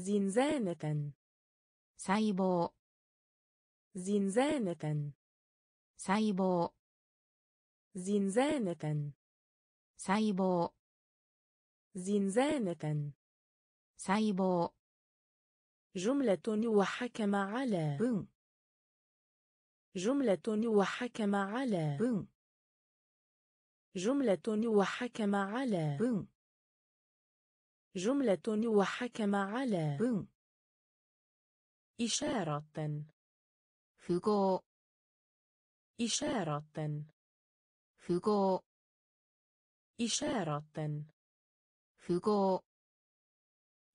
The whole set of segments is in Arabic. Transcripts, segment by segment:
زنزانة 細胞 زنزانة 細胞 زنزانة 細胞 زنزانة 細胞 جملة وحكم على 文 جملة وحكم على 文 جملة وحكم على 文 جملة وحكم على 文 إشارة 符号 إشارة 符号 إشارة 符号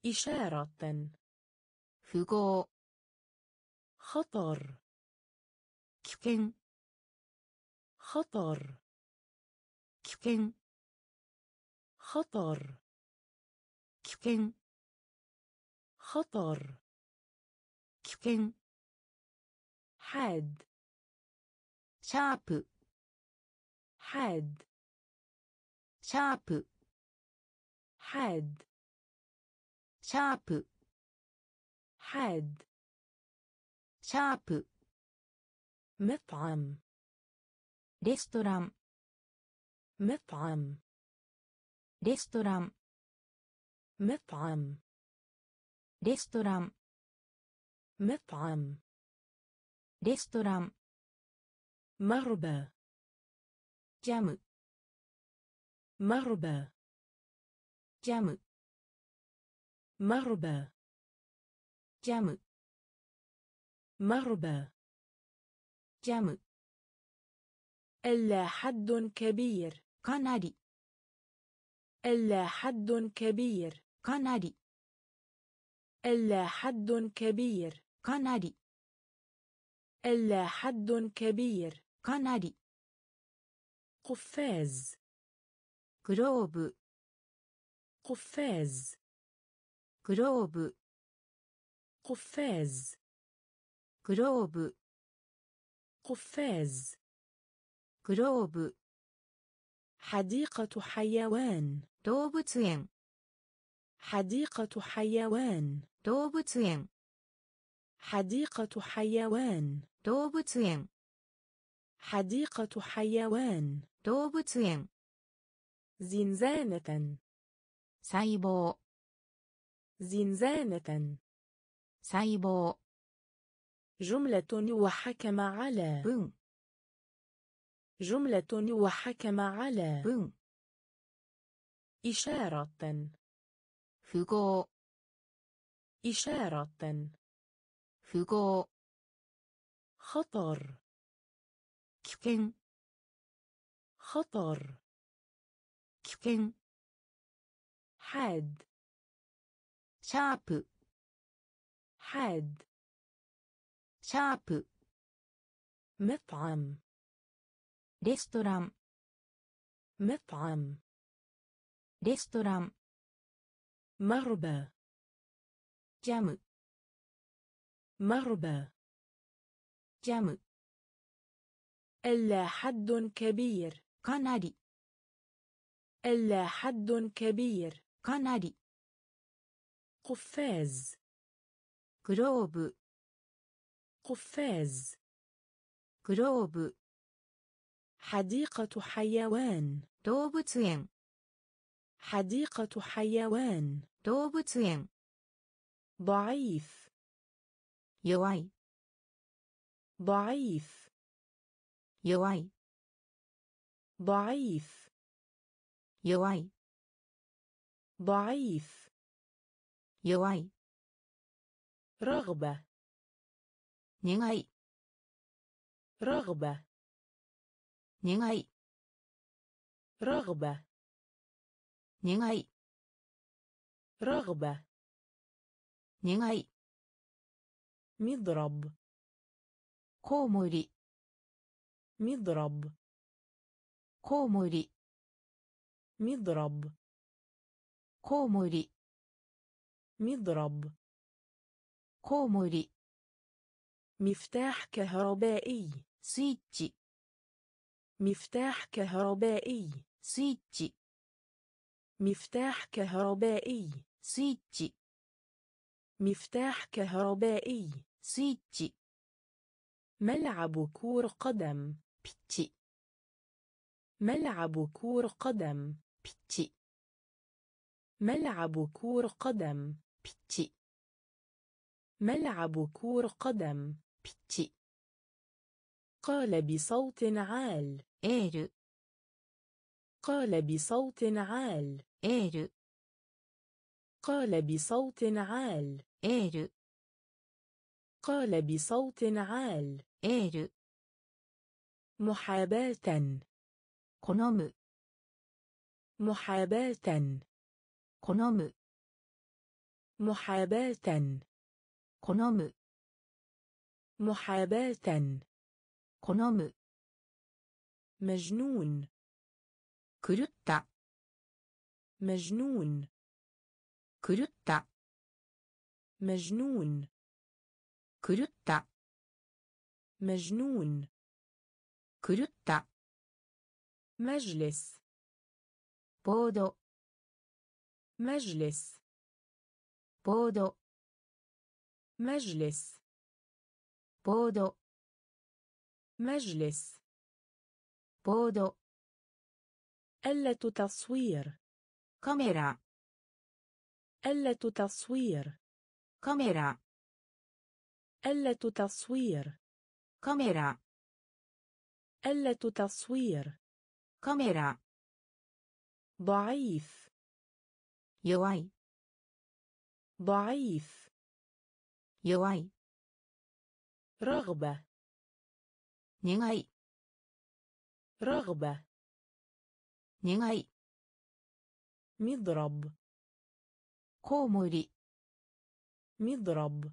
إشارة 符号 خطر 危険 خطر 危険 خطر 危険 خطر 危険 حاد シャープ حاد シャープ حاد シャープ حاد シャープ مطعم レストラン مطعم レストラン مطعم. レストラン. مطعم. レストラン. مربى. ジャム مربى. ジャム مربى. جام مربى. جام إلا حد كبير. كناري. إلا حد كبير. كناري إلا حد كبير. كناري إلا حد كبير. كناري قفاز. جلوب قفاز. جلوب قفاز. جلوب قفاز. جلوب حديقة حيوان. 動物園 حديقة حيوان 動物園 حديقة حيوان 動物園 حديقة حيوان 動物園 زنزانة 細胞 زنزانة 細胞 جملة وحكم على 文 جملة وحكم على 文 إشارة 符号 إشارة 符号 خطر 危険 خطر 危険 حاد シャープ حاد シャープ مطعم レストラン مطعم レストラン مربى ジャム مربى ジャム ألا حد كبير かなり ألا حد كبير かなり قفاز グローブ قفاز グローブ حديقة حيوان 動物園 حديقة حيوان 動物園 ضعيف 弱い ضعيف 弱い ضعيف 弱い ضعيف 弱い رغبة 願い رغبة 願い رغبة 願い رغبة 願い مضرب コウモリ مضرب コウモリ مضرب コウモリ مضرب コウモリ مفتاح كهربائي スイッチ مفتاح كهربائي スイッチ مفتاح كهربائي. スイッチ مفتاح كهربائي. スイッチ ملعب كور قدم. ピッチ. ملعب كور قدم. ピッチ. ملعب كور قدم. ピッチ. ملعب كور قدم. بيتشي. قال بصوت عال. إيرو. قال بصوت عال. إير قال بصوت عال. إير قال بصوت عال. إير محاباة. كنوم محاباة. كنوم محاباة. كنوم محاباة. كنوم مجنون. كرطة مجنون. كرتا مجنون. كرتا مجنون. كرتا مجلس. بودو. مجلس. بودو. مجلس. بودو. مجلس. بودو. آلة تصوير. كاميرا. آلة تصوير. كاميرا. آلة تصوير. كاميرا. آلة تصوير. カメラ. ضعيف. يواي ضعيف. يواي رغبة. نيغاي رغبة. نيغاي مضرب. コウモリ مضرب.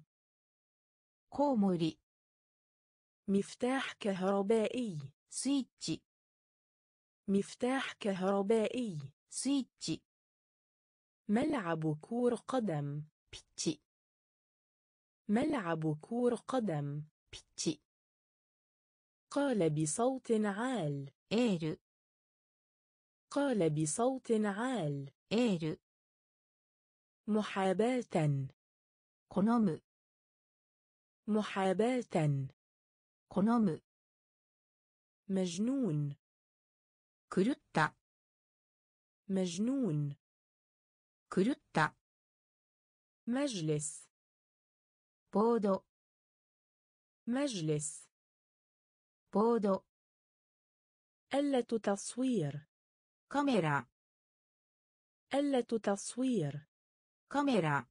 コウモリ مفتاح كهربائي. سويتش. مفتاح كهربائي. سويتش. ملعب كور قدم. بيتشي ملعب كور قدم. بيتشي قال بصوت عال. エール قال بصوت عال. エール محاباة 好む محاباة 好む مجنون 狂った مجنون 狂った مجلس ボード مجلس ボード آلة تصوير カメラ آلة تصوير. كاميرا.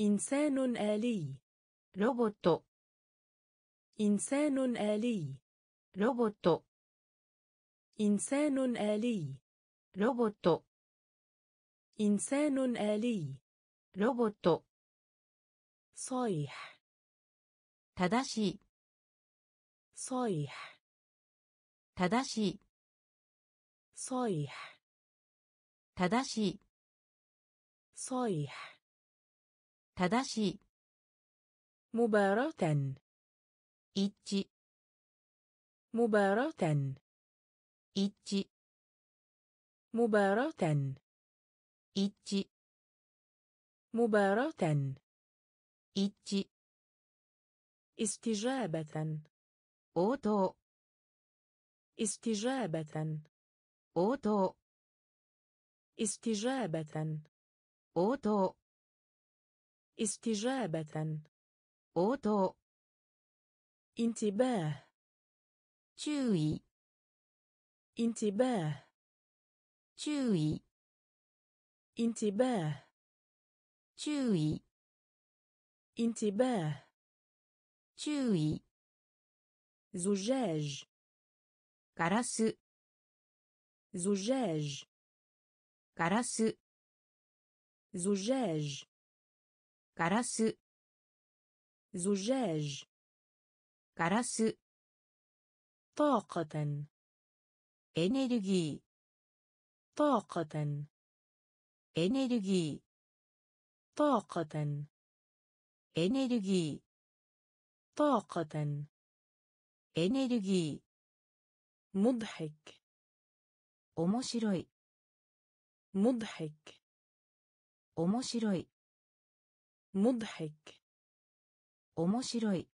إنسان آلي. روبوت. إنسان آلي. روبوت. إنسان آلي. روبوت. إنسان آلي. روبوت. صايح تداشي. صايح تداشي. صايح 正しい صيح 正しい مباراة 一致 مباراة 一致 مباراة 一致 مباراة 一致 استجابة 応答 استجابة 応答 استجابة. أوتو. استجابة. أوتو. انتباه. تشوي. انتباه. تشوي. انتباه. تشوي. انتباه. تشوي. زجاج. كراس. زجاج. ガラス زجاج ガラス زجاج ガラス طاقة エネルギ طاقة ーエネルギ طاقة ーエネルギ طاقة ーエネルギ مضحك ー面白い مضحك 面白い مضحك 面白い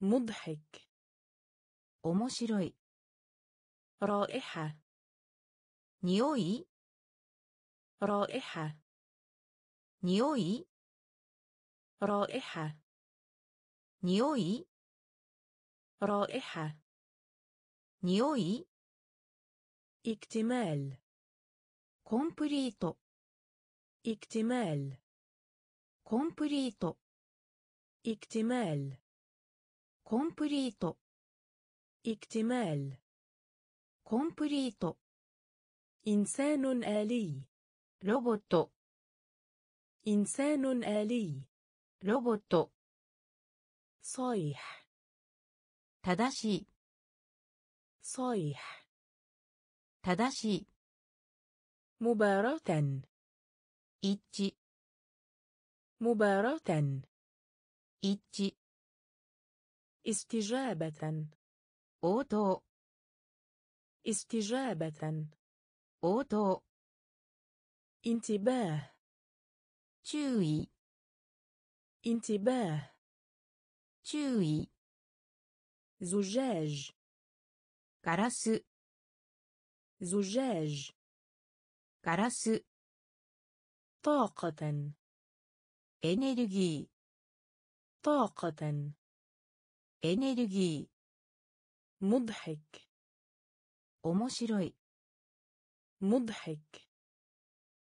مضحك 面白い رائحة 匂い رائحة 匂い رائحة 匂い رائحة 匂い اكتمال コンプリート اكتمال コンプリート اكتمال コンプリート اكتمال コンプリート إنسان آلي ロボット إنسان آلي ロボット صيح 正しい صيح 正しい مباراة. إتي. مباراة. إتي. استجابة. أوتو. استجابة. أوتو. انتباه. تشوي. انتباه. تشوي. زجاج. كراس. زجاج. ガラス طاقة エネルギ طاقة ーエネルギ مضحك ー面白い مضحك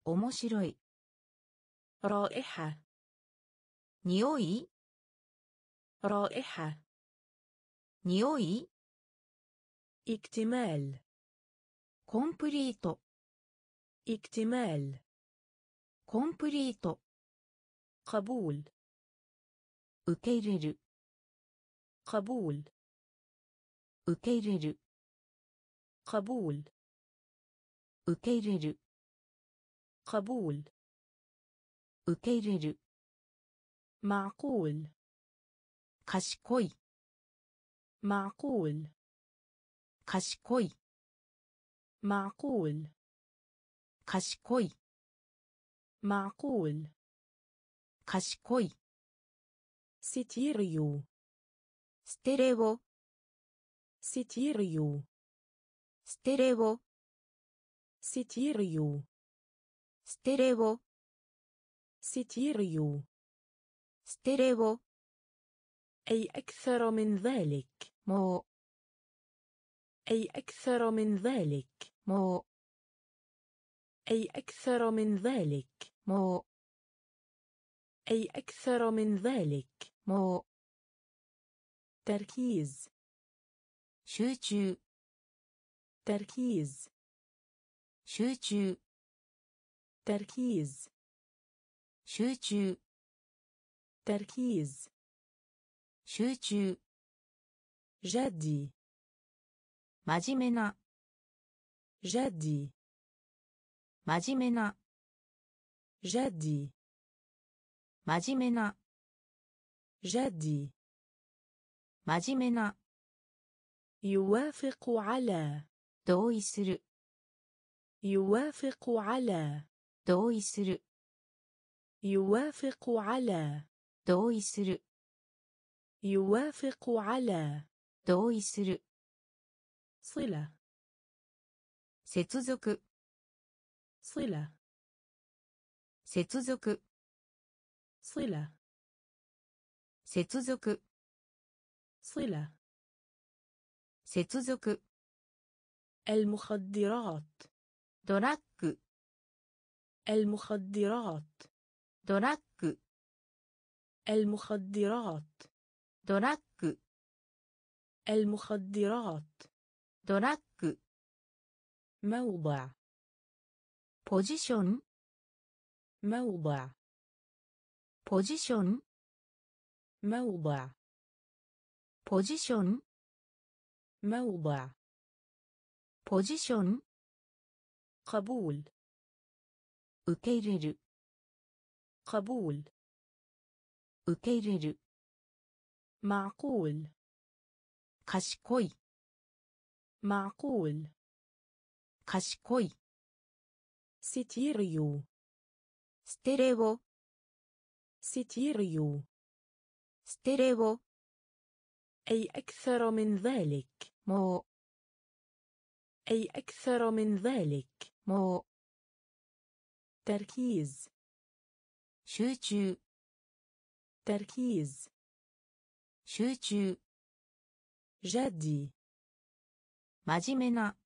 面白い رائحة 匂い رائحة 匂い اكتمال コンプリート اكتمال コンプリート قبول 受け入れる قبول 受け入れる قبول 受け入れる قبول 受け入れる معقول 賢い معقول 賢い معقول 賢い معقول 賢い ستيريو ステレオ ستيريو ステレオ ستيريو ステレオ ستيريو ステレオ أي أكثر من ذلك も أي أكثر من ذلك うも أي أكثر من ذلك؟ もう. أي أكثر من ذلك؟ もう. تركيز. شوچو تركيز. شوچو تركيز. شوچو تركيز. شوچو جدي. ماجمنا جدي. 真面目な جدي 真面目な جدي 真面目な يوافق على 同意する يوافق على 同意する يوافق على 同意する يوافق على 同意する صلة 接続 صلة 接続 صلة 接続 صلة 接続 المخدرات ドラッグ المخدرات ドラッグ المخدرات ドラッグ المخدرات ドラッグ موضع ポジション موضع ポジション موضع ポジション موضع ポジション قبول 受け入れる قبول 受け入れる معقول 賢い معقول 賢い ستيريو ستيريو ستيريو ستيريو أي أكثر من ذلك؟ もう أي أكثر من ذلك؟ もう تركيز. شوچو. تركيز. شوچو. جدي. ماجمنا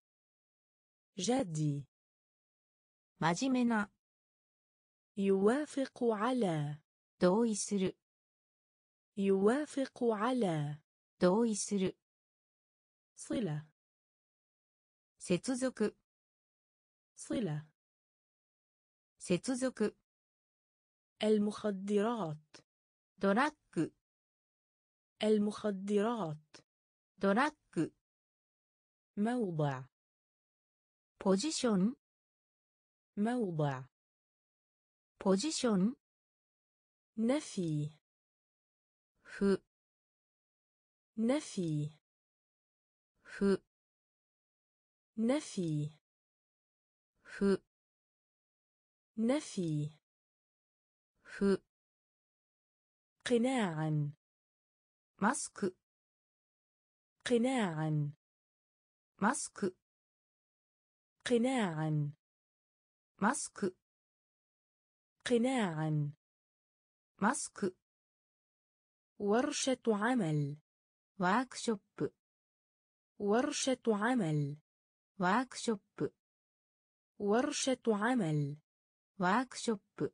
جدي. 真面目な يوافق على 同意する يوافق على 同意する صلة 接続 صلة 接続 المخدرات ドラッグ المخدرات ドラッグ موضع ポジション موضع. ポジション. نفي. 負. نفي. 負. نفي. ف. نفي. ف. قناعا. ماسك. قناعا. ماسك. قناعا. ماسك. قناعا. ماسك. ورشة عمل. ワークショップ ورشة عمل. ワークショップ ورشة عمل. ワークショップ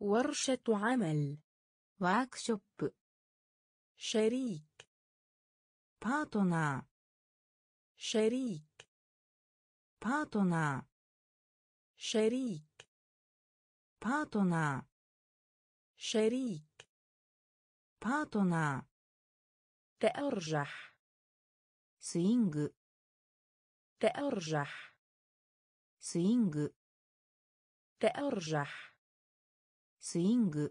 ورشة عمل. ワークショップ شريك. بارتنر شريك. بارتنر شريك. بارتنر شريك. パートナー تأرجح. スイング. تأرجح. スイング. تأرجح. スイング.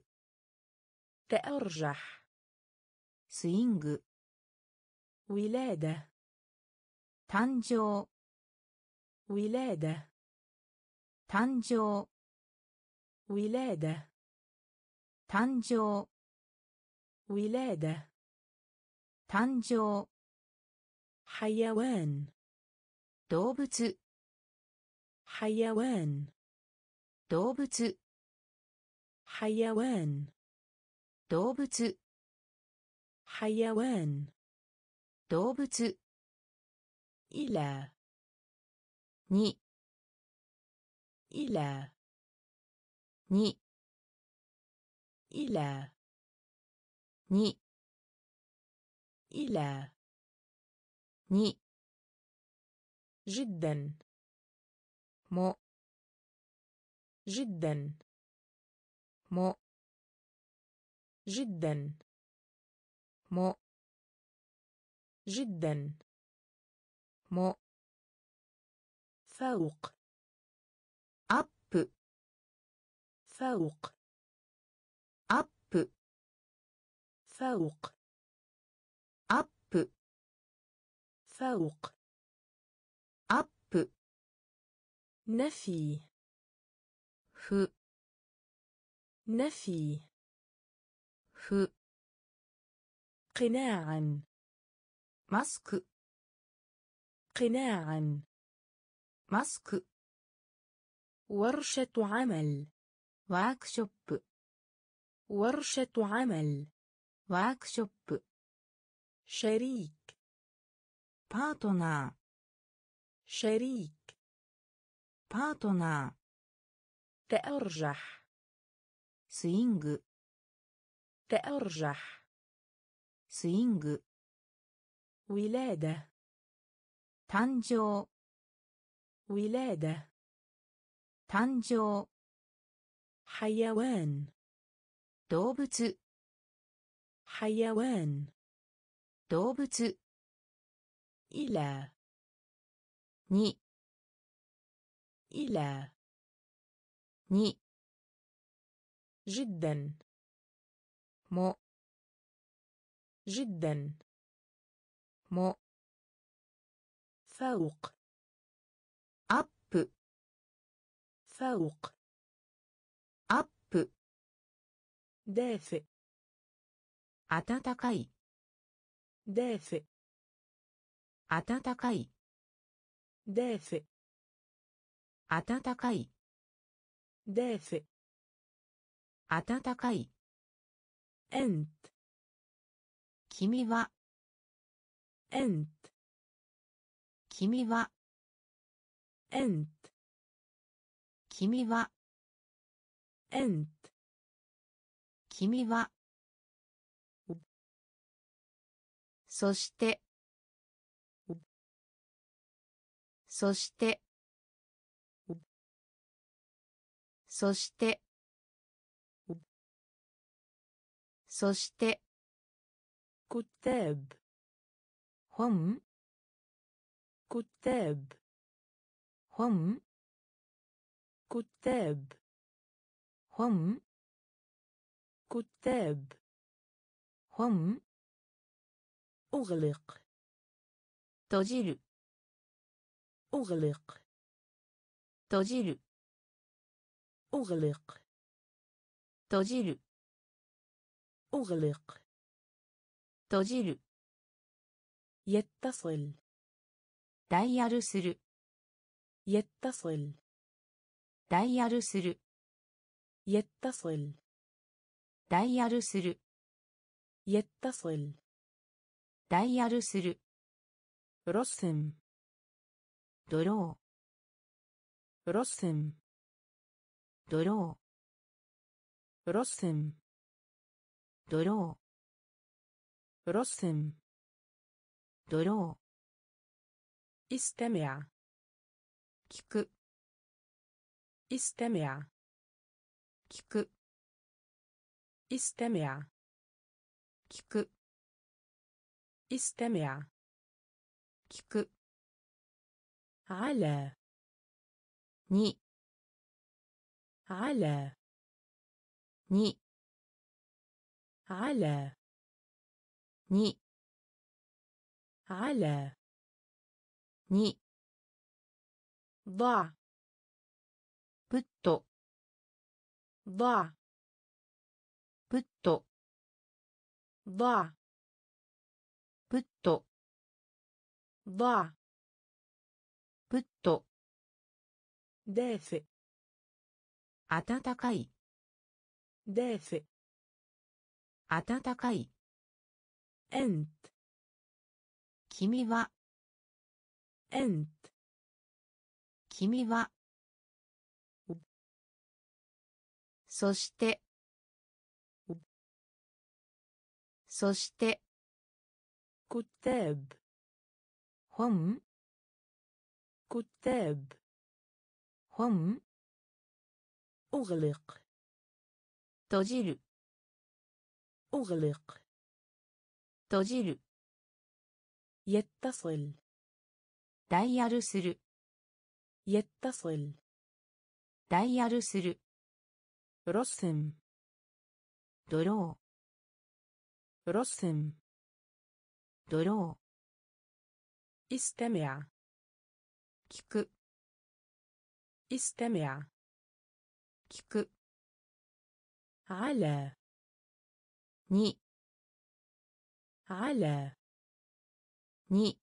تأرجح. スイング ولادة. 誕生 ولادة. 誕生 ولادة 誕生 ولادة 誕生 حيوان 動物 حيوان 動物 حيوان 動物 حيوان 動物 إلى に إلى ني إلى ني إلى ني. جدا مو. جدا مو. جدا مو. جدا مو. فوق. فوق. أب. فوق. أب. فوق. أب. نفي. ف. نفي. 負. قناعا. マスク. قناعا. マスク. ورشة عمل. ワークショップ ورشة عمل. ワークショップ شريك. パートナー شريك. パートナー تأرجح. スイング تأرجح. スイング ولادة. 誕生. ولادة. 誕生. حيوان 動物 حيوان 動物 إلى に إلى に جدا も جدا も فوق アップ فوق デーフ暖かい。デーフ暖かい。デーフ暖かい。デーフ暖かい。エント君は。エント君は。エント君は。エント君は。そして。そして。そして。そして。コテーブ本？コテーブ本？コテーブ本？أغلق 閉じる أغلق 閉じる أغلق 閉じる يتصل ダイヤルする يتصل ダイヤルする يتصل ダイヤルする يتصل ダイヤルする رسم ドロ رسم ードロ رسم ードロ رسم ードロ استمع ー聞く استمع 聞く استمع. كيك. استمع. كيك. على. ني. على. ني. على. ني. على. ني. ضع. بت ضع. ぶっとばぶっとばぶっとでーた暖かい。でーた暖かい。えん君は。えん君は。そして。そして كتاب 本 كتاب 本 أغلق 閉じる أغلق 閉じる يتصل ダイヤルする يتصل ダイヤルする رسم ドロ رسم. درو. استمع. كيك استمع. كيك على. ني. على. ني.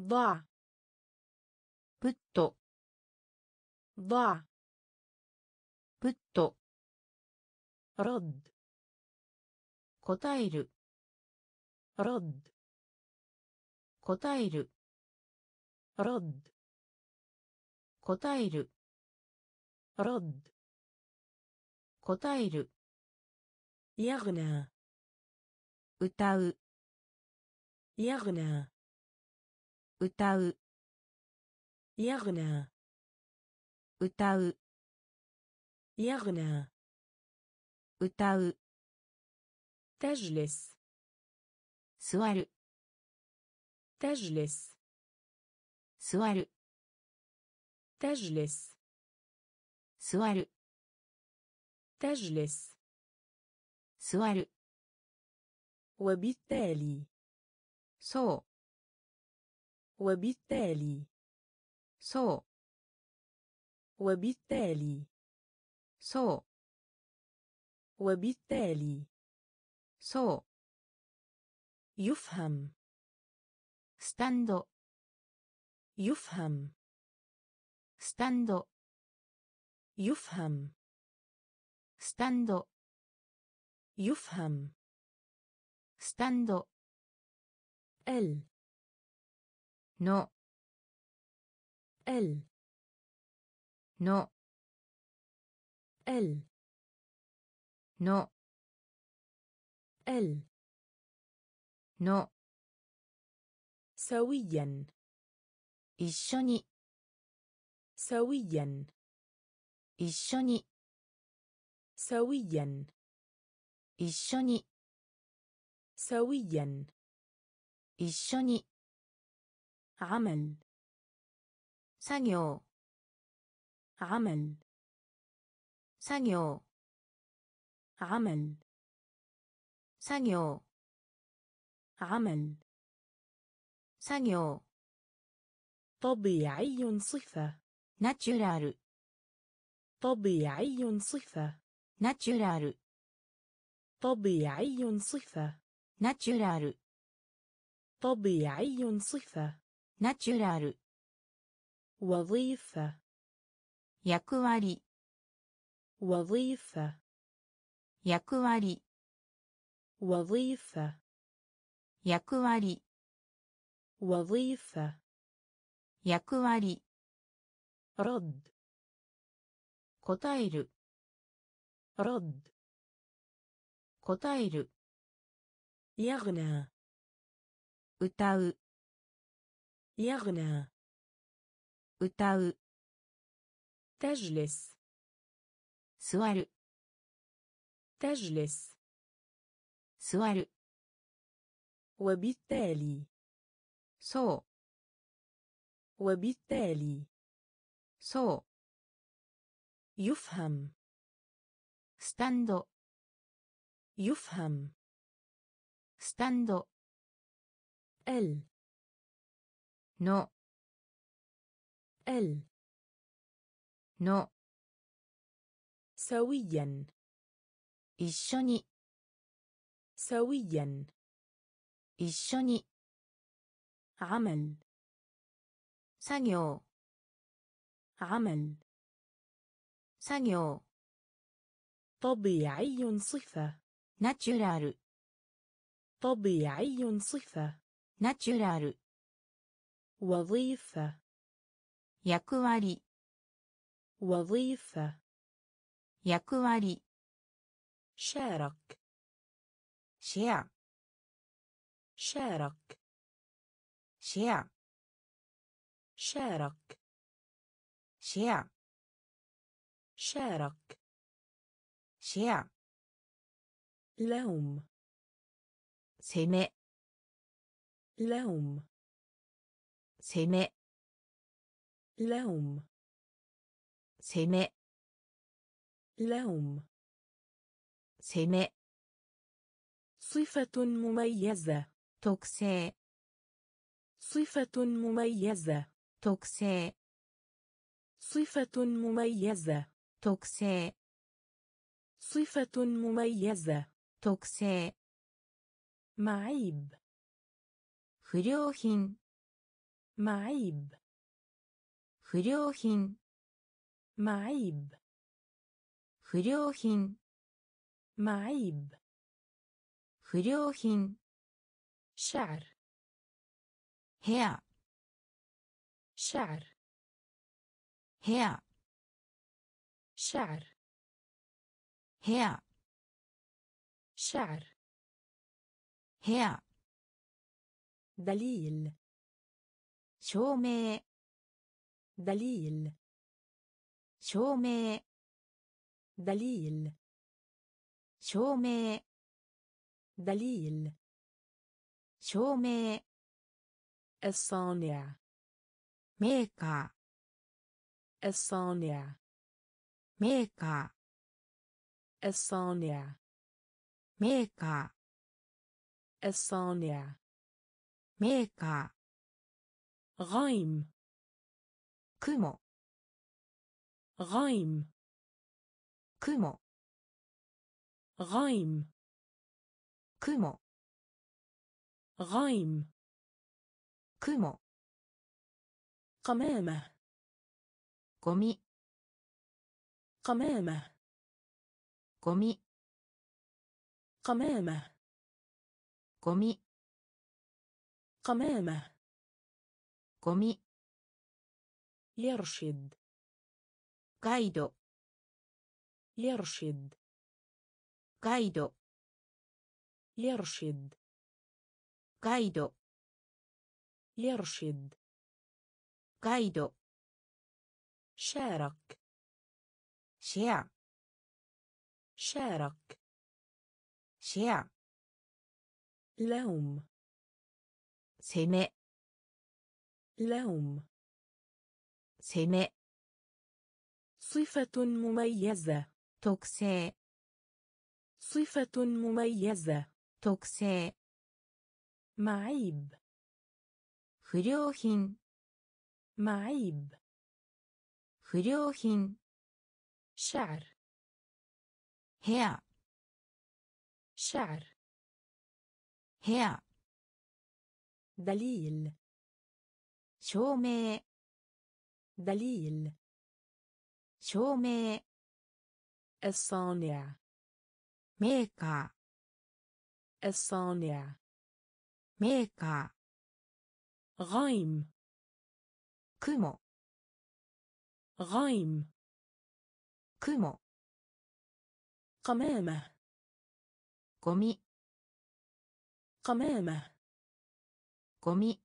ضع. بت ضع. بت رد. 答える。ロッド。答える。ロッド。答える。ロッド。答える。やぐな。歌う。やぐな。歌う。やぐな。歌う。やぐな。歌う。تجلس 座る تجلس 座る تجلس 座る تجلس 座る وبالتالي そう وبالتالي そう وبالتالي そう وبالتالي そう يفهم スタンド يفهم スタンド يفهم スタンド يفهم スタンド ال の ال の ال の ال. نو. سويا. إشوني سويا. إشوني سويا. إشوني سويا. إشوني عمل. سانيو. عمل. سانيو. عمل. 作業 عمل 作業 طبيعي صفة ナチュラル طبيعي صفة ナチュラル طبيعي صفة ナチュラル طبيعي صفة ナチュラル وظيفة 役割 وظيفة 役割 وظيفة 役割 وظيفة 役割 رد 答える رد 答える يغنى 歌う يغنى 歌う تجلس 座る تجلس 座る وبالتالي そう وبالتالي そう يفهم スタンド يفهم スタンド ال の ال の سويا 一緒に سويا 一緒に عمل 作業 عمل 作業 طبيعي صفة ナチュラル طبيعي صفة ナチュラル وظيفة 役割 وظيفة 役割 شارك شيع شارك شيع شارك شيع شارك شيع لوم. سماء لوم. سماء لوم. سماء لوم. سماء صفة مميزة 特性 صفة مميزة 特性 صفة مميزة 特性 صفة مميزة 特性 معيب 不良品 معيب 不良品 معيب 不良品 معيب 不良品 شعر ヘア شعر ヘア شعر ヘア شعر ヘア دليل 証明 دليل 証明 دليل 証明 دليل. شومي. الصانع. ميكا. الصانع. ميكا. الصانع. ميكا. الصانع. ميكا. غيم كمو. غيم كمو. غيم 雲。غيم. كمو قمامة. قمي قمامة. قمي قمامة. قمي قمامة. قمي يرشد. قايدو يرشد. قايدو يرشد قايدو يرشد قايدو شارك. شيع. شارك. شيع. لوم. سمع. لوم. سمع. صفة مميزة. تكسي صفة مميزة. 特性 معيب 不良品 معيب 不良品 شعر ヘア شعر ヘア دليل 証明 دليل 証明 الصانع メーカ الصانع ー الصانع. ميكا. غيم. كمو غيم. كمو قمامة. قمي قمامة. قمي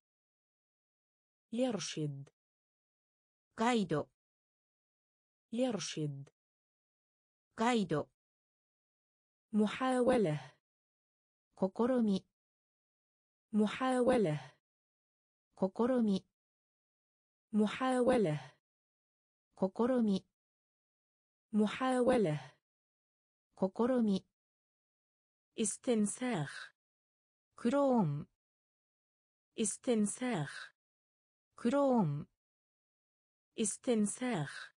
يرشد. قايدو يرشد. قايدو محاولة. 試み محاولة 試み محاولة 試み محاولة 試み استنساخ クローン استنساخ クローン استنساخ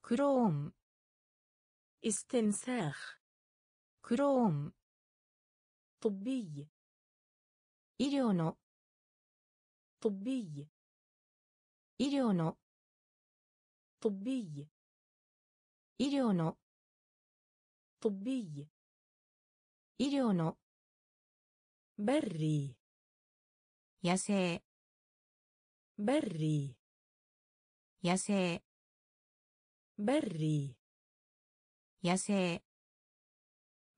クローン استنساخ クローン طبي 医療の طبي 医療の طبي 医療の طبي 医療の بري 野生 بري 野生 بري 野生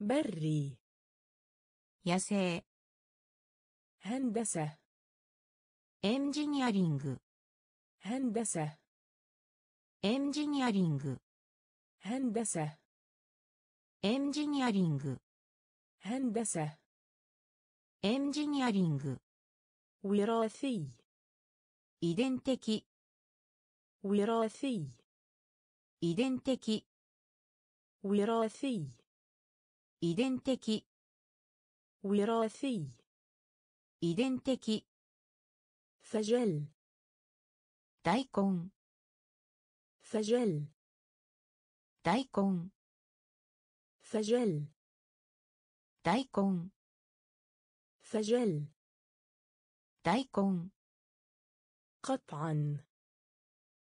بري 野生 هندسة エンジニアリング هندسة エンジニアリング هندسة エンジニアリング هندسة エンジニアリング وراثي 遺伝的 وراثي 遺伝的 وراثي 遺伝的 وراثي 遺伝的 فجل 大根 فجل 大根 فجل 大根 فجل 大根 قطعا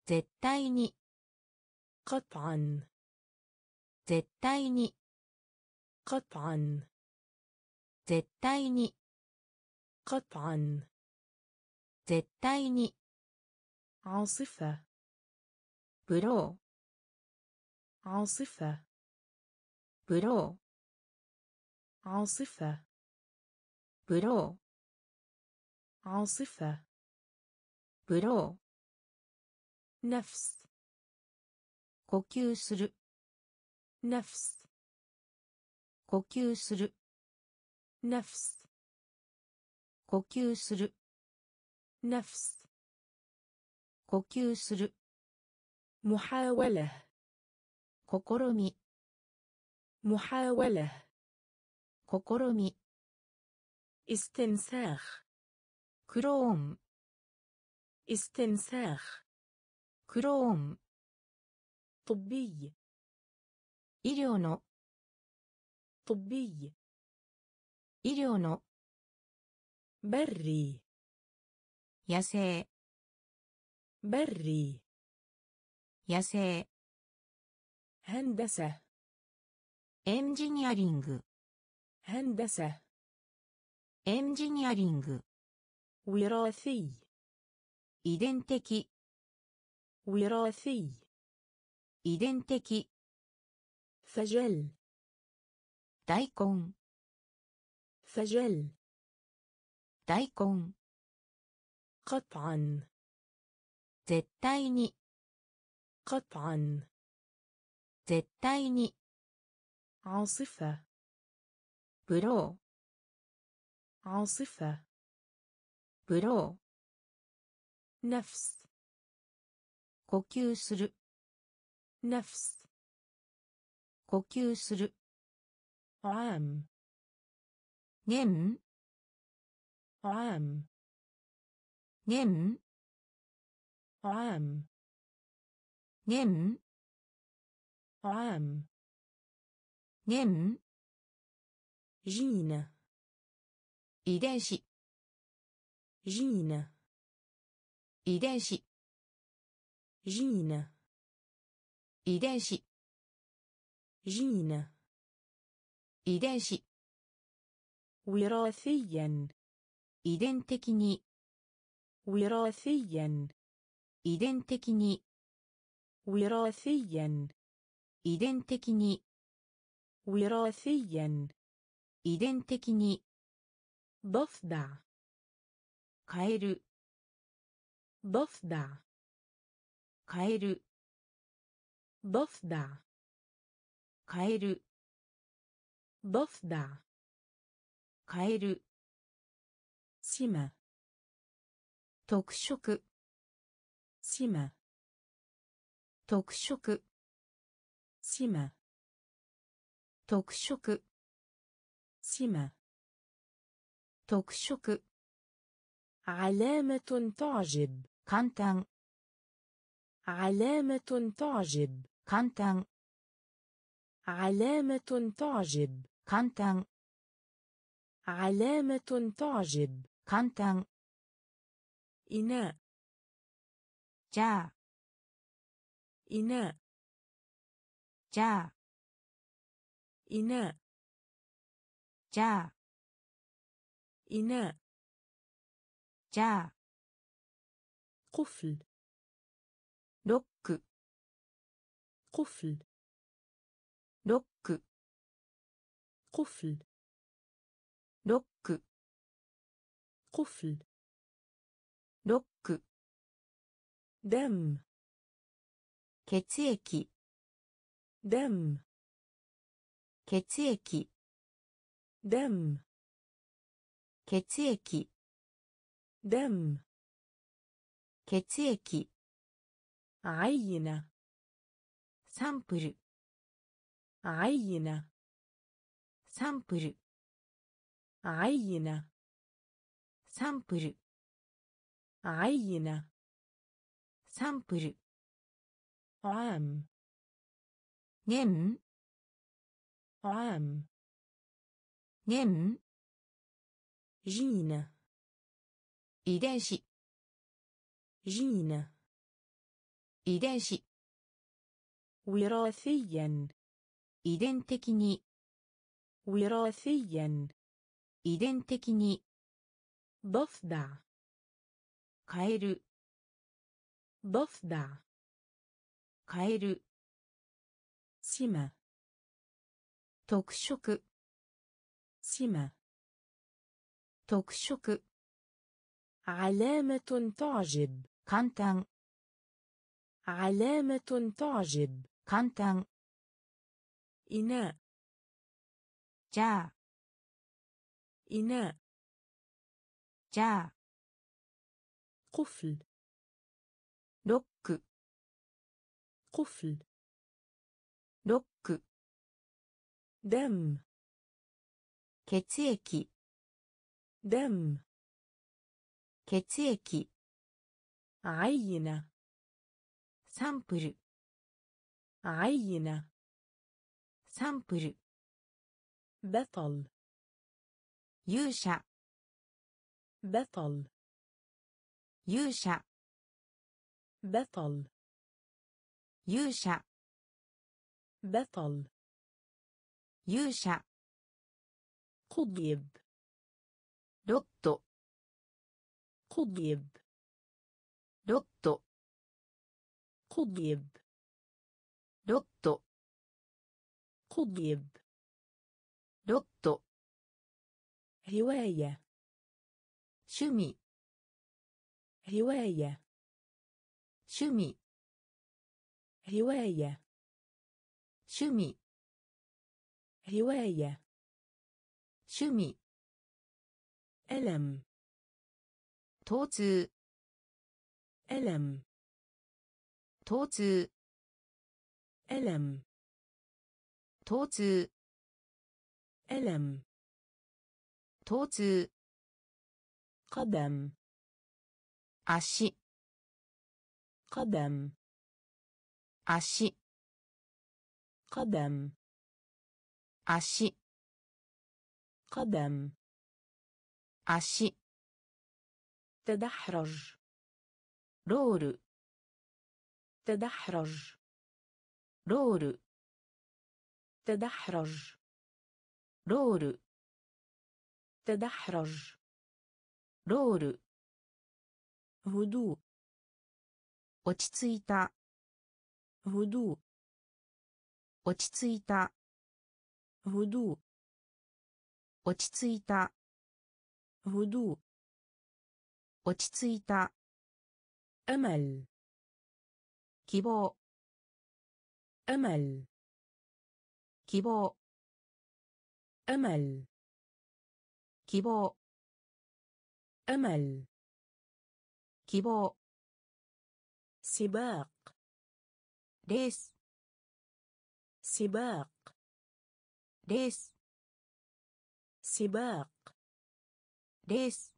絶対に قطعا 絶対に قطعا 絶対に قطعا 絶対に عاصفة ブロ عاصفة ーブロ عاصفة ーブロ عاصفة ーブロ نفس ー呼吸する نفس 呼吸する نفس 呼吸する نفس 呼吸する محاولة 試み محاولة 試み استنساخ クローン استنساخ クローン طبي 医療の طبي 医療の بري 野生 بري 野生 هندسة エンジニアリング هندسة エンジニアリング وراثي 遺伝的 وراثي 遺伝的 فجل 大根 فجل 大根 قطعا 絶対に قطعا 絶対に عاصفة ブロ عاصفة ーブロ نفس ー呼吸する نفس 呼吸する عام 年 عام 年 عام 年 عام 年 جين 遺伝子 جين 遺伝子 جين 遺伝子 جين 遺伝子 وراثيا 遺伝的に وراثيا 遺伝的に وراثيا 遺伝的に وراثيا 遺伝的に ضفدع カエル ضفدع カエル ضفدع カエル ضفدع カエル سمة 特色 سمة 特色 سمة 特色 سمة 特色 علامة تعجب 簡単 علامة تعجب 簡単 علامة تعجب 簡単 علامة تعجب 簡単 إناء じゃあ إناء じゃあ إناء じゃあ إناء じゃあ قفل ロック قفل ロック قفل ロック قفل ロック دم 血液 دم 血液 دم 血液 دم 血液 عينة サンプル عينة サンプル عينة サンプル عينة サンプル عام 年 عام 年 جين 遺伝子 جين 遺伝子 وراثيا 遺伝的に وراثيا 遺伝的に ضفدع カエル ضفدع カエル سمة 特色 سمة 特色 علامة تعجب 簡単 علامة تعجب 簡単 إناء じゃあ إناء じゃあ قفل ロック قفل ロック دم 血液 دم 血液 عينة サンプル عينة サンプル بطل 勇者 بطل 勇者 بطل 勇者 بطل 勇者 قضيب ロット قضيب ロット قضيب ロット قضيب ロット هواية 趣味 هواية 趣味 هواية 趣味 هواية 趣味 ألم 疼痛 ألم 疼痛 ألم 疼痛 ألم 疼痛 قدم 足 قدم 足 قدم 足 قدم 足 تدحرج ロール تدحرج ロール تدحرج ロール تدحرج ロール هدوء 落ち着いた هدوء 落ち着いた هدوء 落ち着いた هدوء 落ち着いた أمل 希望 أمل 希望 أمل 希望 أمل 希望 سباق レース سباق レース سباق レース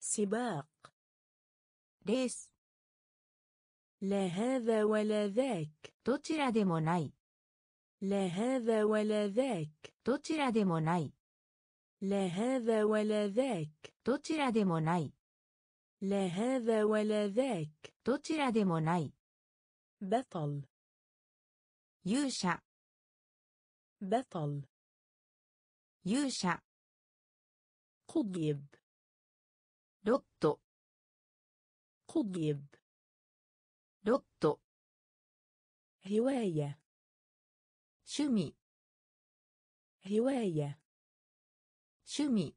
سباق レース لا هذا ولا ذاك どちらでもない。لا هذا ولا ذاك どちらでもない。لا هذا ولا ذاك どちらでもない لا هذا ولا ذاك どちらでもない بطل 勇者 بطل 勇者 قضيب ロット قضيب ロット هواية 趣味 هواية 趣味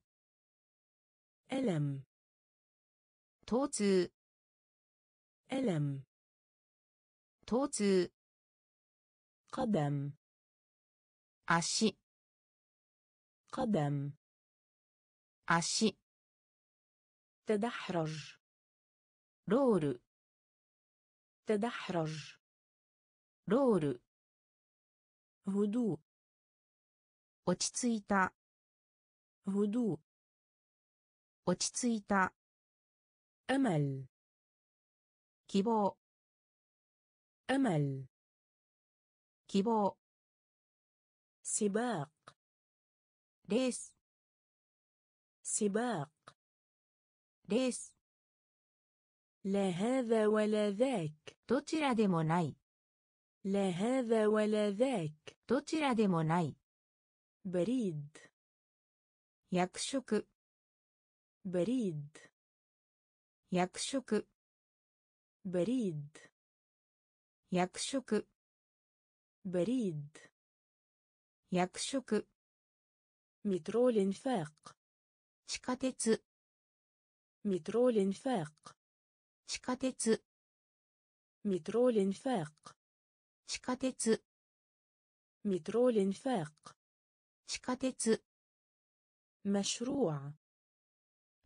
ألم 疼痛 ألم 疼痛 قدم 足 قدم 足 تدحرج ロール تدحرج ロール هدوء 落ち着いた هدوء 落ち着いた أمل 希望 أمل 希望 سباق レース سباق レース لا هذا ولا ذاك どちらでもない لا هذا ولا ذاك どちらでもない بريد 役職 بريد 役職 بريد 役職 بريد 役職 مترو الانفاق 地下鉄 مترو الانفاق 地下鉄 مترو الانفاق 地下鉄 مترو الانفاق 地下鉄 مشروع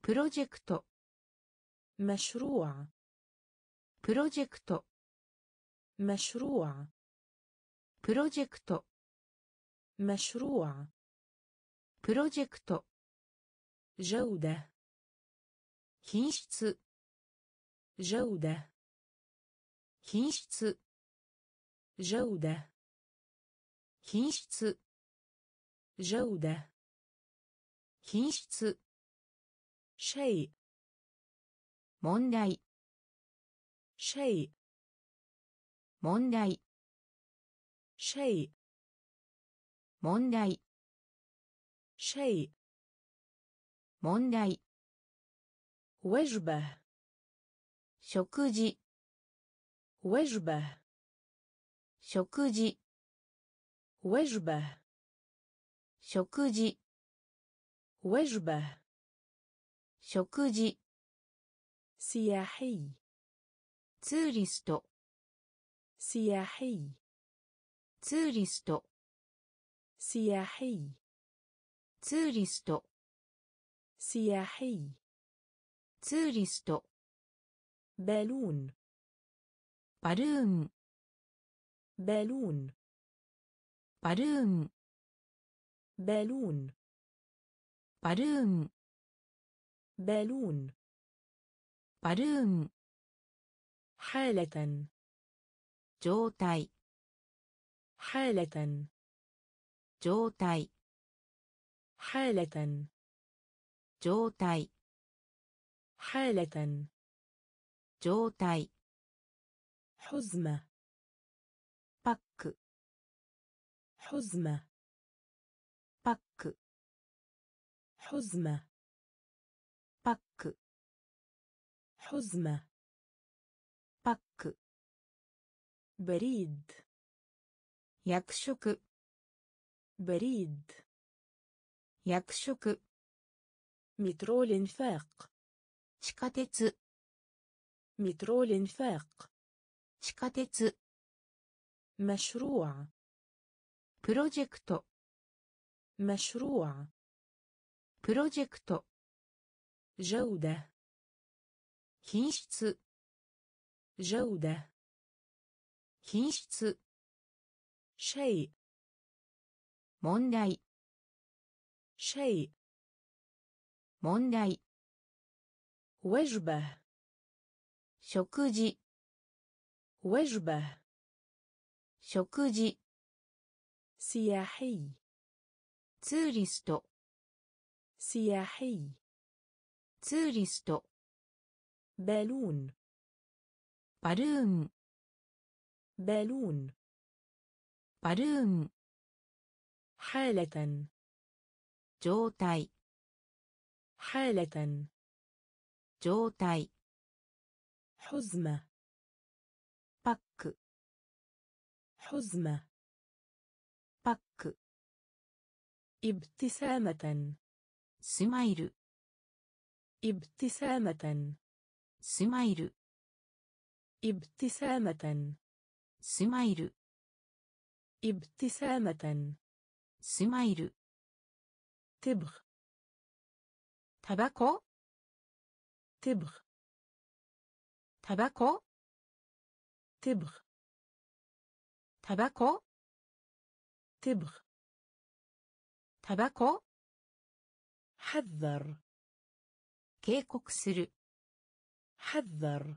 プロジェクト مشروع プロジェクト مشروع プロジェクト مشروع プロジェクト جودة 品質 جودة 品質 جودة 品質 جودة 品質。シェイ問題。シェイ問題。シェイ問題。シェイ問題。ウェジュバ食事。ウェジュバ食事。ウェジュバ食事。وجبة 食事 سياحي ツーリスト سياحي ツーリスト سياحي ツーリスト سياحي ツーリスト بالون バルーン بالون バルーン بالون バルーン بالون バルーン حالة 状態 حالة 状態 حالة 状態 حالة 状態 حزمة パック حزمة パック حزمة パック حزمة パック بريد 役職 بريد 役職 مترو الانفاق 地下鉄 مترو الانفاق 地下鉄 مشروع プロジェクト مشروع プロジェクト جودة 品質 جودة 品質 شيء 問題 شيء 問題 وجبة 食事 وجبة 食事 سياحي ツーリスト سياحي ツーリスト بالون バルーン بالون バルーン حالة 状態 حالة 状態 حزمة パック حزمة パック ابتسامة スマイル ابتسامة スマイル ابتسامة スマイル ابتسامة スマイル تبغ タバコ تبغ タバコ تبغ タバコ تبغ タバコ حذر 警告する حذر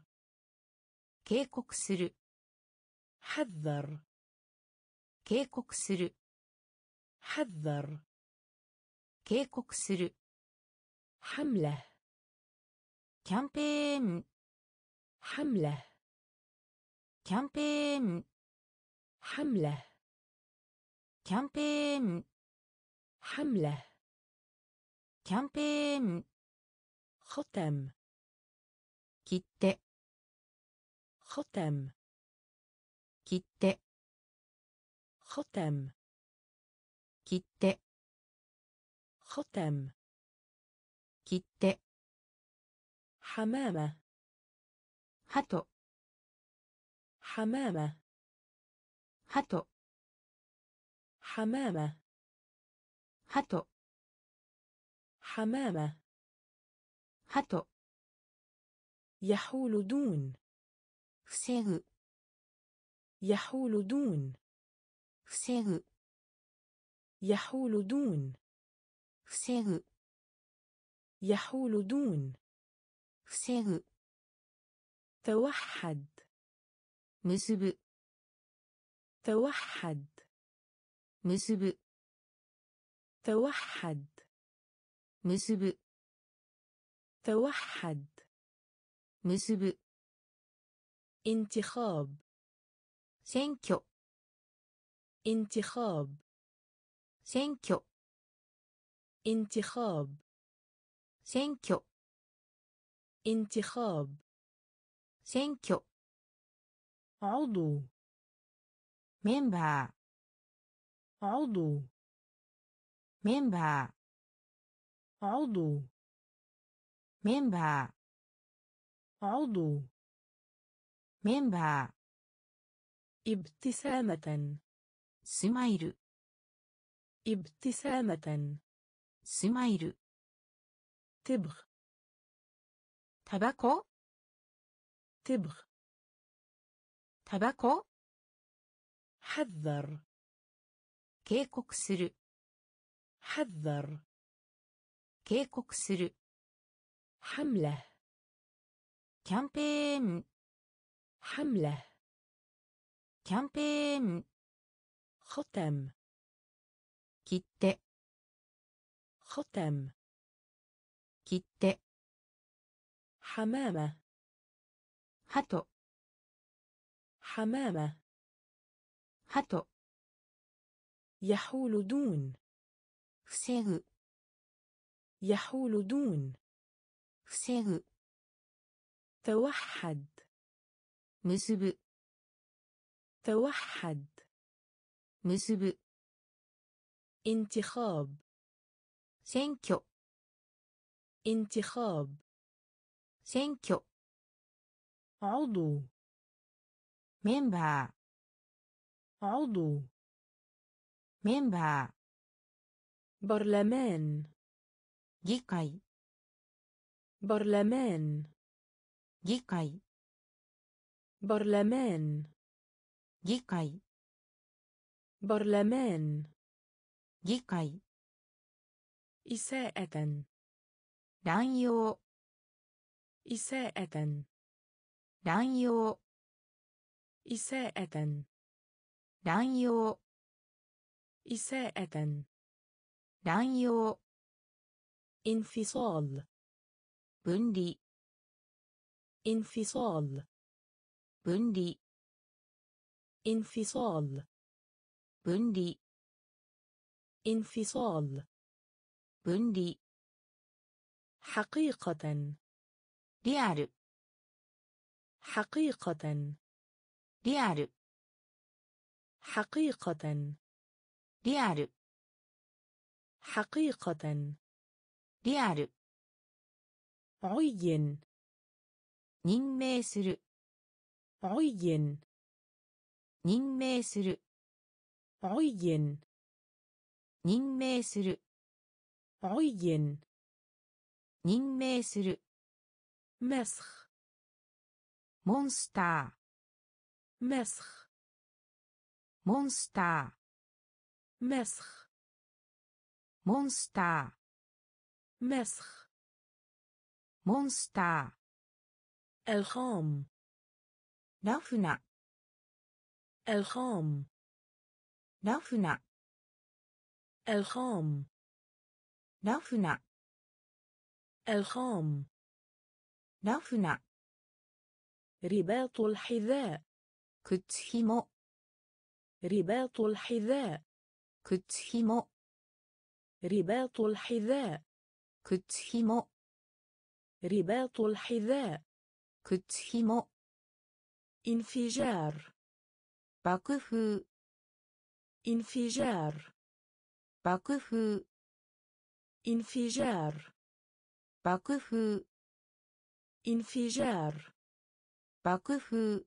警告する حذر 警告する حذر 警告する حملة キャンペーン حملة キャンペーン حملة キャンペーン حملة キャンペーン ختم 切手 ختم 切手 ختم 切手 ختم 切手 حمامة 鳩 حمامة 鳩 حمامة 鳩 حمامة. هاتو يحول دون. فسيغ. يحول دون. فسيغ. يحول دون. فسيغ. يحول دون. فسيغ. توحد. مسب توحد. مسب توحد. 結ぶ توحد 結ぶ انتخاب 選挙 انتخاب 選挙 انتخاب 選挙 انتخاب 選挙 عضو メンバ عضو ーメンバ عضو. ممبر عضو. ممبر ابتسامة. سمايل ابتسامة. سمايل تبغ. تبكو تبغ. تبكو حذر. 警告する حذر. 警告する حملة キャンペーン حملة キャンペーン ختم 切手 ختم 切手 حمامة 鳩 حمامة 鳩 يحول دون 防ぐ يحول دون. فسيغ توحد. مسب توحد. مسب انتخاب. سنكو. انتخاب. سنكو. عضو. ممبر عضو. ممبر برلمان. 議会 برلمان 議会 برلمان 議会 برلمان 議会 إساءة 乱用 إساءة 乱用 إساءة 乱用 إساءة 乱用 انفصال. بندي. انفصال. بندي. انفصال. بندي. انفصال. بندي. حقيقة. ريال حقيقة. ريال حقيقة. ريال حقيقة. リアル عين 任命する عين 任命する عين 任命する عين 任命する مسخ モンスタ مسخ ーモンスタ مسخ ーモンスタ مسخ ーモンスタ الخام ー مسخ. مونستر الخام. رفنة الخام. رفنة الخام. رفنة الخام. رفنة رباط الحذاء. كتشيمو رباط الحذاء. كتشيمو رباط الحذاء. 靴ひも رباط الحذاء 靴ひも انفجار 爆風 انفجار 爆風 انفجار 爆風 انفجار 爆風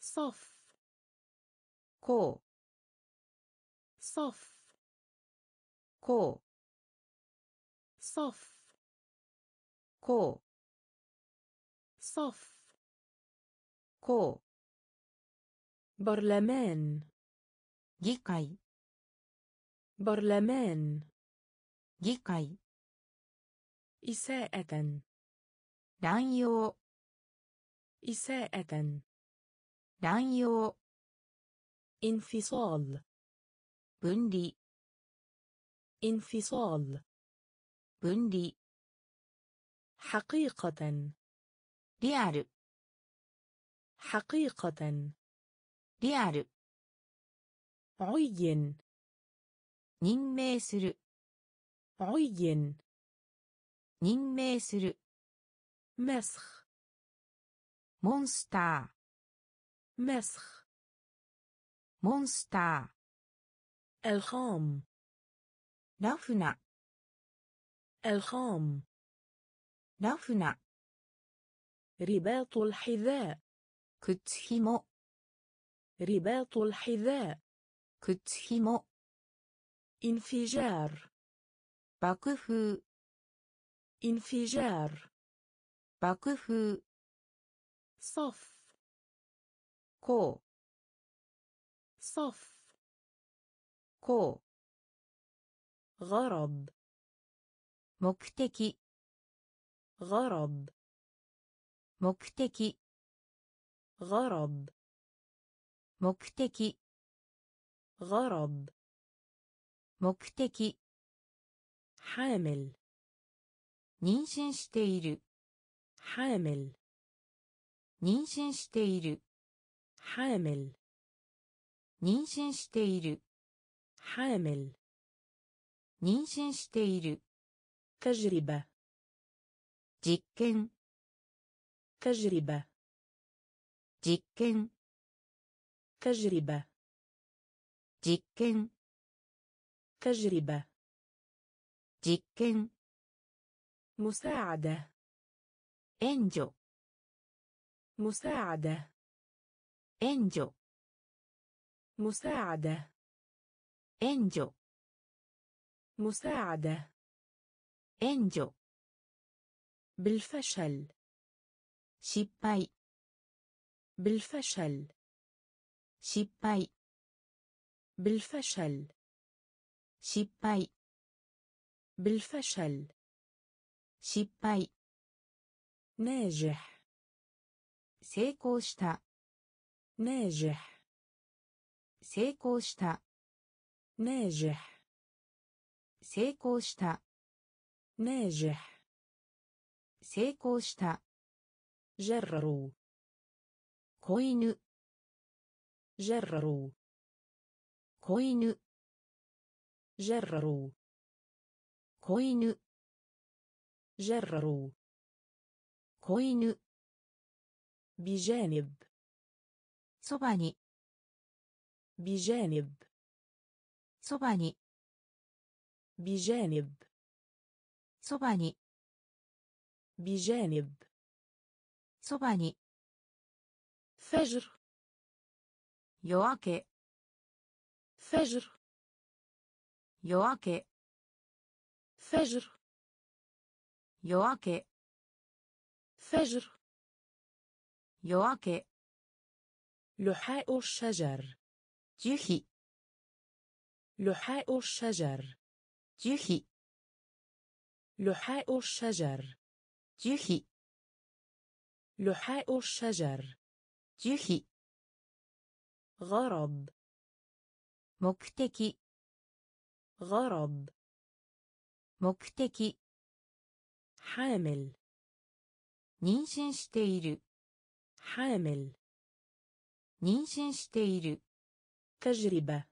صف こう صف こう صف こう صف こ برلمان う議会 برلمان 議会 إساءة 乱用 إساءة 乱用 انفصال 分離 انفصال 分離 حقيقة リアル حقيقة リアル عين 任命する عين 任命する مسخ モンスタ مسخ ーモンスタ الخام ーラフな الخام. رفنا رباط الحذاء. كتشيمو رباط الحذاء. كتشيمو انفجار. باكفو انفجار. باكفو صف. كو. صف. كو. غرض. 目的 غرض 目的 غرض 目的 غرض 目的 حامل 妊娠している حامل 妊娠している حامل 妊娠している حامل 妊娠している تجربة. جيكين تجربة. جيكين تجربة. جيكين تجربة. جيكين مساعدة. انجو مساعدة. انجو مساعدة. انجو مساعدة. 援助 بالفشل 失敗 بالفشل 失敗 بالفشل 失敗 بالفشل 失敗 ناجح 成功した ناجح 成功した ناجح 成功した ناجح 成功した جرروا 子犬 جرروا 子犬 جرروا 子犬 جرروا 子犬 بجانب そばに بجانب そばに بجانب そばに بجانب そばに فجر 夜明け فجر 夜明け فجر 夜明け فجر 夜明け لحاء الشجر 樹皮 لحاء الشجر 樹皮 لحاء الشجر 樹皮 لحاء الشجر 樹皮 غرض 目的 غرض 目的 حامل 妊娠している حامل 妊娠している تجربة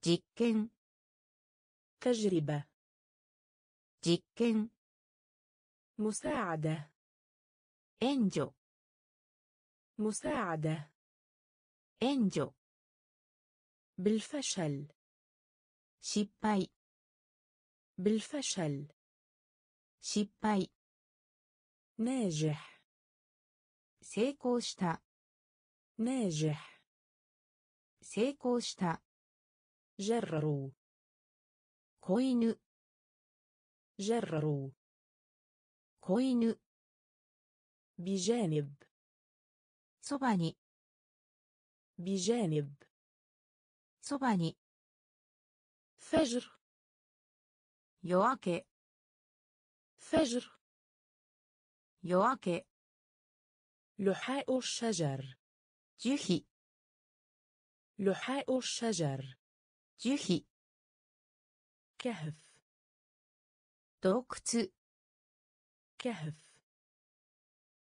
実験 تجربة 実験 مساعدة 援助 مساعدة 援助 بالفشل 失敗 بالفشل 失敗 ناجح 成功した ناجح 成功した جرروا 子犬 جرروا كوين. بجانب. صباني. بجانب. صباني. فجر. يواكي فجر. يواكي لحاء الشجر. جيحي. لحاء الشجر. جيحي. كهف. 洞窟 كهف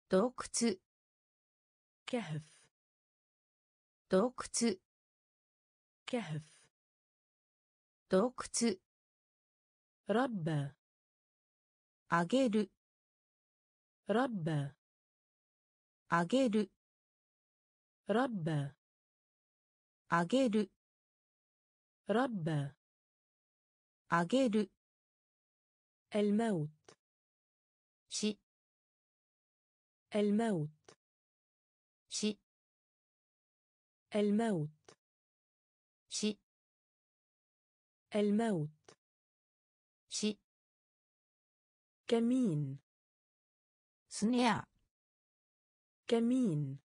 洞窟 كهف 洞窟 كهف 洞窟 ربى あげる ربى あげる ربى あげる ربى あげる الموت. شي الموت. شي الموت. شي الموت. شي كمين. سنيا كمين.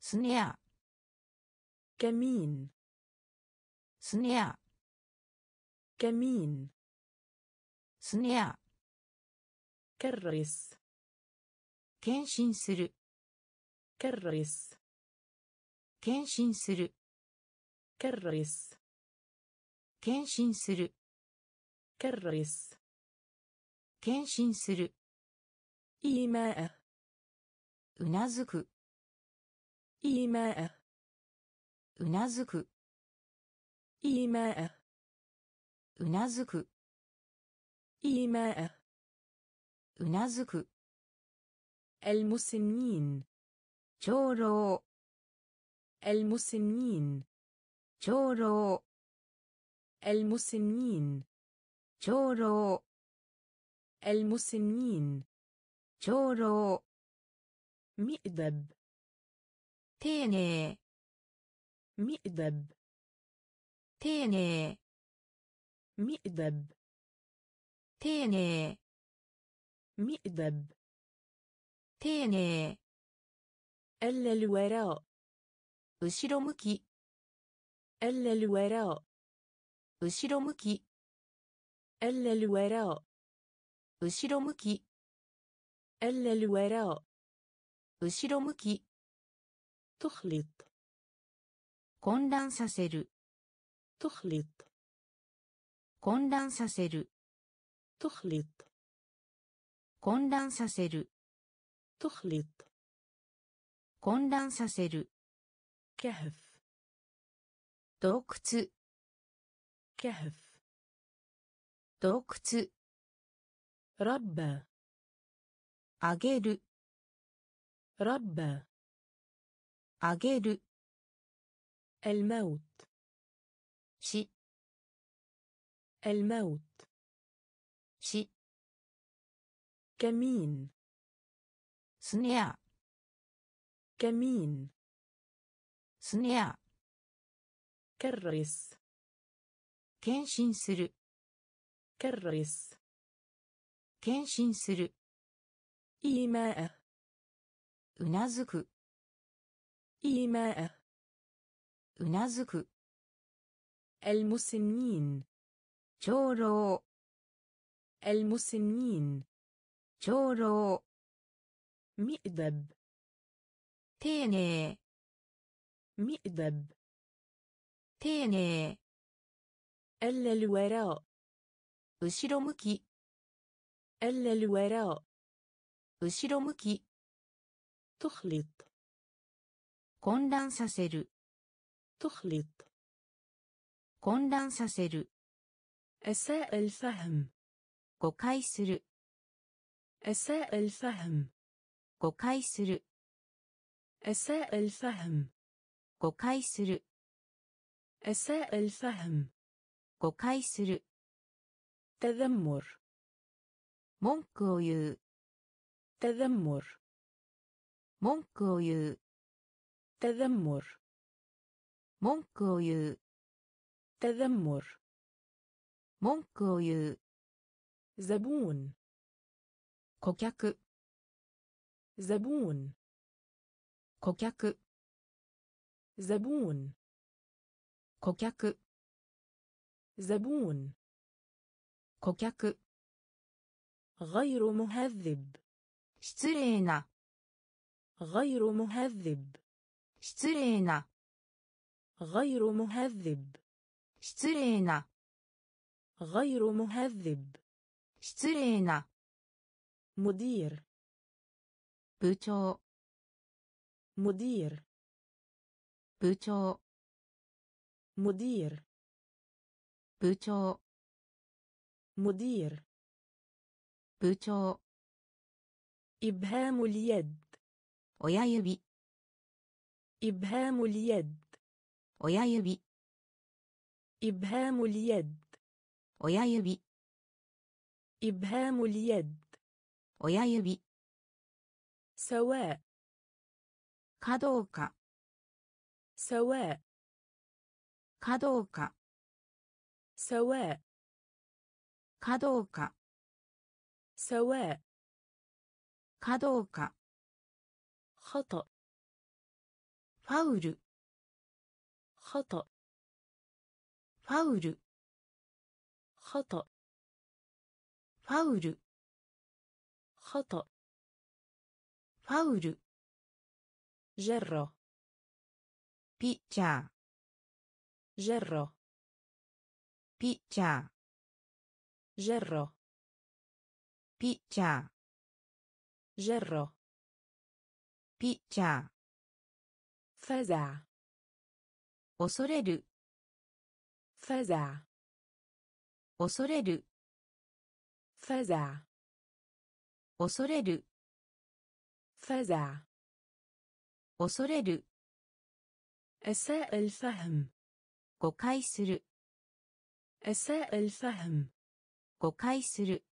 سنيا كمين. سنيا كمين. スネア。ケロリス。検診する。ケロリス。検診する。ケロリス。検診する。ケロリス。検診する。イーマー。うなずく。イーマー。うなずく。イーマー。うなずく。إيماء うなずく المسنين 長老 المسنين 長老 المسنين 長老 المسنين 長老 مئدب 丁寧 مئدب 丁寧 مئدب 丁寧 مئدب 丁寧 ألا الوراء 後ろ向き ألا الوراء 後ろ向き ألا الوراء 後ろ向き ألا الوراء 後ろ向き تخلط 混乱させる تخلط 混乱させる تخلط 混乱させる تخلط 混乱させる كهف 洞窟 كهف 洞窟 ربى あげる ربى あげる الموت し الموت し كمين スネア كمين スネア كرس 献身する كرس 献身する إيماء うなずく إيماء うなずく المسنين 長老 المسنين 長老 مئدب 丁寧 مئدب 丁寧 ألا الوراء 後ろ向き ألا الوراء 後ろ向き تخلط 混乱させる تخلط 混乱させる أساء الفهم 誤解する أساء الفهم 誤解する أساء الفهم 誤解する أساء الفهم 誤解する تذمر 文句を言う تذمر 文句を言う تذمر 文句を言う تذمر 文句を言う زبون 顧客 زبون 顧客 زبون 顧客 زبون 顧客 غير مهذب 失礼な غير مهذب 失礼な غير مهذب 失礼な غير مهذب 失礼な、 مدير 部長、 مدير 部長、 مدير 部長、 مدير 部長、 إبهام اليد 親指、 إبهام اليد 親指、 إبهام اليد 親指、 إبهام اليد 親指、 سواء かどうか、 سواء かどうか、 سواء かどうか、 سواء かどうか、 خطأ ファウル、 خطأ ファウル、 خطأ ファウル。ファウル。ジェロ。ピッチャー。ジェロ。ピッチャー。ジェロ。ピッチャー。ジェロ。ピッチャー。フェザー。恐れる。ファザー。恐れる。فزع 恐れる、 فزع 恐れる、 أساء الفهم 誤解する、 أساء الفهم 誤解する、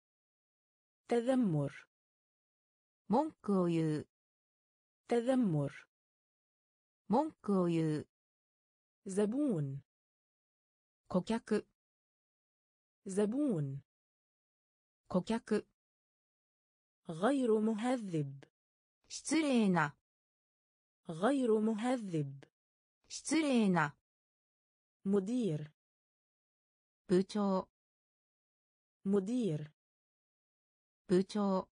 تذمر 文句を言う、 تذمر 文句を言う、 زبون 顧客、 زبون 顧客、 غير مهذب 失礼な、 غير مهذب 失礼な、 مدير 部長、 مدير 部長、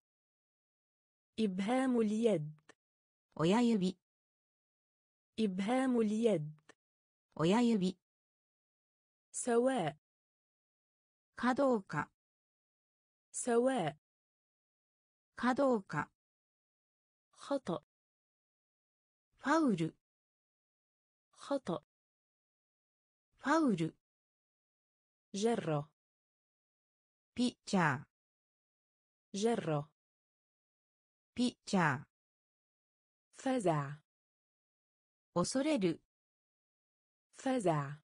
إبهام اليد 親指、 إبهام اليد 親指、 سواء かどうか、 سواء かどうか、 خطأ ファウル、 خطأ ファウル、 جرة ピッチャー、 جرة ピッチャー、 فزع 恐れる、 فزع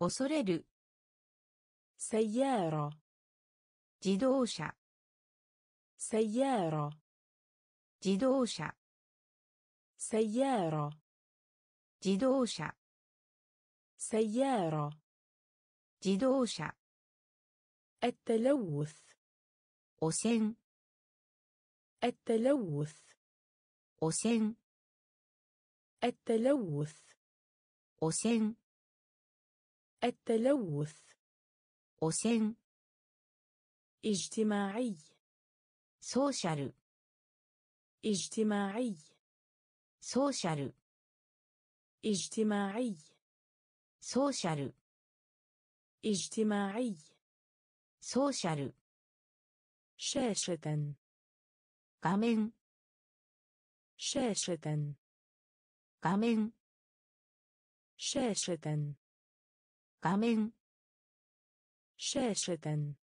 恐れる、 سيارة 自動車、 سيارة 自動車、 سيارة 自動車、 سيارة 自動車、 التلوث 汚染、 التلوث 汚染、 التلوث 汚染、 التلوث 汚染、 اجتماعي سوشيال اجتماعي ソーシャル اجتماعي ソーシャル اجتماعي ソーシャル شاشة 画面 شاشة 画面 شاشة 画面 شاشة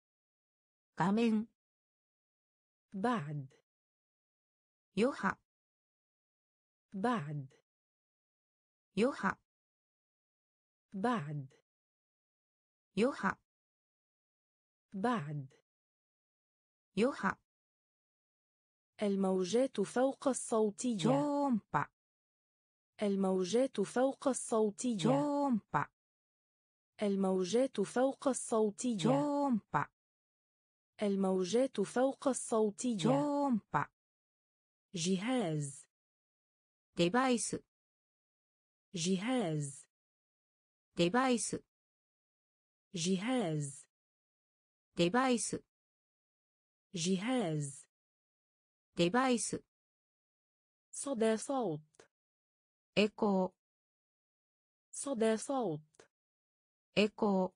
画面 بعد. يوحى. بعد. يوحى. بعد. يوحى. بعد. يوحى. الموجات فوق الصوتية. جومبا. الموجات فوق الصوتية. جومبا. الموجات فوق الصوتية. جومبا. الموجات فوق الصوتية. 超音波. جهاز. デバイス. جهاز. デバイス. جهاز. デバイス. جهاز. デバイス. صدى صوت. エコー. صدى صوت. إيكو.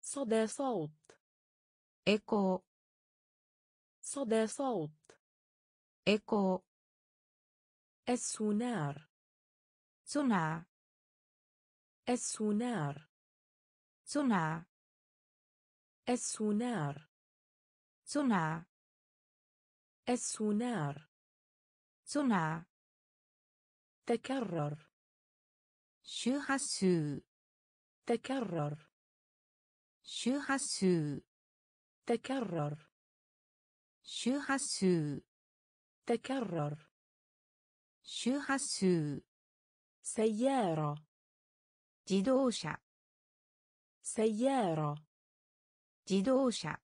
صدى صوت. إيكو صدى صوت إيكو السونار صنع السونار صنع السونار صنع السونار صنع تكرر شو تكرر شو تكرر 周波数 تكرر 周波数 سيارة 自動車 سيارة 自動車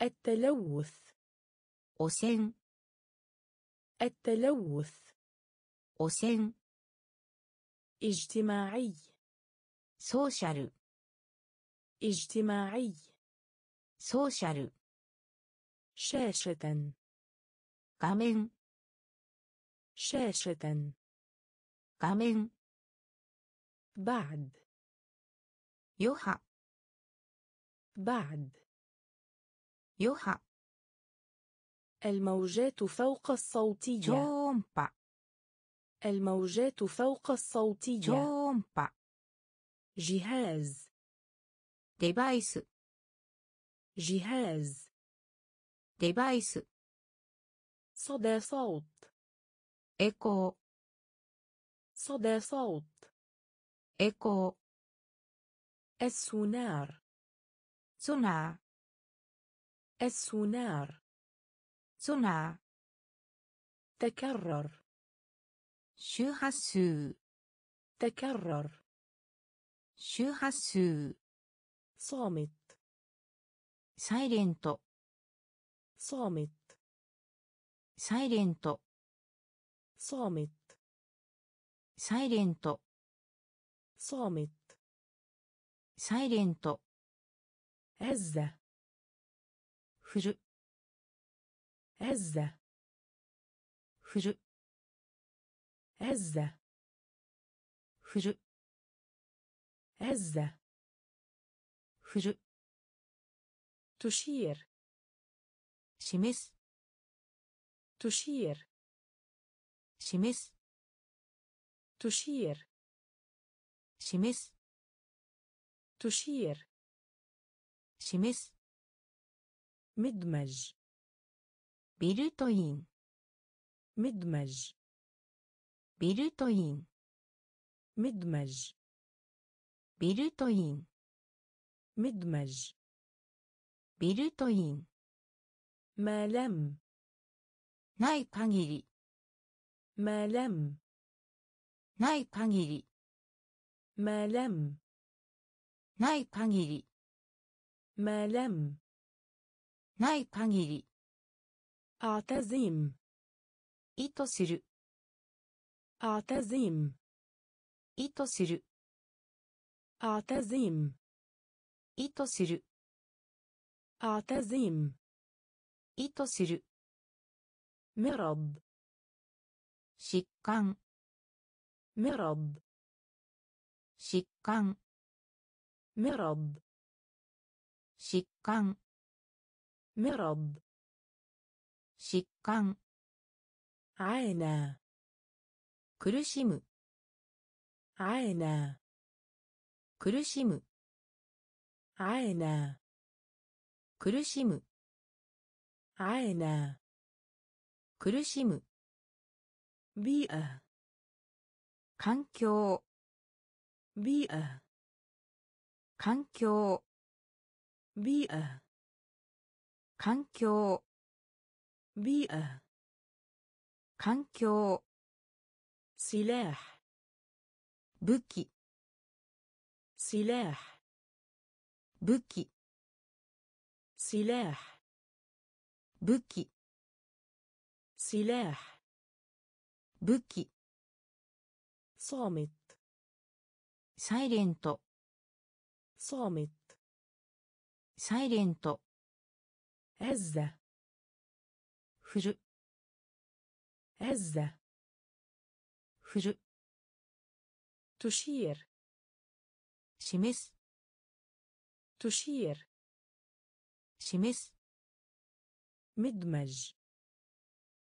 التلوث 汚染 التلوث 汚染 اجتماعي ソーシャル اجتماعي ソーシャル شاشة 画面 شاشة 画面 بعد 余波 بعد 余波 الموجات فوق الصوتية 超音波 الموجات فوق الصوتية 超音波 جهاز デバイス جهاز. デバイス صدى صوت. エコー صدى صوت. إيكو السونار. صنع السونار. صنع تكرر. شوحاسو تكرر. شوحاسو صامت. サイレントサーミットサイレントサーミットサイレントサーミットサイレントエッダフルエッダフルエッダフルエッダフル تشير. شمس. تشير. شمس. تشير. شمس. تشير. شمس. مدمج. بيلتوين مدمج. بيلتوين مدمج. بيلتوين مدمج. ビルトイン ما لم ない限り ما لم ない限り ما لم ない限り ما لم ない限り أعتزم 意図する أعتزم 意図する أعتزم 意図する أعتزم 意図する مرض 疾患 مرض 疾患 مرض 疾患 مرض 疾患 عانى 苦しむ عانى 苦しむ عانى 苦しむ عانى 苦しむ بيئة 環境 بيئة 環境 بيئة 環境 بيئة 環境 سلاح 武器 سلاح 武器 silah Buki. silah Buki. صامت. Silent صامت. Silent عزة. فر عزة. فر تشير. شمس تشير. 示す مدمج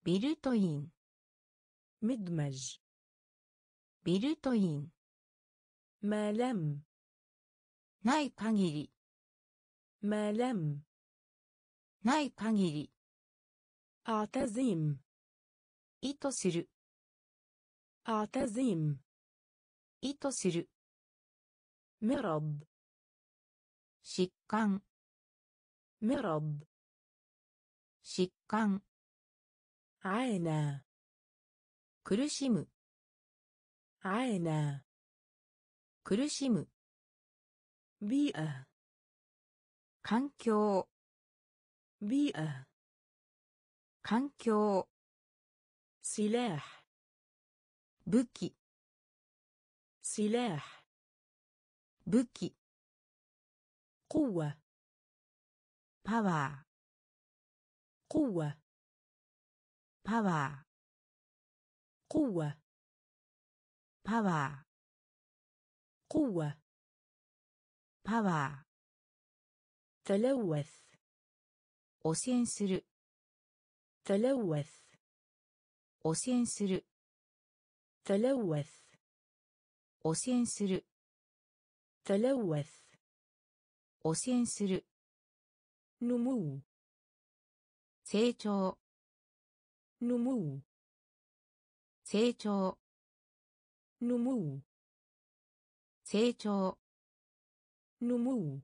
ビルトイン مدمج ビルトイン ما لم ない限り ما لم ない限り أعتزم 意図する أعتزم 意図する مرض 疾患 مرض 疾患 عانى 苦しむ عانى 苦しむ بيئة 環境 بيئة 環境 سلاح 武器 سلاح 武器 قوة パワーパワーパワーパワーパワーテレウェス。汚染する。テレウェス。汚染する。テレウェス。汚染する。テレウェス。汚染する。نمو 成長 نمو 成長 نمو 成長 نمو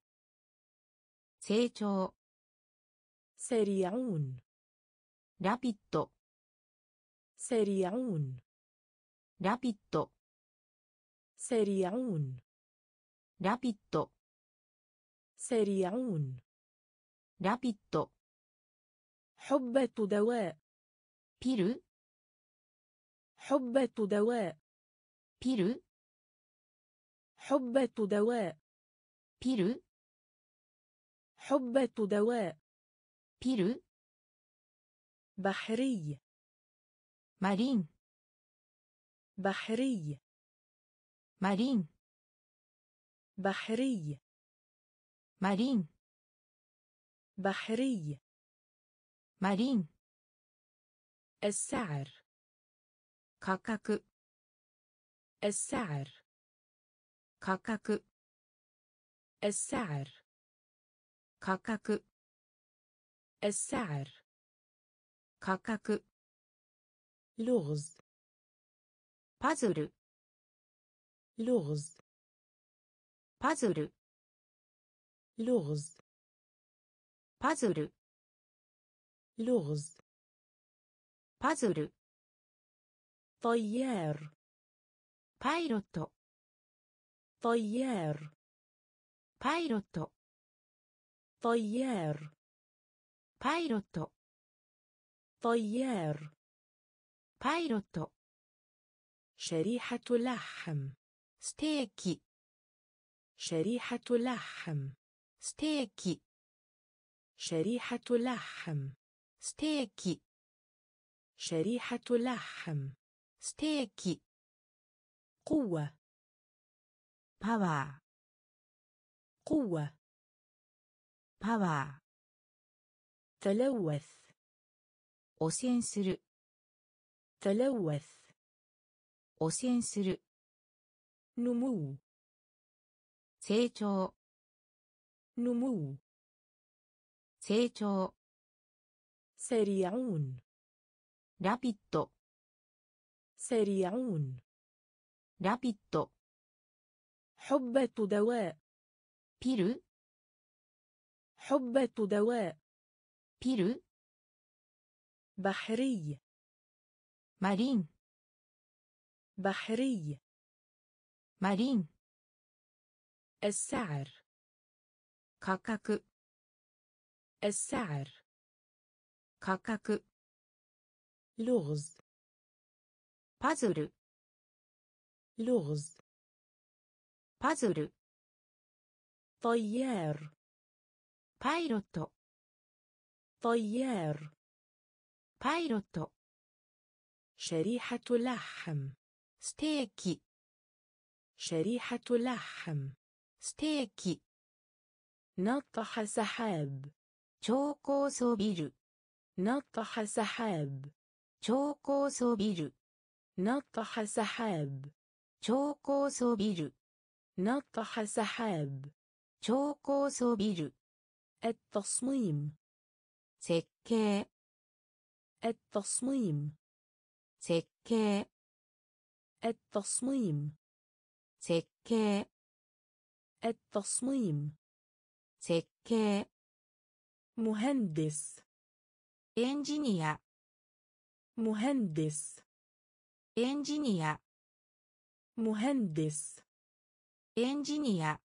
成長 سريعون ラピッド سريعون ラピッド سريعون ラピッド سريعون ラピッド حبة دواء ピル حبة دواء ピル حبة دواء ピル حبة دواء ピル بحري マリン بحري マリン بحري マリン بحري. مارين السعر. كاكاك. السعر. كاكاك. السعر. كاكاك. السعر. كاكاك. لغز. بازل. لغز. بازل. لغز. パズル لغز パズル طيار パイロット طيار パイロット طيار パイロット طيار パイロット شريحة لحم ステーキ شريحة لحم ステーキ شريحة لحم. ステーキ شريحة لحم. ستيك قوة. باور قوة. باور تلوث. 汚染する تلوث. 汚染する نمو. 成長 نمو. 成長。سريعون. رابيد سريعون. رابيد حبة دواء بيل حبة دواء بيل بحري. مارين。بحري. مارين。السعر. 価格 السعر. 価格 لغز. パズル لغز. パズル طيار. パイロット طيار. パイロット شريحة لحم. ステーキ شريحة لحم. ستيكي نطح سحاب. 超高層ビル نطح سحاب 超高層ビル نطح سحاب 超高層ビル نطح سحاب 超高層ビル التصميم 設計 التصميم 設計 التصميم 設計 التصميم 設計 مهندس エンジニア مهندس エンジニア مهندس エンジニア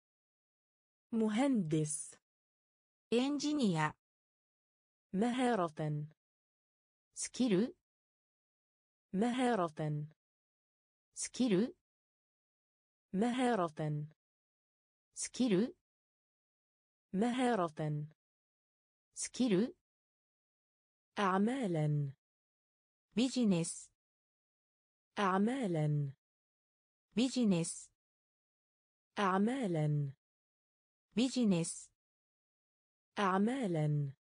مهندس エンジニア مهارة スキル مهارة スキル مهارة スキル مهارة スキル أعمالا. ビジネス أعمالا. ビジネス أعمالا. ビジネス أعمالا.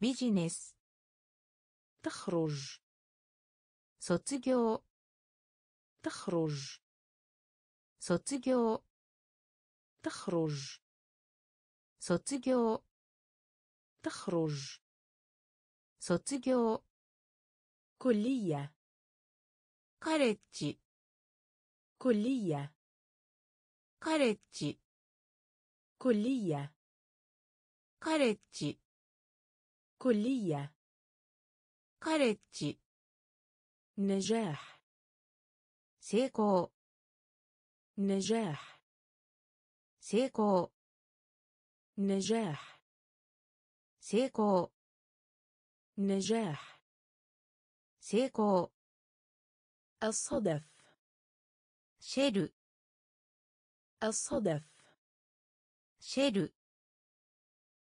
ビジネス تخرج. 卒業 تخرج. 卒業 تخرج. 卒業 تخرج. 卒業 كلية. カレッジ كلية. カレッジ كلية. カレッジ كلية. カレッジ نجاح. 成功. نجاح. 成功. نجاح. 成功 نجاح. سيكو. الصدف. شيل الصدف. شيل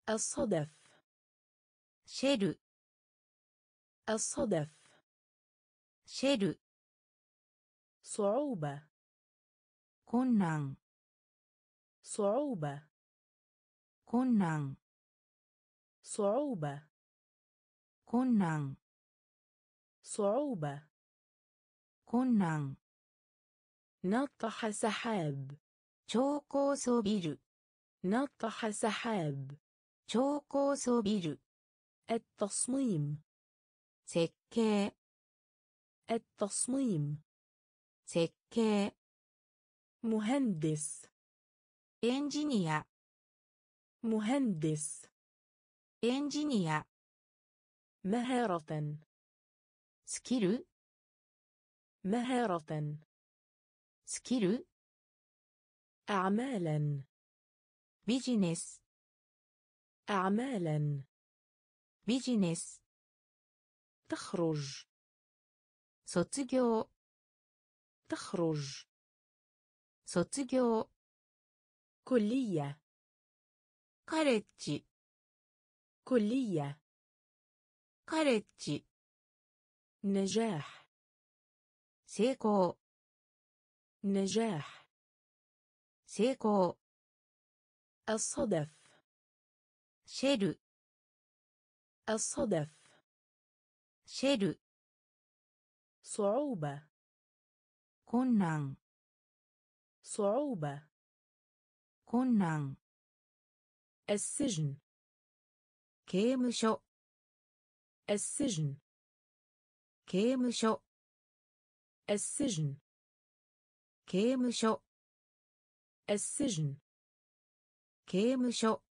الصدف. شيل الصدف. شيل صعوبة. كنن صعوبة. كنن صعوبة 困難 صعوبة 困難 نطح سحاب 超高層ビル نطح سحاب 超高層ビル التصميم 設計 التصميم 設計 مهندس エンジニア مهندس エンジニア مهارة スキル مهارة スキル أعمالا ビジネス أعمالا ビジネス تخرج 卒業 تخرج 卒業 كلية カレッジ كلية. カレッジ نجاح. 成功. نجاح. 成功. الصدف. シェル الصدف. شيل صعوبة. كنان صعوبة. كنان السجن. 刑務所 السجن 刑務所 السجن 刑務所 السجن 刑務所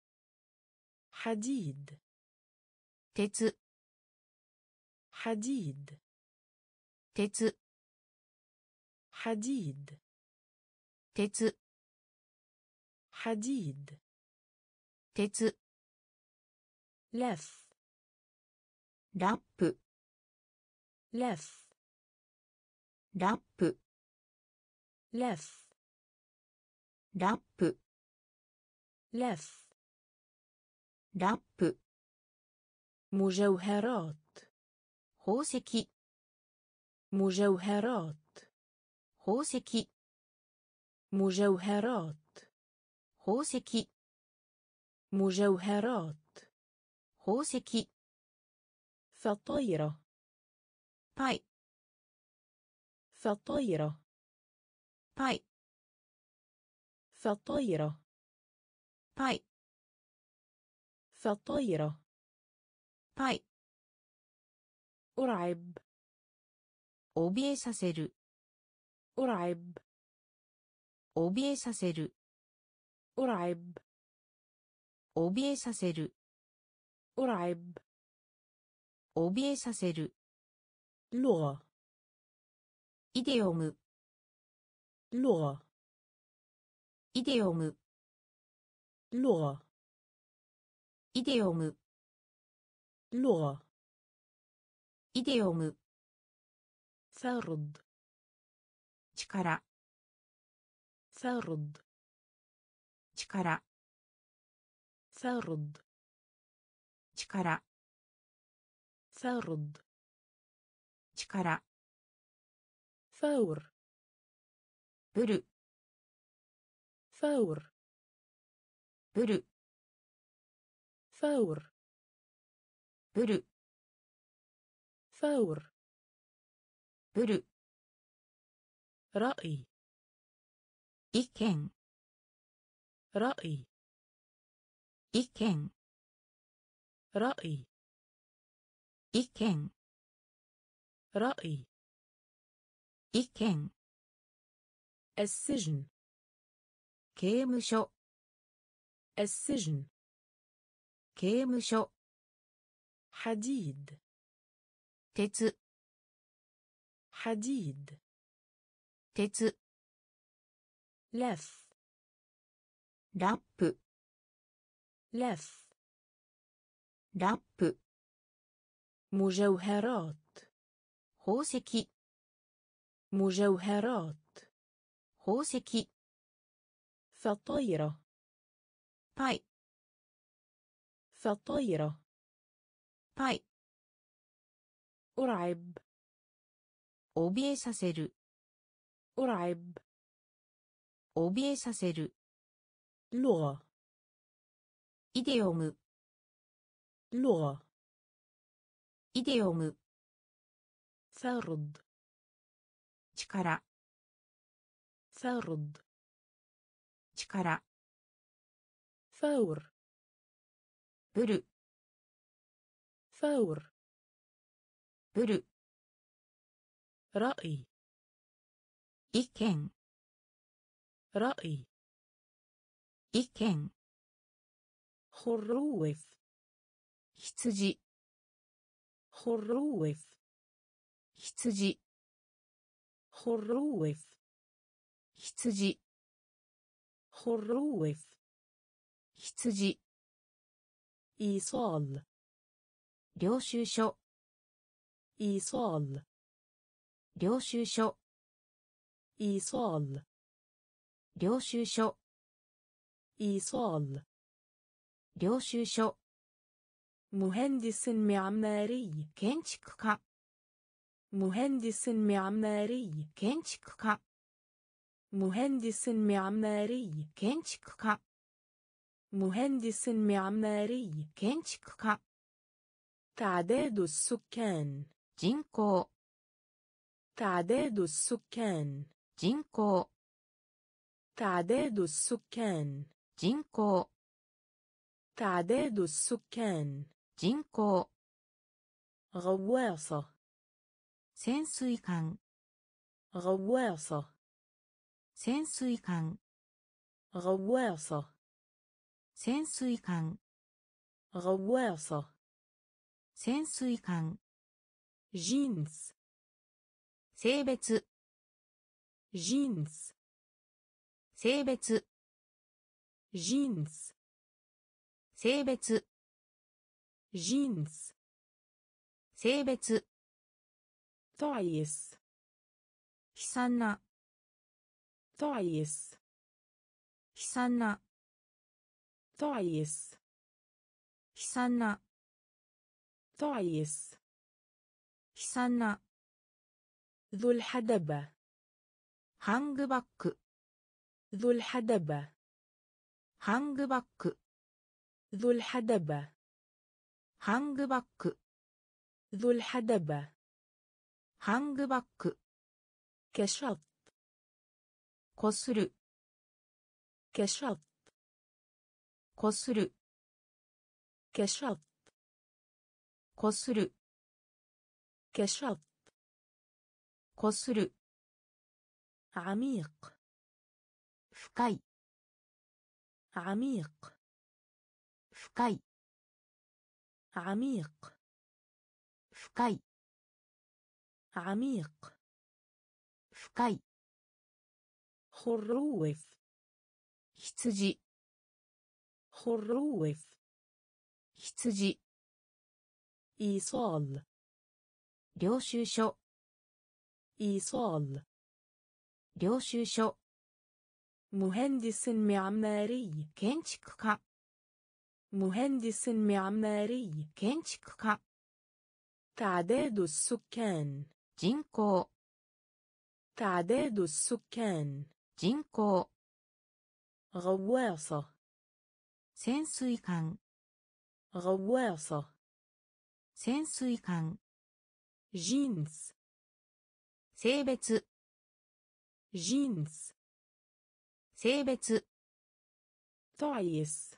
حديد 鉄 حديد 鉄 حديد 鉄 حديد 鉄 لف ラップ لف ラップ لف ラップ لف ラップ مجوهرات 宝石 مجوهرات 宝石 مجوهرات 宝石 مجوهرات 宝石 فطيرة パイ فطيرة パイ فطيرة パイ فطيرة パイ أرعب 怯えさせる أرعب 怯えさせる أرعب 怯えさせる أرعب 怯えさせる لغة イデオム لغة イデオム لغة イデオム لغة イデオム فرد 力 فرد 力 فرد 力 فرد 力 فور ブル فور ブル فور ブル فور ブル رأي 意見 رأي 意見 رأي 意見 رأي 意見 رأي. إيكين. رأي. إيكين. السجن. كيمشو. السجن. كيمشو. حديد. تتس حديد. تتس لف. لاب لف. ラップ مجوهرات 宝石 مجوهرات 宝石 فطيرة パイ فطيرة パイ أرعب 怯えさせる أرعب 怯えさせる لغة イデオム لغة イデオム فرد 力 فرد 力 فور ブル فور ブル رأي 意見 رأي 意見 خروف 羊 خروف 羊 خروف 羊 خروف 羊 إيصال 領収書 إيصال 領収書 إيصال 領収書 إيصال 領収書 مهندس معماري 建築家 مهندس معماري 建築家 مهندس معماري 建築家 مهندس معماري 建築家 تعداد السكان 人口 تعداد السكان 人口 تعداد السكان 人口 تعداد السكان 人口 غواصة 潜水艦 غواصة 潜水艦 غواصة 潜水艦 غواصة 潜水艦 جينز 性別 جينز 性別 جينز 性別 جينز 性別 تعيس 悲惨な تعيس 悲惨な تعيس 悲惨な تعيس 悲惨な ذو الحدبة ハングバック ذو الحدبة ハングバック ذو الحدبة ハングバック ذو الحدبة ハングバック كشط こする كشط こする كشط こする كشط こする عميق 深い عميق 深い عميق 深い عميق 深い خروف 羊 خروف 羊 إيصال 領収書 إيصال 領収書 مهندس معماري 建築家 مهندس معماري 建築家 تعداد السكان 人口 تعداد السكان 人口 غواصة 潜水艦 غواصة 潜水艦 جينز 性別 جينز 性別 تعيس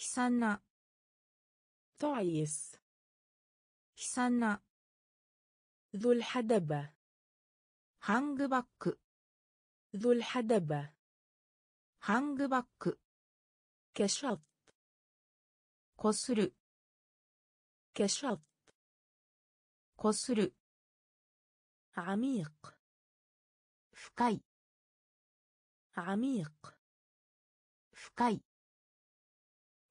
悲惨な تعيس. 悲惨な ذو الحدبة ハンチバック. ذو الحدبة هانغباك. كشط. كسر. كشط. كسر. عميق. فكاي. عميق. فكاي.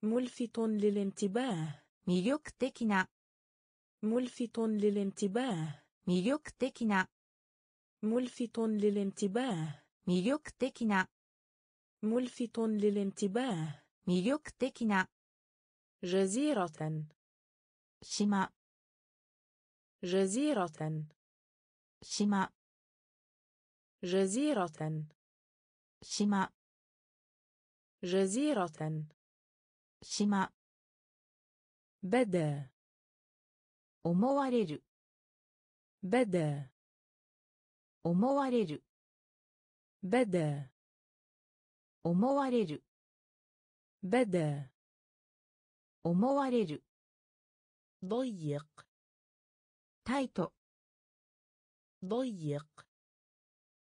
ملفت للانتباه 魅力的な ملفت للانتباه 魅力的な ملفت للانتباه 魅力的な ملفت للانتباه 魅力的な جزيرة 島 جزيرة 島 جزيرة 島 جزيرة 島 بدا 思われる بدا 思われる بدا 思われる بدا 思われる ضيق タイト ضيق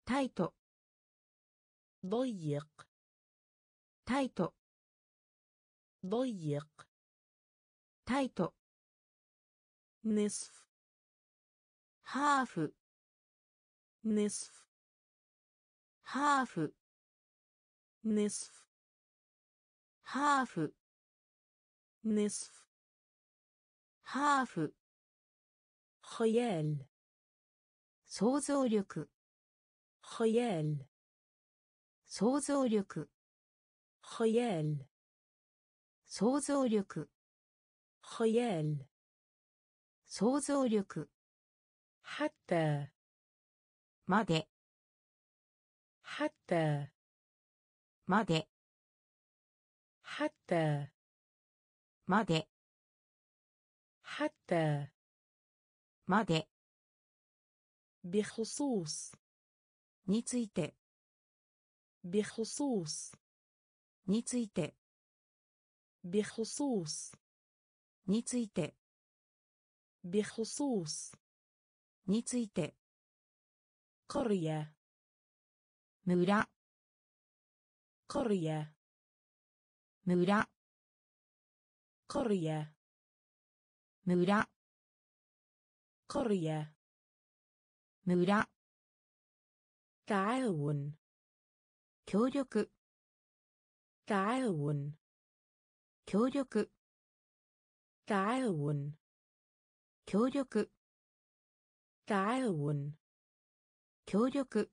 タイト ضيق タイト ضيق تايت نصف هاف نصف هاف نصف هاف نصف هاف خيال 想像力 خيال 想像力 خيال 想像力 خيال 想像力 حتى まで حتى まで حتى まで حتى まで بخصوص について بخصوص について بخصوص について بخصوص について قرية 村 قرية 村 قرية 村 قرية 村 تعاون 協力 تعاون 協力 تعاون 協力 تعاون 協力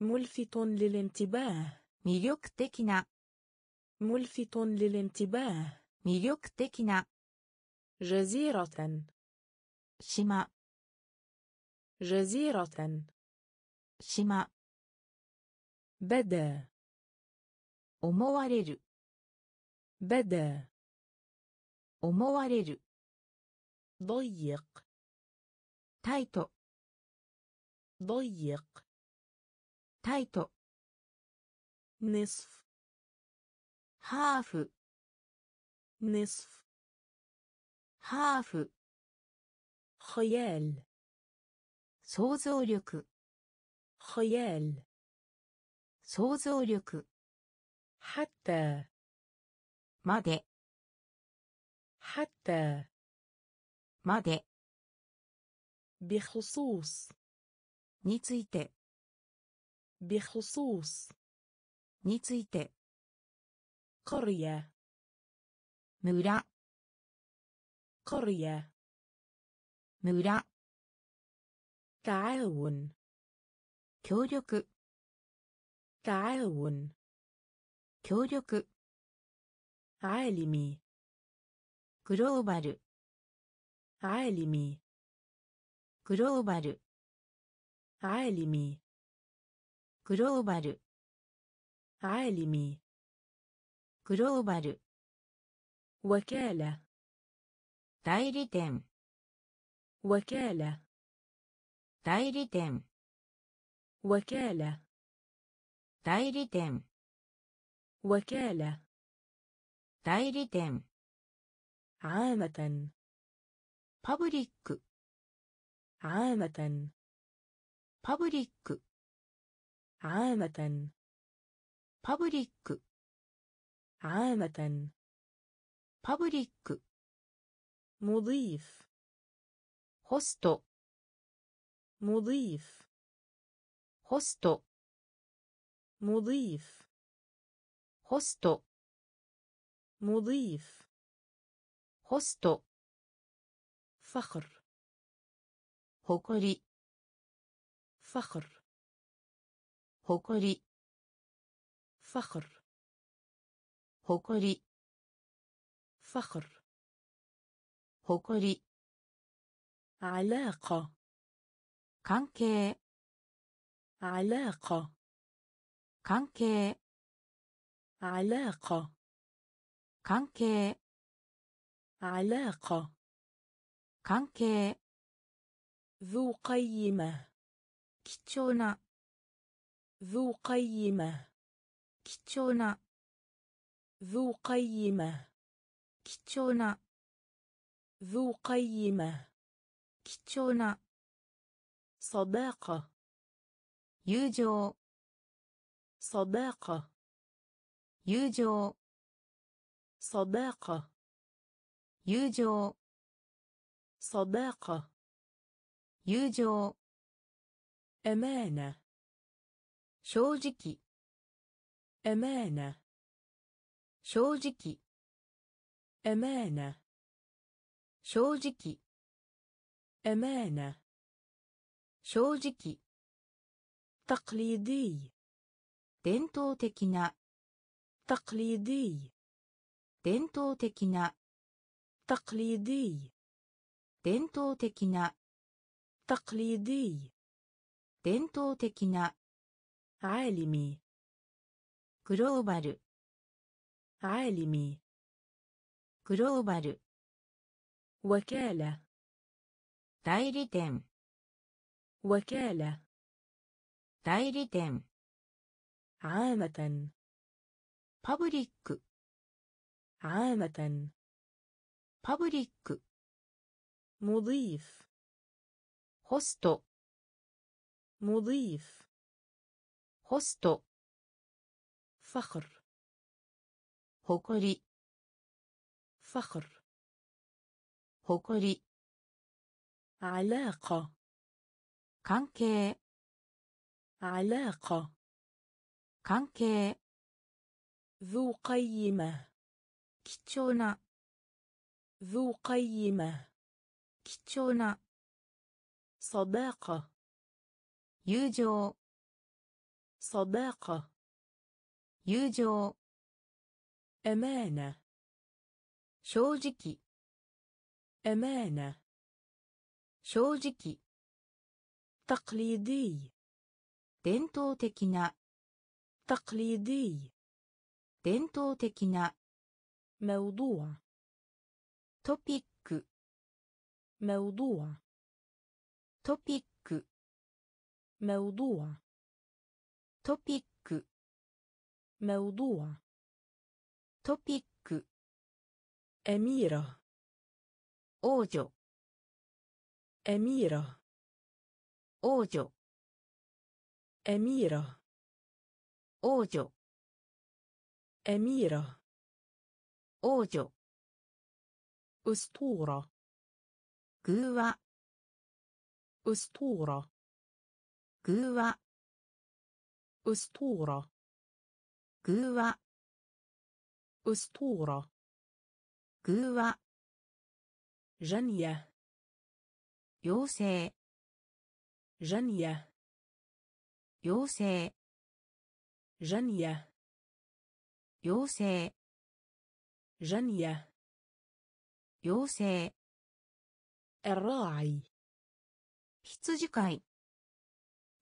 ملفت للانتباه 魅力的な ملفت للانتباه 魅力的な جزيرة 島 جزيرة 島 بدا 思われる بدا 思われる ضيق タイト ضيق タイト نصف ハーフ نصف ハーフ خيال 想像力 خيال 想像力 حتى まで حتى まで بخصوص について بخصوص について قرية 村 قرية 村 تعاون 協力 تعاون 協力 アイリミーグローバルアイリミーグローバルアイリミーグローバルアイリミーグローバルわけーら代理店わけーら代理店わけーら代理店わけーら代理代理店 عامة パブリック عامة パブリック عامة パブリック عامة パブリック مضيف ホスト مضيف ホスト مضيف ホスト مضيف. ホスト فخر. 誇り. فخر. 誇り. فخر. 誇り. فخر. 誇り. علاقة. كانكي. علاقة. كانكي. علاقة. 関係 علاقة 関係 ذو قيمة 貴重な ذو قيمة 貴重な ذو قيمة 貴重な ذو قيمة 貴重な صداقة 友情 صداقة 友情 صداقة 友情 صداقة 友情 أمانة 正直 أمانة 正直 أمانة 正直 أمانة 正直 تقليدي 伝統的な تقليدي 伝統的な تقليدي 伝統的な تقليدي 伝統的な عالمي グローバル عالمي グローバル وكالة 代理店 وكالة 代理店 عامة パブリック عامة. Public. مضيف. Host. مضيف. Host. فخر. هكري فخر. هكري علاقة. كانكي علاقة. كانكي ذو قيمة. 貴重な ذو قيمة 貴重な صداقة 友情 صداقة 友情 أمانة 正直 أمانة 正直 تقليدي 伝統的な تقليدي 伝統的な موضوع トピック موضوع トピック موضوع トピック موضوع トピック أميرة 王女 أميرة 王女 أميرة أوجو أميرة 王女 أسطورة 偶話 أسطورة 偶話 أسطورة 偶話 أسطورة 偶話 جنية 妖精 جنية 妖精 جنية 妖精 جنية 妖精 الراعي 羊飼い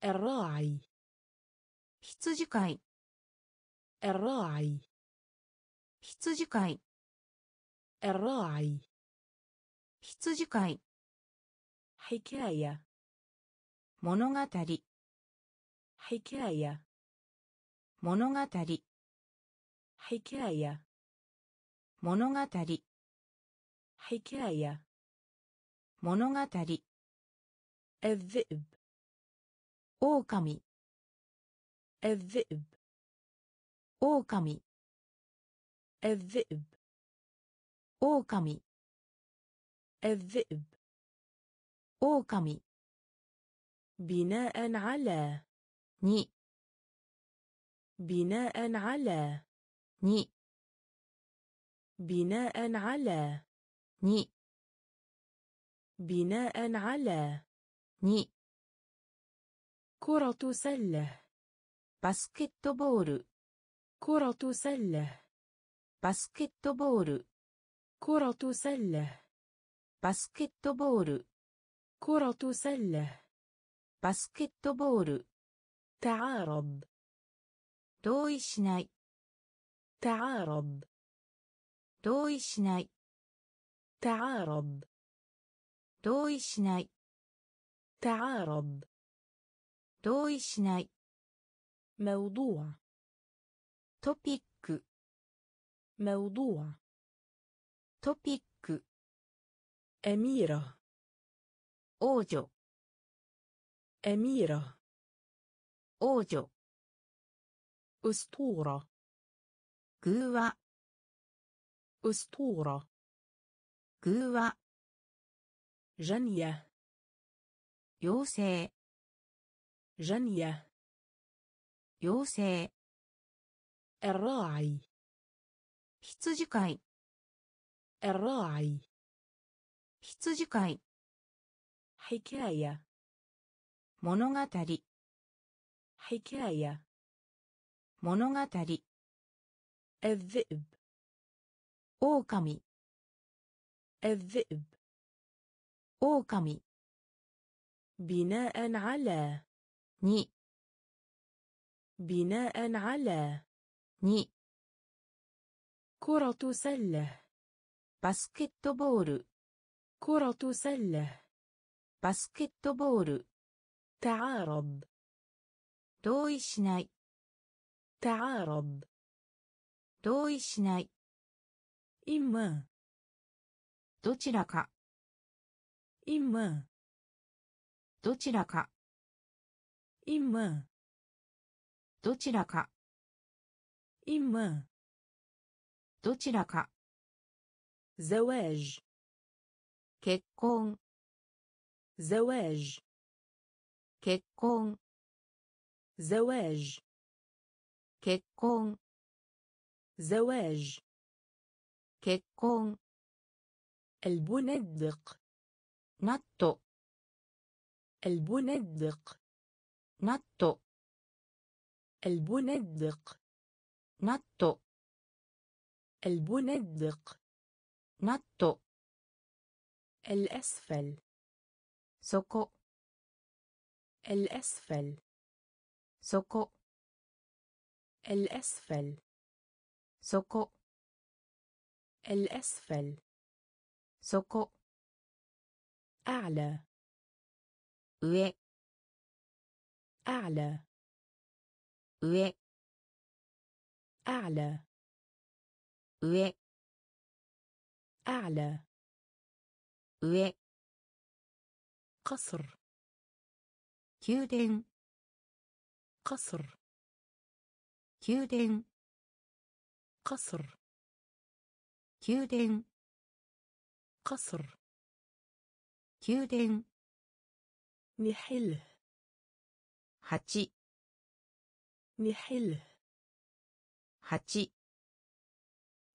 الراعي 羊飼い الراعي 羊飼い الراعي 羊飼い حكاية 物語 حكاية 物語 حكاية 物語 حكاية 物語 الذئب 狼 الذئب 狼 الذئب 狼 الذئب 狼 بناء على に بناء على に بناء على. ني. بناء على. ني. كرة سلة. バスケットボール كرة سلة. バスケットボール كرة سلة. バスケットボール كرة سلة. バスケットボール تعارض. 同意しない تعارض. 同意しない تعارض 同意しない تعارض 同意しない موضوع トピック موضوع トピック أميرة 王女 أميرة 王女 أسطورة 偶話 أسطورة 偶話 جنية 妖精 جنية 妖精 الراعي 羊飼い الراعي 羊飼い حكاية 物語 حكاية 物語 الذئب 狼 الذئب 狼 بناء على に بناء على に كرة سلة バスケットボール كرة سلة バスケットボール تعارض 同意しない تعارض 同意しない إما どちらか إما どちらか إما どちらか إما どちらか زواج 結婚 زواج 結婚 زواج 結婚 زواج كيكون البندق ناتو البندق ناتو البندق ناتو البندق ナット الأسفل. 底 الأسفل. 底 الأسفل. 底 الأسفل. 底. أعلى. 上. أعلى. وي. أعلى. وي. أعلى. وي. قصر. كيودين قصر. كيودين قصر. 宮殿 قصر 宮殿 نحله 8 نحله 8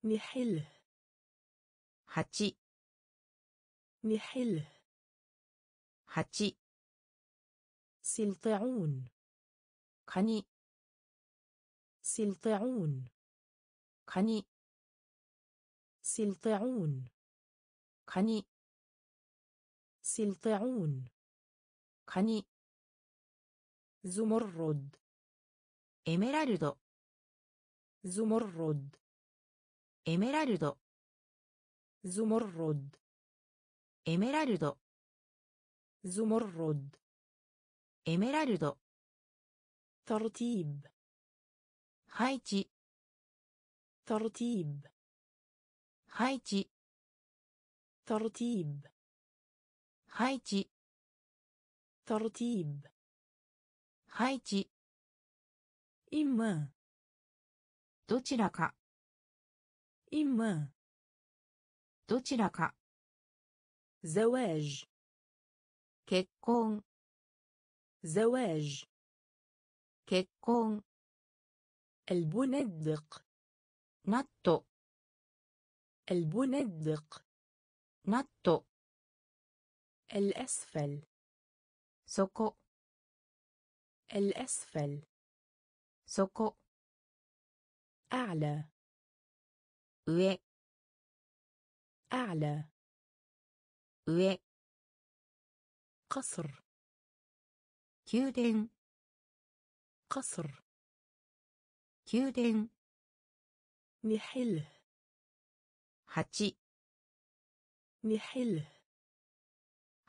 نحله 8 نحله 8 سلطعون カニ سلطعون カニ سلطعون. غني سلطعون. غني زمرد. إميرالدو. زمرد. إميرالدو. زمرد. إميرالدو. زمرد. إميرالدو. ترتيب. هايتي. ترتيب. 配置 ترتيب 配置 ترتيب 配置 إما どちらか إما どちらか زواج 結婚 زواج 結婚 البندق ナット البندق نط. الأسفل. سوكو الأسفل. سوكو أعلى. و. أعلى. و. قصر. كيودين قصر. كيودين نحله. هاتي نحله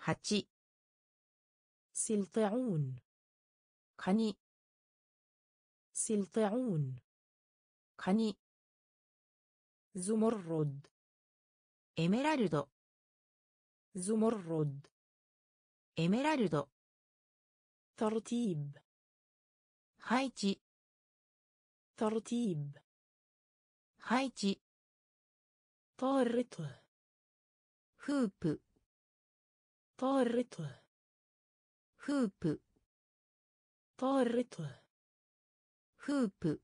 هاتي سلطعون. قني سلطعون. قني زمرد. إميرالد زمرد. إميرالد ترتيب. هايتي. ترتيب. هايتي. tarrito huupu tarrito huupu tarrito huupu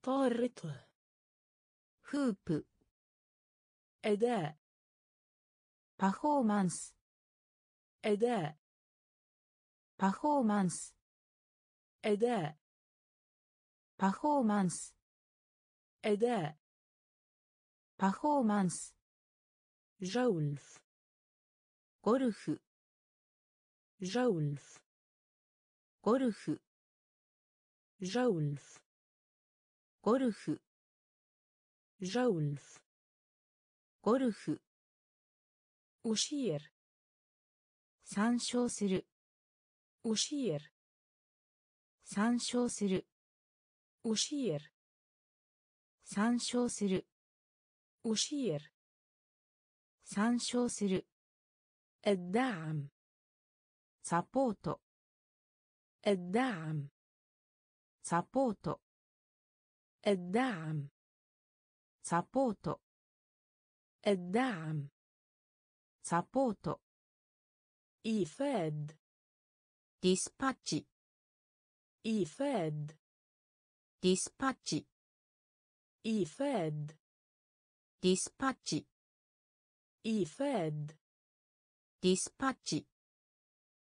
tarrito huupu エデーパフォーマンスエデーパフォーマンスエデーパフォーマンスエデーパフォーマンス。ジョウルフ。ゴルフ。ジョウルフ。ゴルフ。ジョウルフ。ゴルフ。ジョウルフ。ゴルフ。ウシエル参照する。ウシエル参照する。ウシエル参照する。أشير 参照する الدعم サポート الدعم サポート الدعم サポート الدعم サポート إيفاد ディスパッチ إيفاد ディスパッチ إيفاد dispacci إيفاد. Dispacci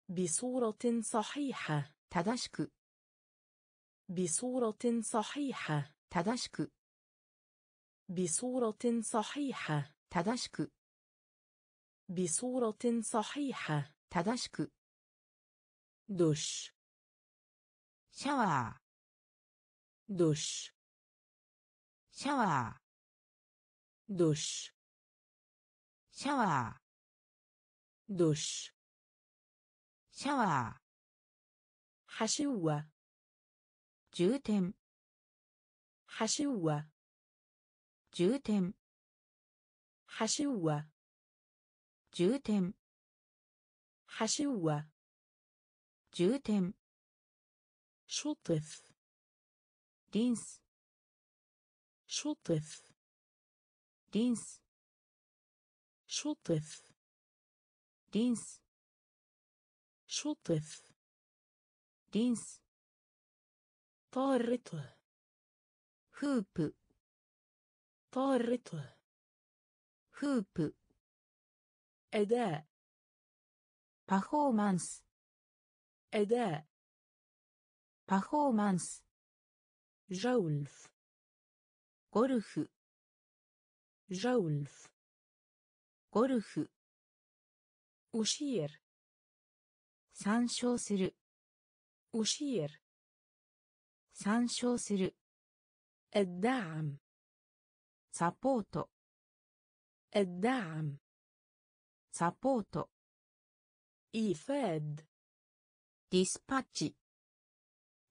بصورة صحيحة. تدشك. بصورة صحيحة. تدشك. بصورة صحيحة. تدشك. بصورة صحيحة. تدشك. دش. شاور دش. شاور ドシシャワードシシャワーはしうわ重点はしうわ重点はしうわ重点はしうわ重点 شطث لينس شطث جنس شطف جنس شطف جنس طارته هوب طارته هوب أداء performance. أداء performance. جولف غولف جولف ゴルフ أشير 参照する أشير 参照する الدعم サポート الدعم サポート إيفاد ディスパッチ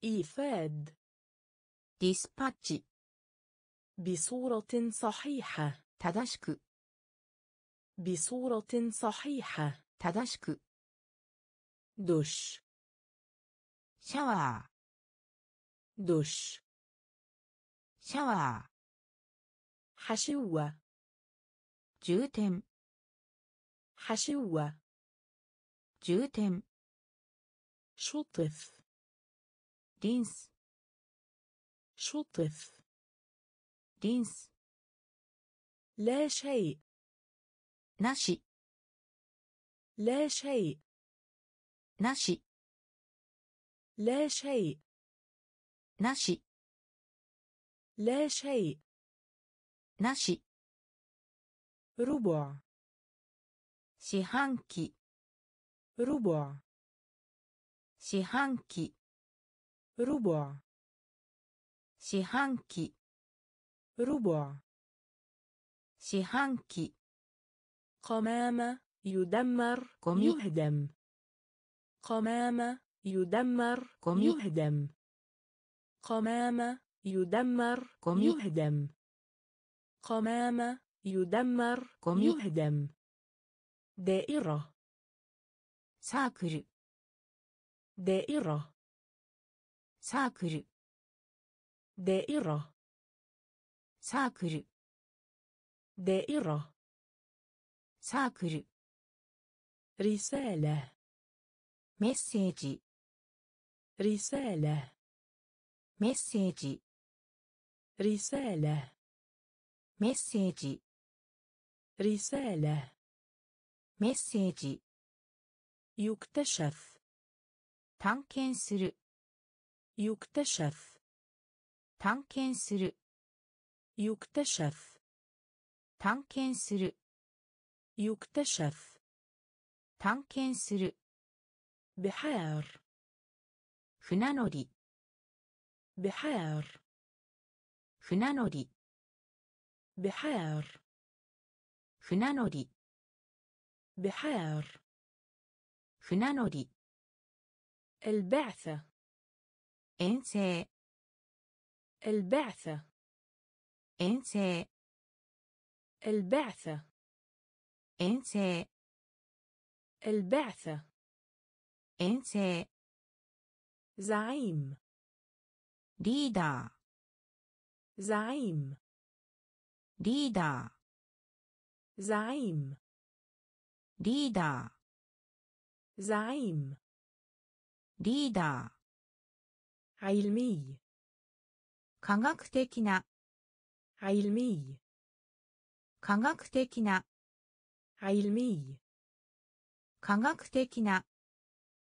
إيفاد ディスパッチ بصورة صحيحة 正しく بصورة صحيحة 正しく دش シャワ دش ーシャワ حشوة ー充填 حشوة 充填 شطف リンス شطف リンス لا شيء なし لا شيء なし لا شيء なし لا شيء なし ربع 四半期 ربع 四半期 ربع 四半期 ربع 四半期 قمامة يدمر قم يهدم. قمامة يدمر قم يهدم. قمامة يدمر قم يهدم. قمامة يدمر قم يهدم. دائرة. ساكر. دائرة. ساكر. دائرة. サークル. دائرة サークル رسالة メッセージ رسالة メッセージ رسالة メッセージ رسالة メッセージ يكتشف 探検する يكتشف 探検する يكتشف 探検する يكتشف 探検する بحار 船乗り بحار 船乗り بحار 船乗り بحار 船乗り البعثة 遠征 البعثة 遠征 البعثة. إنساء البعثة. إنساء زعيم. ليدا زعيم. ليدا زعيم. ليدا زعيم. ليدا علمي. 科学的な علمي. 科学的な علمي 科学的な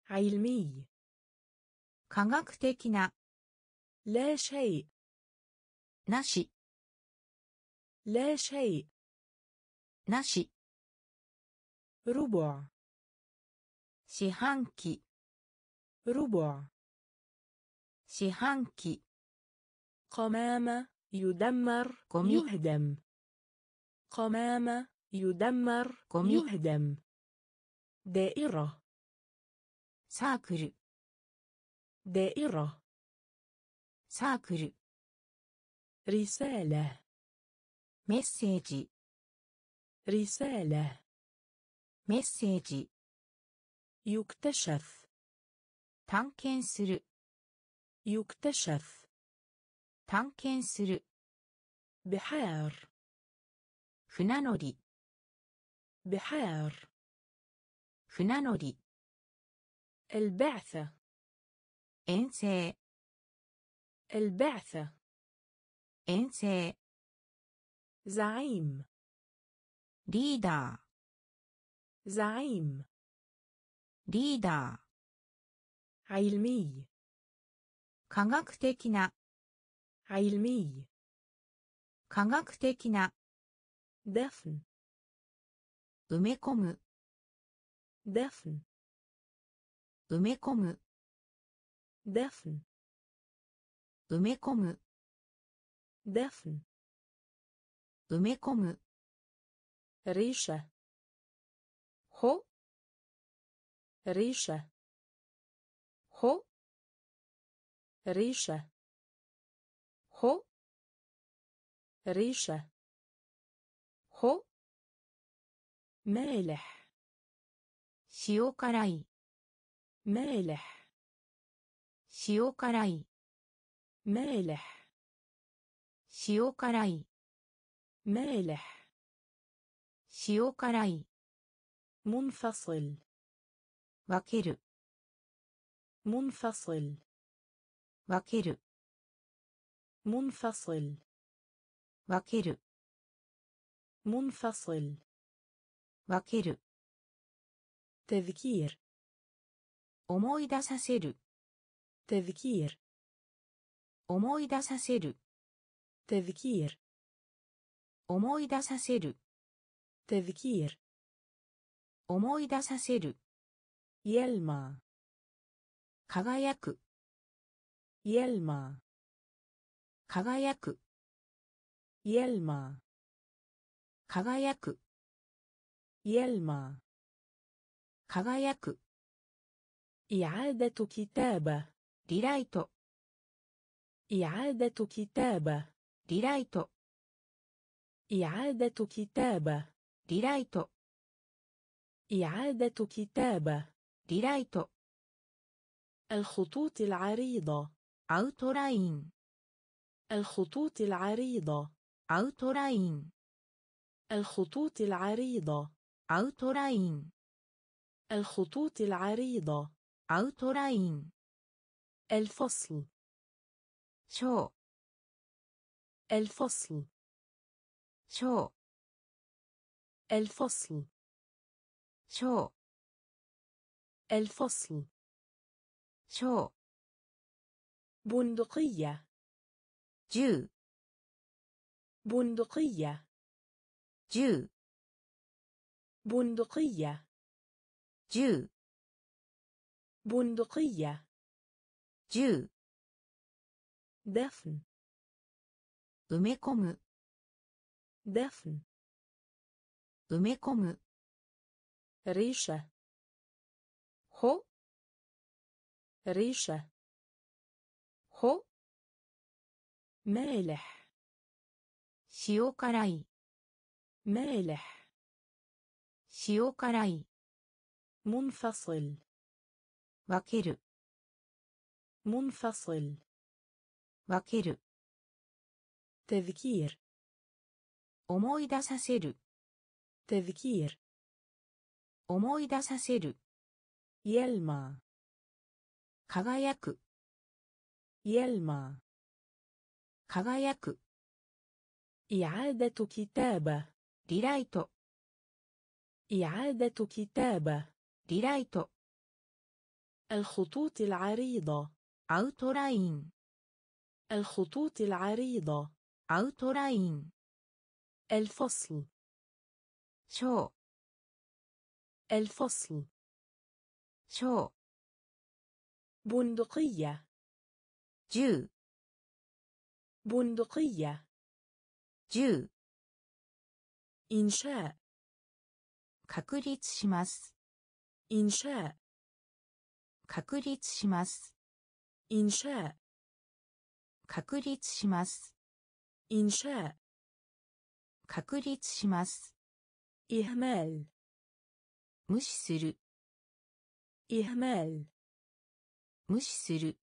علمي 科学的な لا شيء なし لا شيء なし ربع 四半期 ربع 四半期 قمامة يدمر قمي. يهدم قمامة يدمر يهدم. دائرة. ساكر. دائرة. サークル. رسالة. メッセージ. رسالة. メッセージ. يكتشف. 探検する يكتشف. 探検する بحار. 船乗り。بحار. 船乗り。البعثة. 遠征 البعثة. 遠征 زعيم. ليدر زعيم. ليدر علمي. 科学的な علمي. 科学的な دفن 埋め込む دفن 埋め込む دفن 埋め込む دفن 埋め込む ريشة ほ ريشة ほ ريشة ほ ريشة ほ مالح 塩辛い مالح 塩辛い مالح 塩辛い مالح 塩辛い منفصل 分ける منفصل 分ける منفصل 分ける منفصل 分ける تذكير 思い出させる تذكير 思い出させる تذكير 思い出させる تذكير 思い出させる يلمع 輝く يلمع 輝く يلمع 輝く يلمع 輝く إعادة كتابة リライト إعادة كتابة リライト إعادة كتابة リライト إعادة كتابة リライト الخطوط العريضة アウトライン الخطوط العريضة アウトライン الخطوط العريضة. アウトライン الخطوط العريضة. アウトライン الفصل. شو الفصل. شو الفصل. شو الفصل. شو بندقية. جو بندقية. 銃 بندقية 銃 بندقية 銃 دفن 埋め込む دفن 埋め込む ريشة ほ ريشة ほ مالح 塩辛い مالح 塩辛い منفصل 分ける منفصل 分ける تذكير 思い出させる تذكير 思い出させる يلمع 輝く يلمع 輝く إعادة كتابة リライト إعادة كتابة リライト الخطوط العريضة アウトライン الخطوط العريضة アウトライン الفصل 章 الفصل 章 بندقية 銃 بندقية 銃 إنشاء 確立します。 إنشاء 確立します。 إنشاء 確立します。 إنشاء 確立します。 إهمال 無視する。 إهمال 無視する。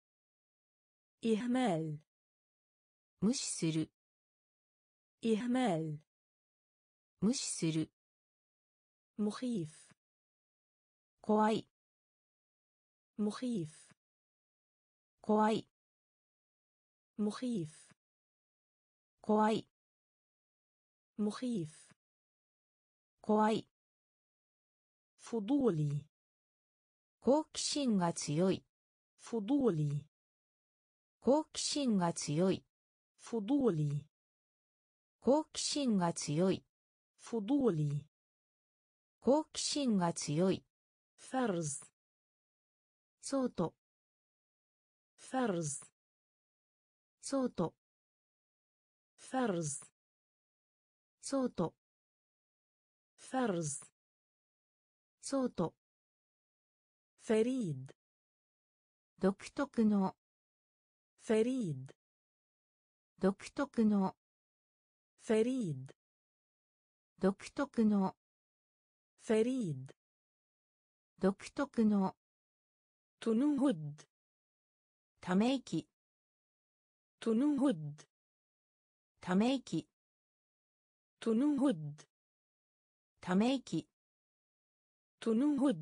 إهمال 無視する。 إهمال 無視する。 مخيف 怖い。 مخيف 怖い。 مخيف 怖い。 مخيف 怖い。 فضولي 好奇心が強い。 فضولي 好奇心が強い。 فضولي 好奇心が強い。 فضولي 好奇心が強い。 فرز そうと、 فرز そうと、 فرز そうと、 فرز そうと、 فريد 独特の、 فريد 独特の、 فريد 独特の。フェリード独特の。トヌホッドため息。トヌホッドため息。トヌホッドため息。トヌホッド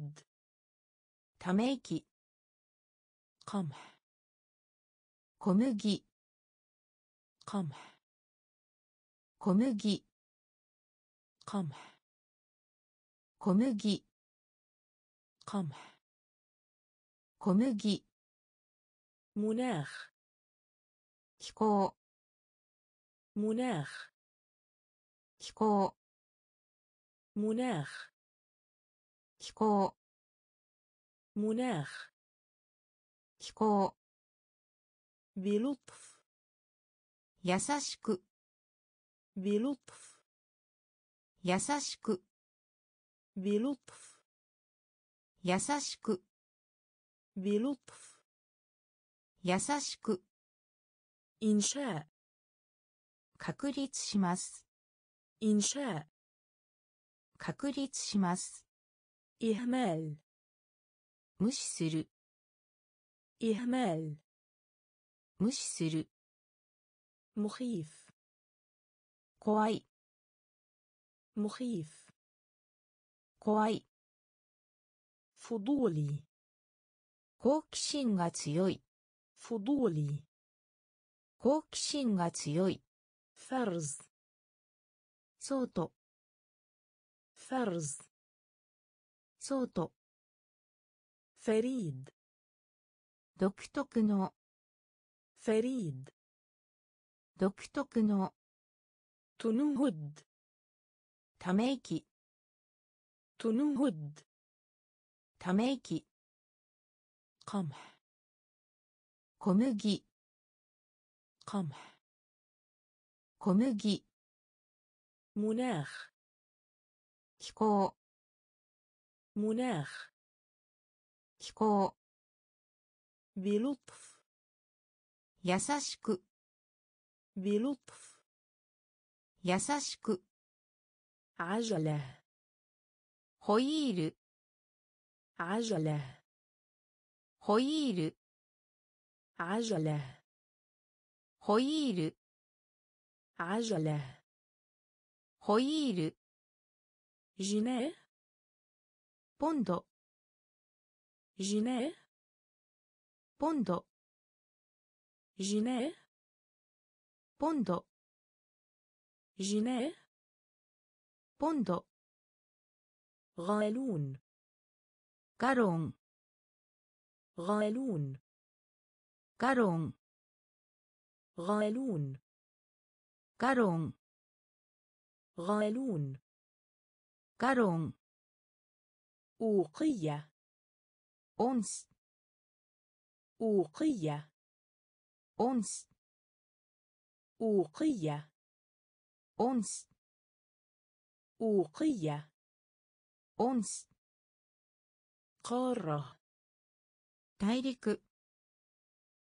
ため息。カム小麦。カム小麦。قمح 小麦、 قمح 小麦、 مناخ 気候、 مناخ 気候、 مناخ 気候、 مناخ 気候、 بلطف 優しく、 بلطف 優しく、 بلطف 優しく、 بلطف 優しく、 إنشاء 確立します。 إنشاء 確立します。 إهمال 無視する、 إهمال 無視する、 مخيف 怖い、 مخيف 怖い、 فضولي 好奇心が強い、 فضولي 好奇心が強い、 فرز そうと、 فرز そうと、 فريد 独特の、 فريد 独特の、 تنهد ため息、 تنهد ため息、 قمح 小麦、 قمح 小麦、 مناخ 気候、 مناخ 気候、 بلطف 優しく、 بلطف 優しく、 عجلة. هويل عجلة. هويل عجلة. هويل عجلة. ホイール جنيه ポンド جنيه ポンド جنيه ポンド جنيه ポンド غالون. ガロン غالون. ガロン غالون. كارون غالون. كارون أوقية. أنس أوقية. أنس أوقية. أنس أوقية オンス قارة 大陸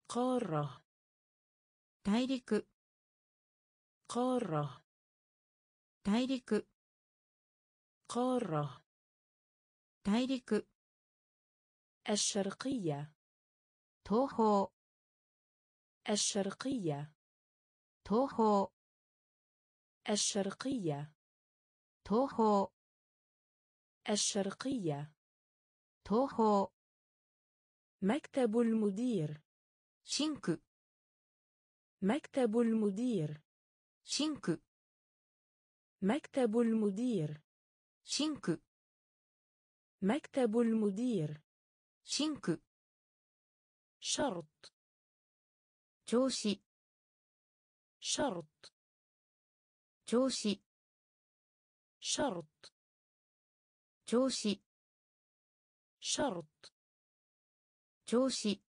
قارة 大陸 قارة 大陸 قارة 大陸 الشرقية 東方 الشرقية 東方 الشرقية 東方 الشرقية 東方 مكتب المدير シンク مكتب المدير シンク مكتب المدير シンク مكتب المدير シンク شرط 調子 شرط 調子 شرط. جوشي. شرط. جوشي.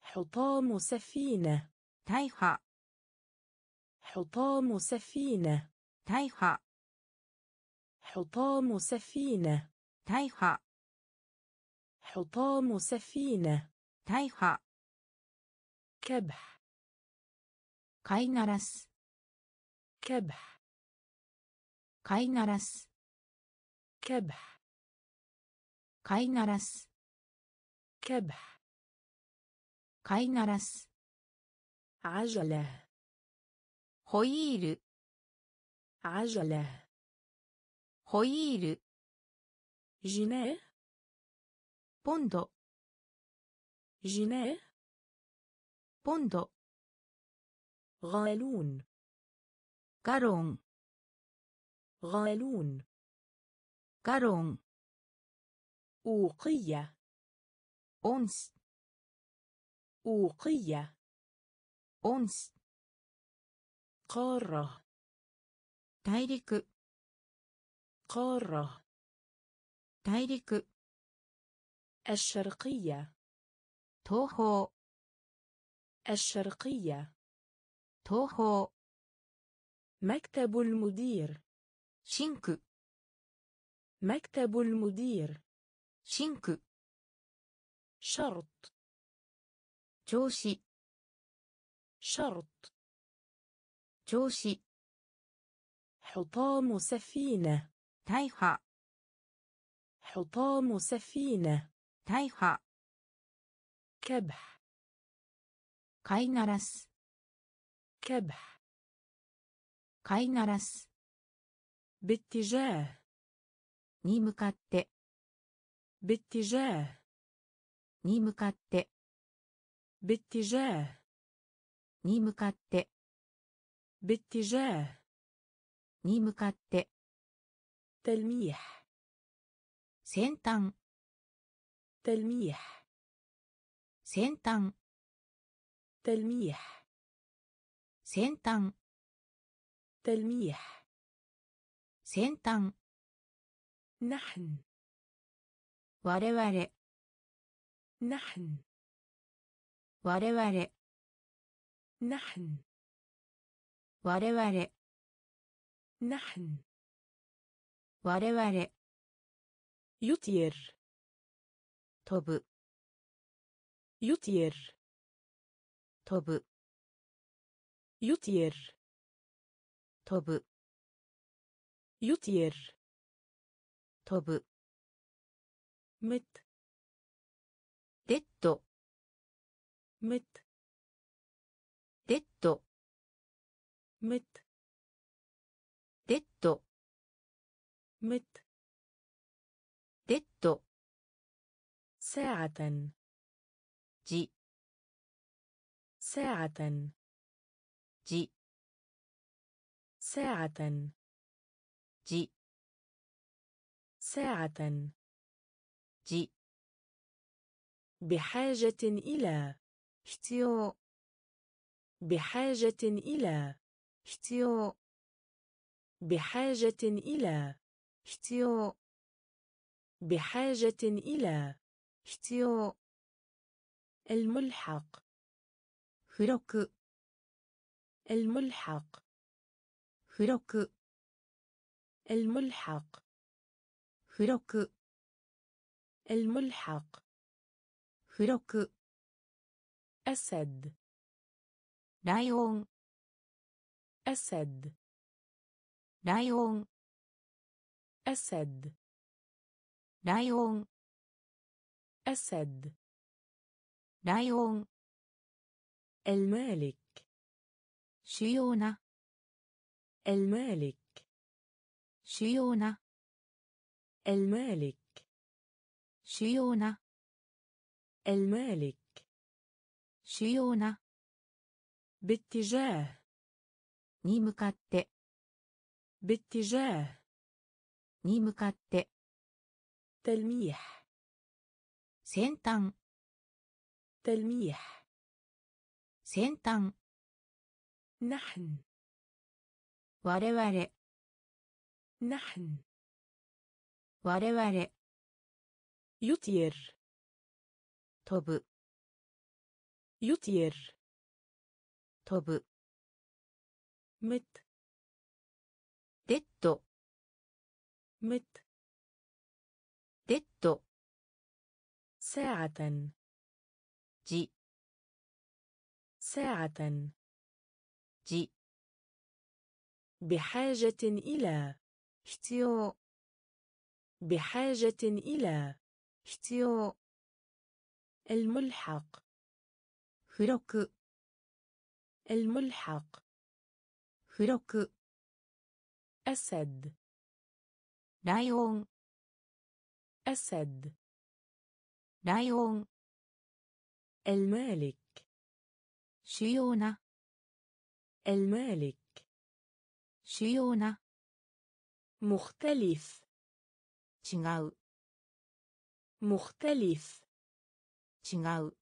حطام سفينة. تايها حطام سفينة. تايها حطام سفينة. تايها حطام سفينة. تايها كبح. قينرس كبح. 飼いならす كبح 飼いならす كبح 飼いならす عجلة ホイール عجلة ホイール جنيه ポンド جنيه ポンド غالون ガロン غالون. كارون أوقية. أنس أوقية. أنس قارة. تايريك قارة. تايريك الشرقية. توهو الشرقية. توهو مكتب المدير. شينك مكتب المدير. شينك شرط. جوشي شرط. جوشي حطام سفينة. تايها حطام سفينة. تايها كبح. قاينرس كبح. قاينرس باتجاه に向かって باتجاه に向かって باتجاه に向かって باتجاه に向かって تلميح 先端 تلميح 先端 تلميح 先端 تلميح 先端 نحن 我々 نحن 我々 نحن 我々 نحن 我々 يطير 飛ぶ يطير 飛ぶ يطير 飛ぶ يطير 飛ぶ مت デッド مت デッド مت デッド مت デッド ساعة じ ساعة じ ساعة جي ساعة. جي بحاجة إلى. اشتيو بحاجة إلى. اشتيو بحاجة إلى. اشتيو بحاجة إلى. احتيو الملحق. 付録 الملحق. 付録 الملحق. 付録 الملحق. 付録 أسد. ライオン أسد. ライオン أسد. لايون أسد. لايون المالك. شيونا. المالك. 主要な المالك 主要な المالك 主要な باتجاه に向かって باتجاه に向かって تلميح 先端 تلميح 先端 نحن 我々 نحن 我々 يطير 飛ぶ يطير 飛ぶ مت デッド مت デッド ساعة じ ساعة じ بحاجة إلى 必要 بحاجة إلى 必要 الملحق 付録 الملحق 付録 أسد ライオン أسد ライオン المالك 主要な المالك 主要な مختلف 違う مختلف 違う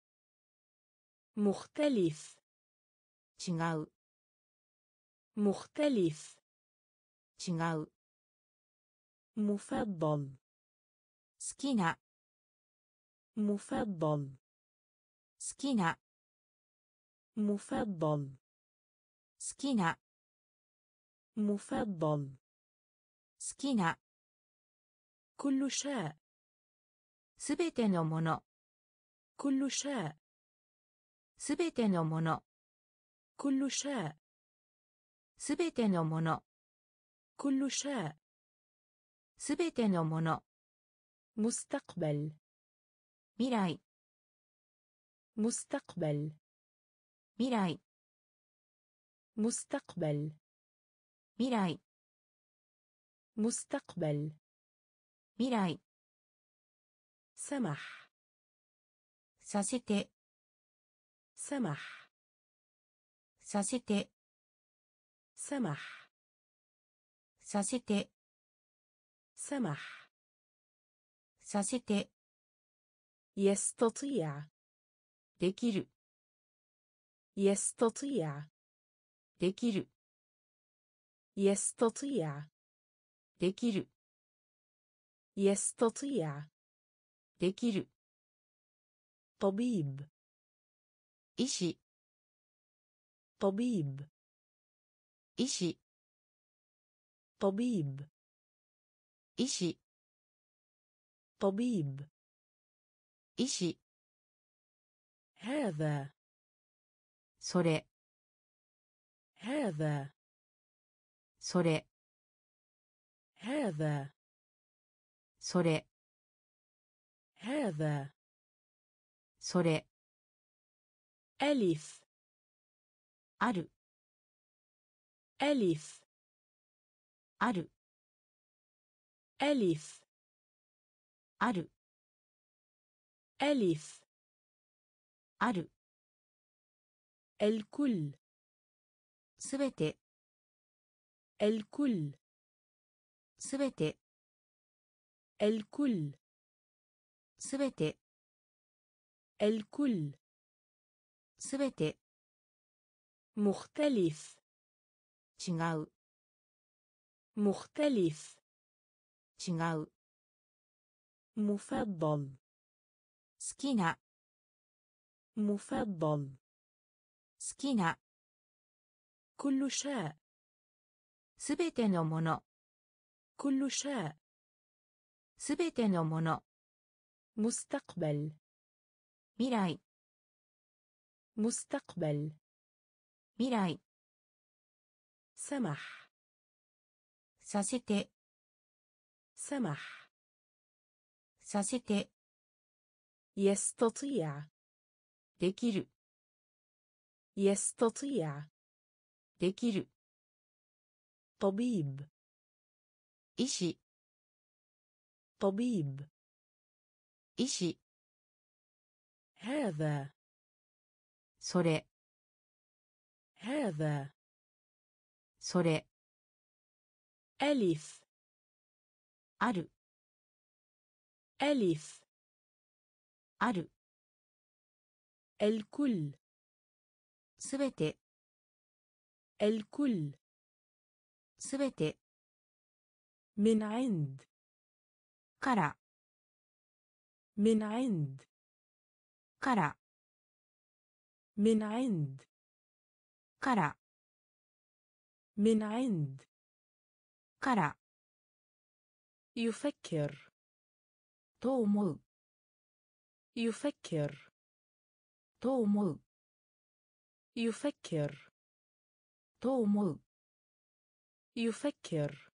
مختلف 違う مختلف 違う مفضل 好きな مفضل 好きな مفضل 好きな مفضل 好きな كل شيء すべてのもの كل شيء すべてのもの كل شيء すべてのもの كل شيء すべてのもの مستقبل 未来 مستقبل 未来 مستقبل 未来 مستقبل 未来 سمح させて سمح させて سمح させて سمح させて يستطيع できる يستطيع できる يستطيع できる يستطيع できる طبيب 医師 طبيب 医師 طبيب 医師 طبيب 医師 هذا それ هذا それ هذا それ هذا それ ألف ある ألف ある ألف ある ألف ある الكل すべて الكل すべて الكل すべて الكل すべて مختلف 違う مختلف 違う مفضل 好きな مفضل 好きな كل شيء すべてのもの كل شيء すべてのもの、 مستقبل 未来、 مستقبل 未来、 سمح させて、 سمح させて、 يستطيع できる、 يستطيع できる、 طبيب 医師、 طبيب 医師、 هذا それ、 هذا それ、 ألف ある、 ألف ある、 الكل すべて、 الكل すべて、 من عند. قرأ. من عند. قرأ. من عند. قرأ. من عند. قرأ. يفكر. تومو يفكر. تومو يفكر. تومو يفكر.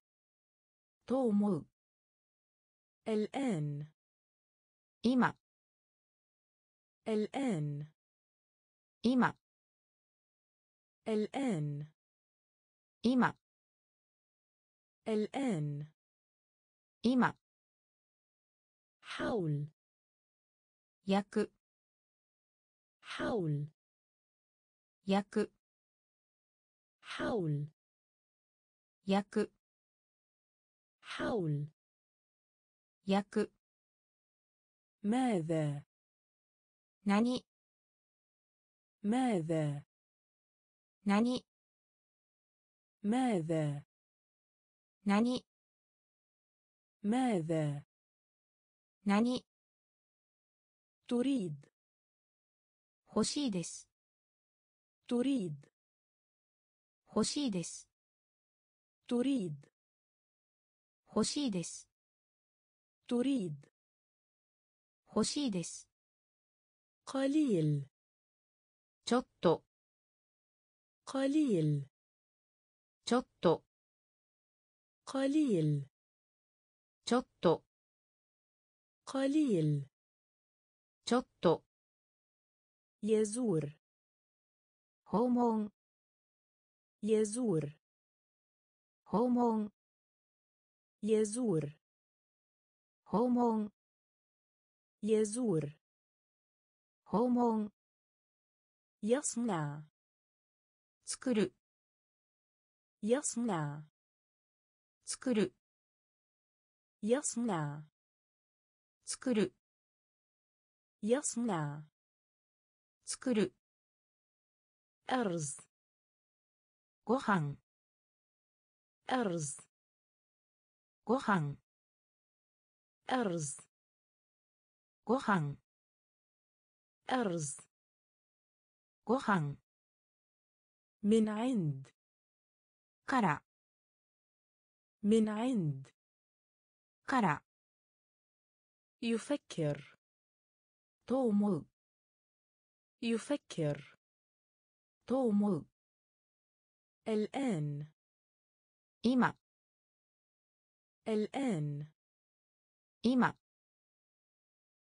と思う、 الآن 今、 الآن 今、 الآن 今、 الآن 今、 حول 焼く、 حول 焼く、 حول 焼く、 حول 焼く、 ماذا 何、 ماذا 何、 ماذا 何、 ماذا 何、 تريد 欲しいです、 تريد 欲しいです、 تريد 欲しいです、 تريد 欲しいです、 قليل ちょっと、 قليل ちょっと、 قليل ちょっと、 قليل ちょっと、 يزور 訪問、 يزور 訪問、 يزور 訪問、 يزور 訪問、 يصنع 作る、 يصنع 作る、 يصنع 作る、 يصنع 作る、 أرز ご飯、 أرز ご飯、 أرز ご飯、 أرز ご飯、 من عند から、 من عند から、 يفكر と思う、 يفكر と思う、 الآن 今、 الآن 今、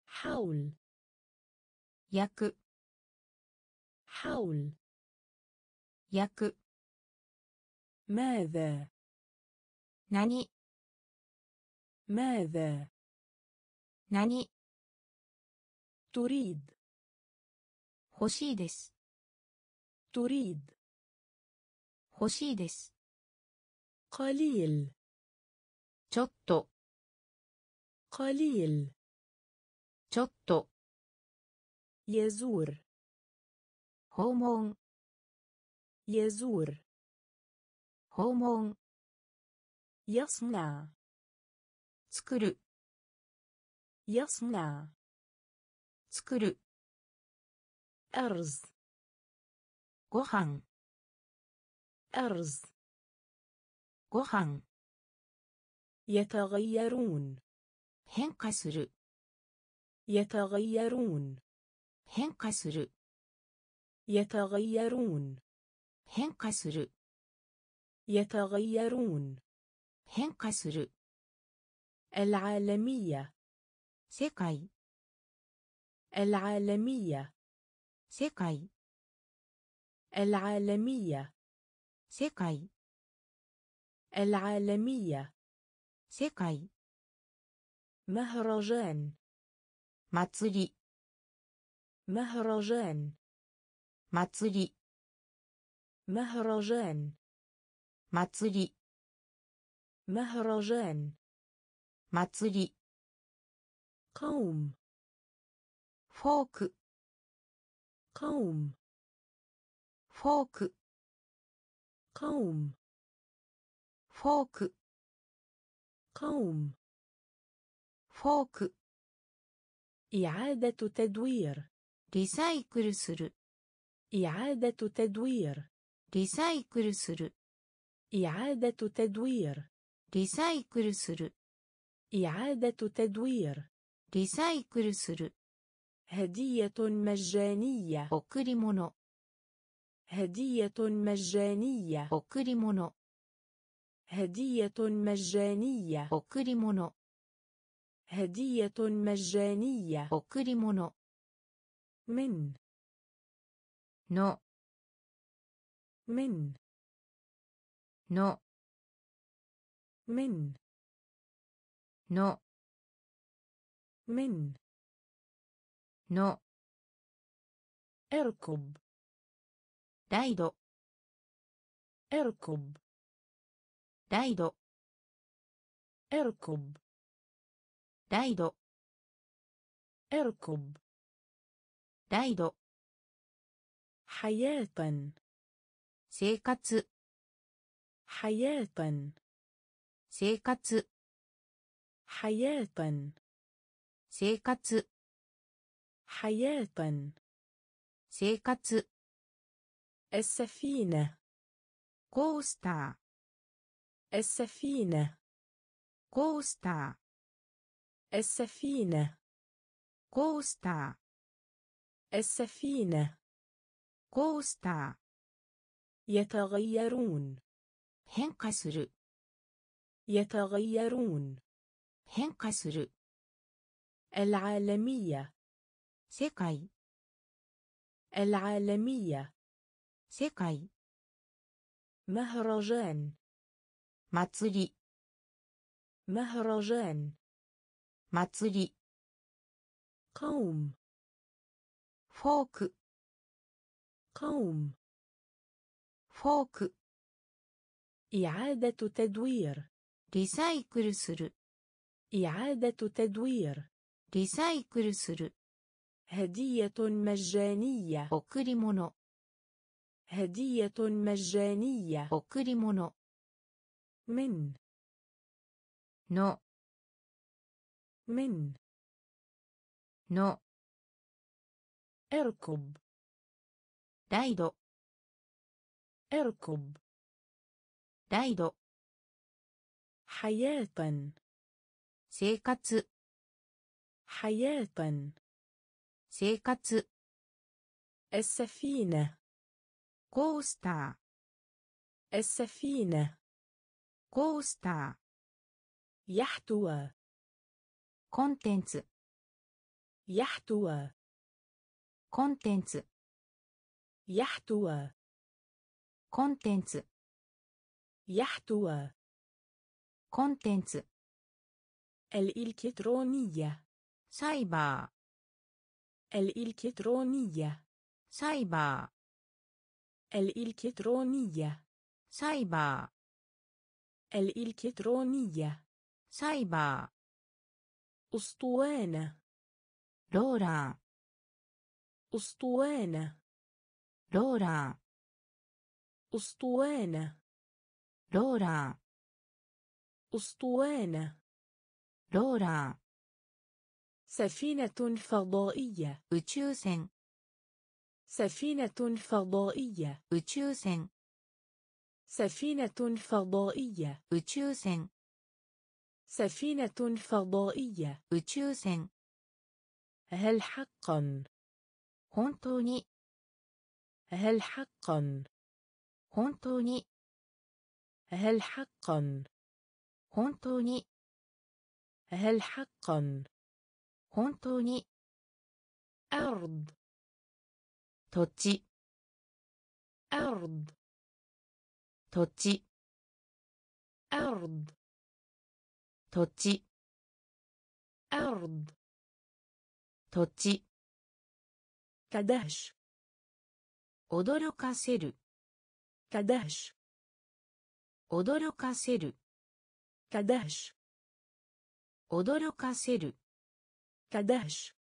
حول 焼く、 حول 焼く、 ماذا 何、 ماذا 何、 تريد 欲しいです、 تريد 欲しいです、 قليل ちょっと、 قليل ちょっと、 يزور 訪問、 يزور 訪問、 يصنع 作る、 يصنع 作る、 أرز ご飯、 أرز ご飯、 يتغيرون 変化する يتغيرون 変化する يتغيرون 変化する يتغيرون 変化する العالمية 世界 العالمية 世界 العالمية 世界 العالمية 世界。マハロジェン祭り。マハラジャン祭り。マハラジャン祭り。マハラジャン祭り。قوم فوق قوم فوق قوم فوق ーク إعادة تدوير リサイクルする إعادة تدوير リサイクルする إعادة تدوير リサイクルする إعادة تدوير リサイクルする هدية مجانية 贈り物 هدية مجانية 贈り物 هدية مجانية 贈り物 هدية مجانية 贈り物 من の من の من の من の اركب ライド اركب ライド اركب ライド اركب ライド حياة 生活 حياة 生活 حياة 生活 حياة 生活 السفينة コースタ السفينة ー السفينة. كوستا السفينة. كوستا السفينة. كوستا يتغيرون. هنكسر يتغيرون. هنكسر العالمية. سكاي العالمية. سكاي مهرجان. 祭り مهرجان 祭り قوم フォーク قوم フォーク إعادة تدوير リサイクルする إعادة تدوير リサイクルする هدية مجانية 贈り物 هدية مجانية 贈り物 من の من の اركب ライド اركب ライド حياة 生活 حياة 生活 السفينة コースタ السفينة ー コースター يحتوى. コンテンツ يحتوى. コンテンツ يحتوى. コンテンツ يحتوى. コンテンツ الإلكترونية. سايبر الإلكترونية. سايبر الإلكترونية. سايبر الإلكترونية. سايبر أسطوانة. رولر أسطوانة. ローラー أسطوانة. ローラー أسطوانة. ローラー سفينة فضائية. 宇宙船 سفينة فضائية. 宇宙船 سفينة فضائية 宇宙船 سفينة فضائية 宇宙船 هل حقا 本当に هل حقا 本当に هل حقا 本当に هل حقا 本当に أرض 土地 أرض 土地 أرض 土地 أرض 土地 كدهش 驚かせる كدهش 驚かせる كدهش 驚かせる كدهش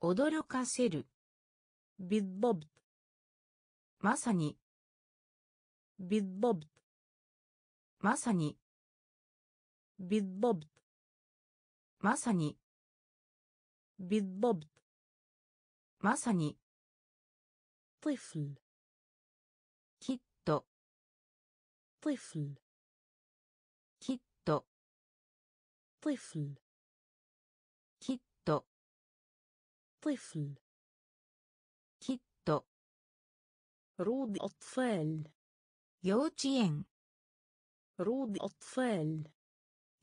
驚かせる بالضبط まさに بالضبط まさに بالضبط まさに بالضبط まさに طفل きっと طفل きっと طفل きっと طفل きっと روض أطفال يوتيين رود أطفال.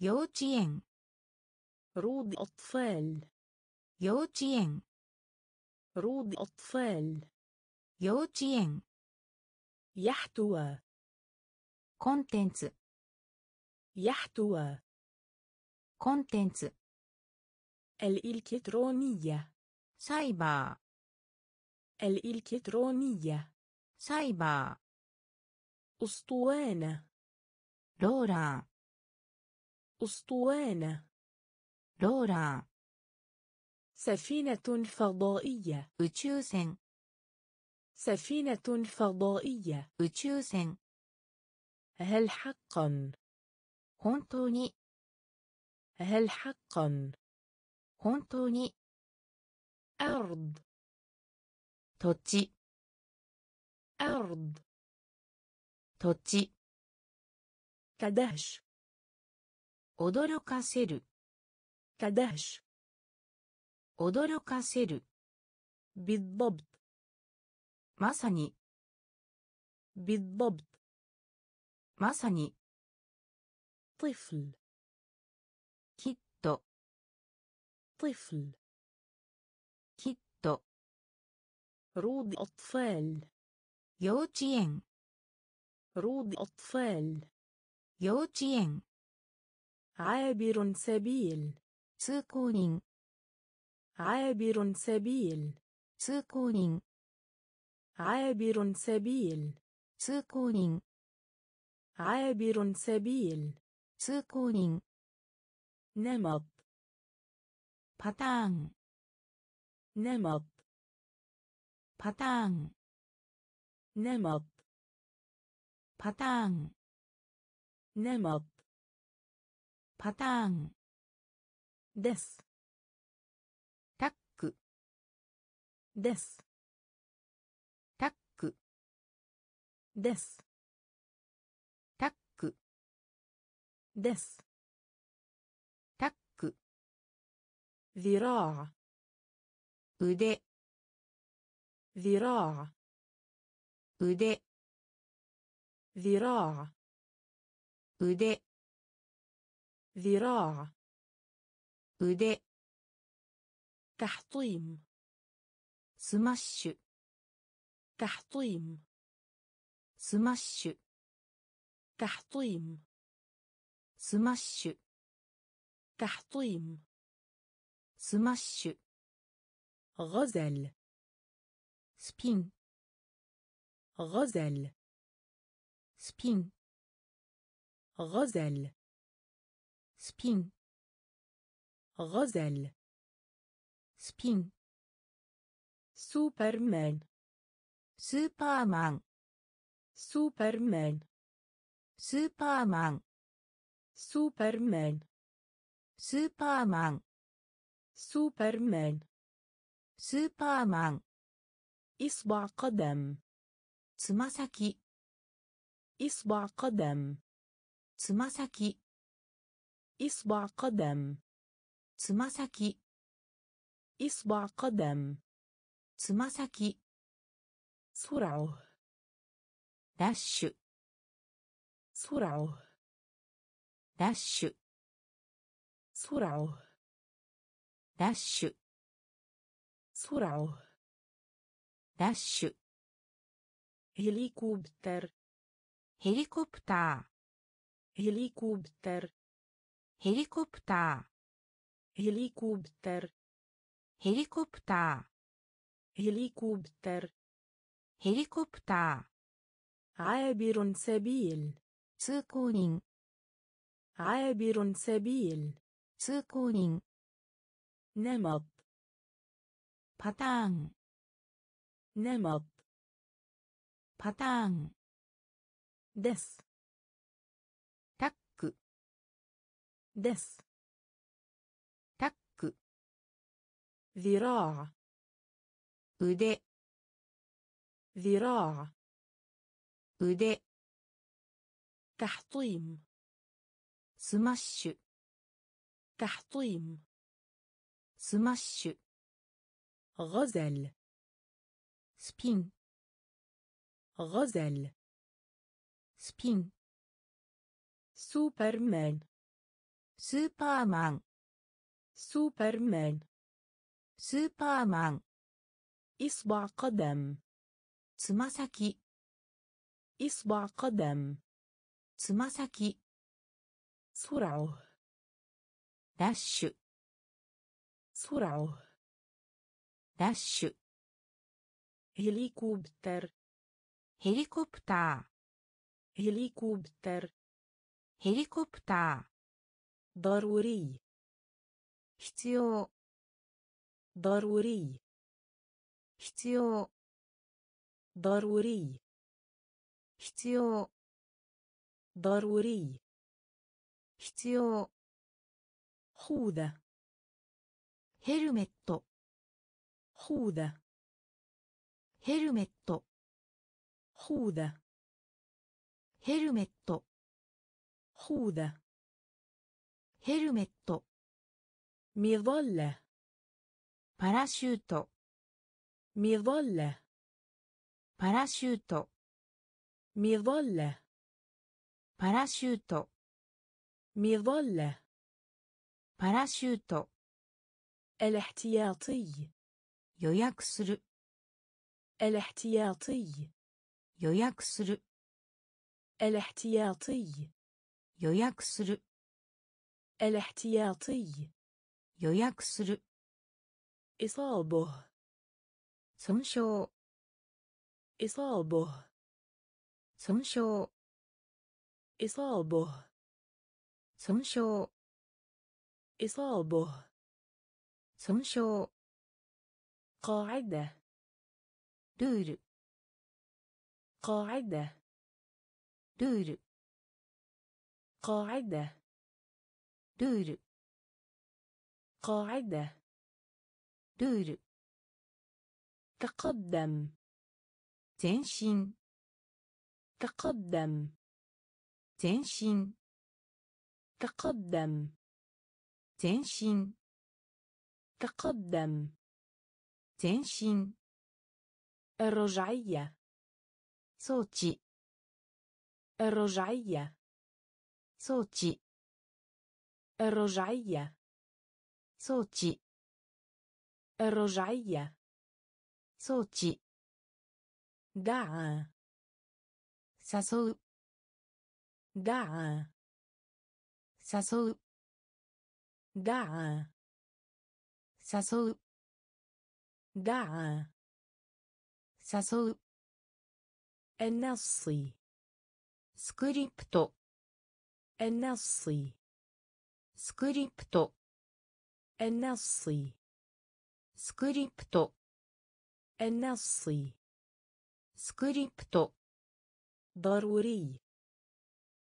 يوتيين رود أطفال. يوتيين رود أطفال. يوتيين يحتوى. كونتنت يحتوى. كونتنت الإلكترونية. サイバー الإلكترونية. サイバー أسطوانة. ローラー أسطوانة. ローラー سفينة فضائية. 宇宙船 سفينة فضائية. 宇宙船 هل حقا؟ هونتوني. هل حقا؟ هونتوني. أرض. 土地 أرض. 土地 كدهش 驚かせる كدهش 驚かせる بالضبط まさに بالضبط まさに طفل きっと طفل きっと روض أطفال 幼稚園 روض أطفال 幼稚園 عابر سبيل 通行人 عابر سبيل 通行人 عابر سبيل 通行人 عابر سبيل 通行人 نمط パターン نمط パターン نمط パターン。ネマパターン。ですタックですタックですタックですタックヴィラー腕ヴィラー腕 ذراع. أدى ذراع. أدى تحطيم. سماش تحطيم. سماش تحطيم. سماش تحطيم. سماش غزل. سبين. غزل. spin غزل spin غزل spin سوبرمان سوبرمان سوبرمان سوبرمان سوبرمان سوبرمان سوبرمان سوبرمان إصبع قدم つま先 إصبع قدم つま先 إصبع قدم つま先 إصبع قدم つま先 سرعه ダッシュ سرعه ダッシュ سرعه ダッシュ سرعه ダッ هليكوبتر هليكوبتر هليكوبتر هليكوبتر هليكوبتر هليكوبتر هليكوبتر عابر سبيل سكونين عابر سبيل سكونين نمط باتان نمط باتان ーン دس タック دس タック ذراع 腕 ذراع 腕 تحطيم スマッシュ تحطيم スマッシュ غزل スピン غزل スピン سوبرمان スーパーマン سوبرمان スーパーマン إصبع قدم つま先 إصبع قدم つま先 سرعه ダッシュ سرعه ダッシュ هليكوبتر ヘリコプタ هليكوبتر ーヘリコプタ ضروري ー必要 ضروري 必要 ضروري 必要 ضروري 必要 خوذة ヘルメット خوذة ヘルメット خوذة ヘルメット خوذة ヘルメット مظلة パラシュート مظلة パラシュート مظلة パラシュート مظلة パラシュート الاحتياطي 予約する الاحتياطي 予約する الاحتياطي 予約する الاحتياطي 予約する إصابه 損傷 إصابه 損傷 إصابه 損傷 إصابه 損傷 قاعدة ルール قاعدة ルール قاعدة ルール قاعدة ルール تقدم 前進 تقدم 前進 تقدم 前進 تقدم 前進 الرجعية 装置 الرجعية. صوتي. الرجعية. صوتي. الرجعية. صوتي. دعا. ساسو دعا. ساسو دعا. ساسو دعا. ساسو النصي スクリプト النصي スクリプト النصي スクリプト النصي スクリプト ضروري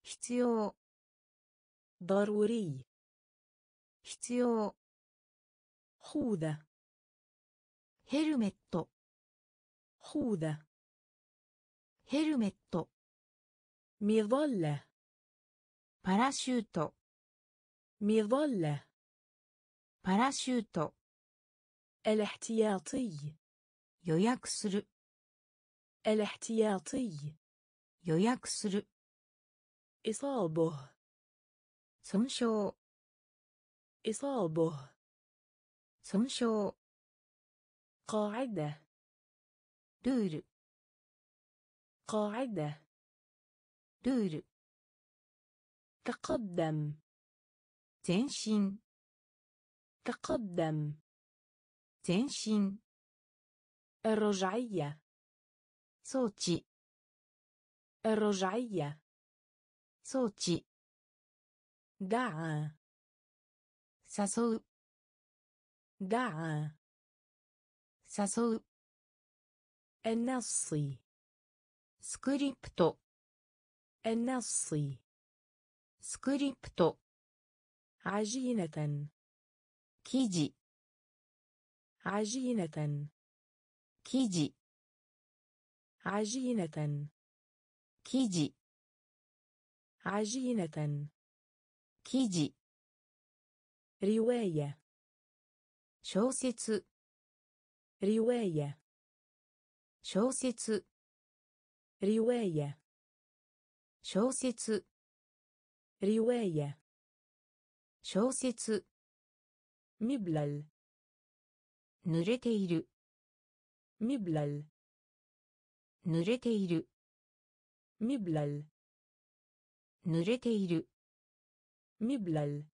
必要 ضروري 必要 خوذة ヘルメット خوذة ヘルメット مظلة. باراشوت مظلة. باراشوت الاحتياطي. 予約する الاحتياطي. 予約する إصابه. 損傷 إصابه. 損傷 قاعدة. ルール قاعدة. ルール تقدم 前進 تقدم 前進 الرجعية 装置 الرجعية 装置 دعا 誘う دعا 誘う النصي ス クリプト النصي スクリプト عجينة 記事 عجينة 記事 عجينة 記事 عجينة 記事 رواية 小説 رواية 小説 رواية 小説 رواية 小説 مبلل 濡れている مبلل 濡れている مبلل 濡れている مبلل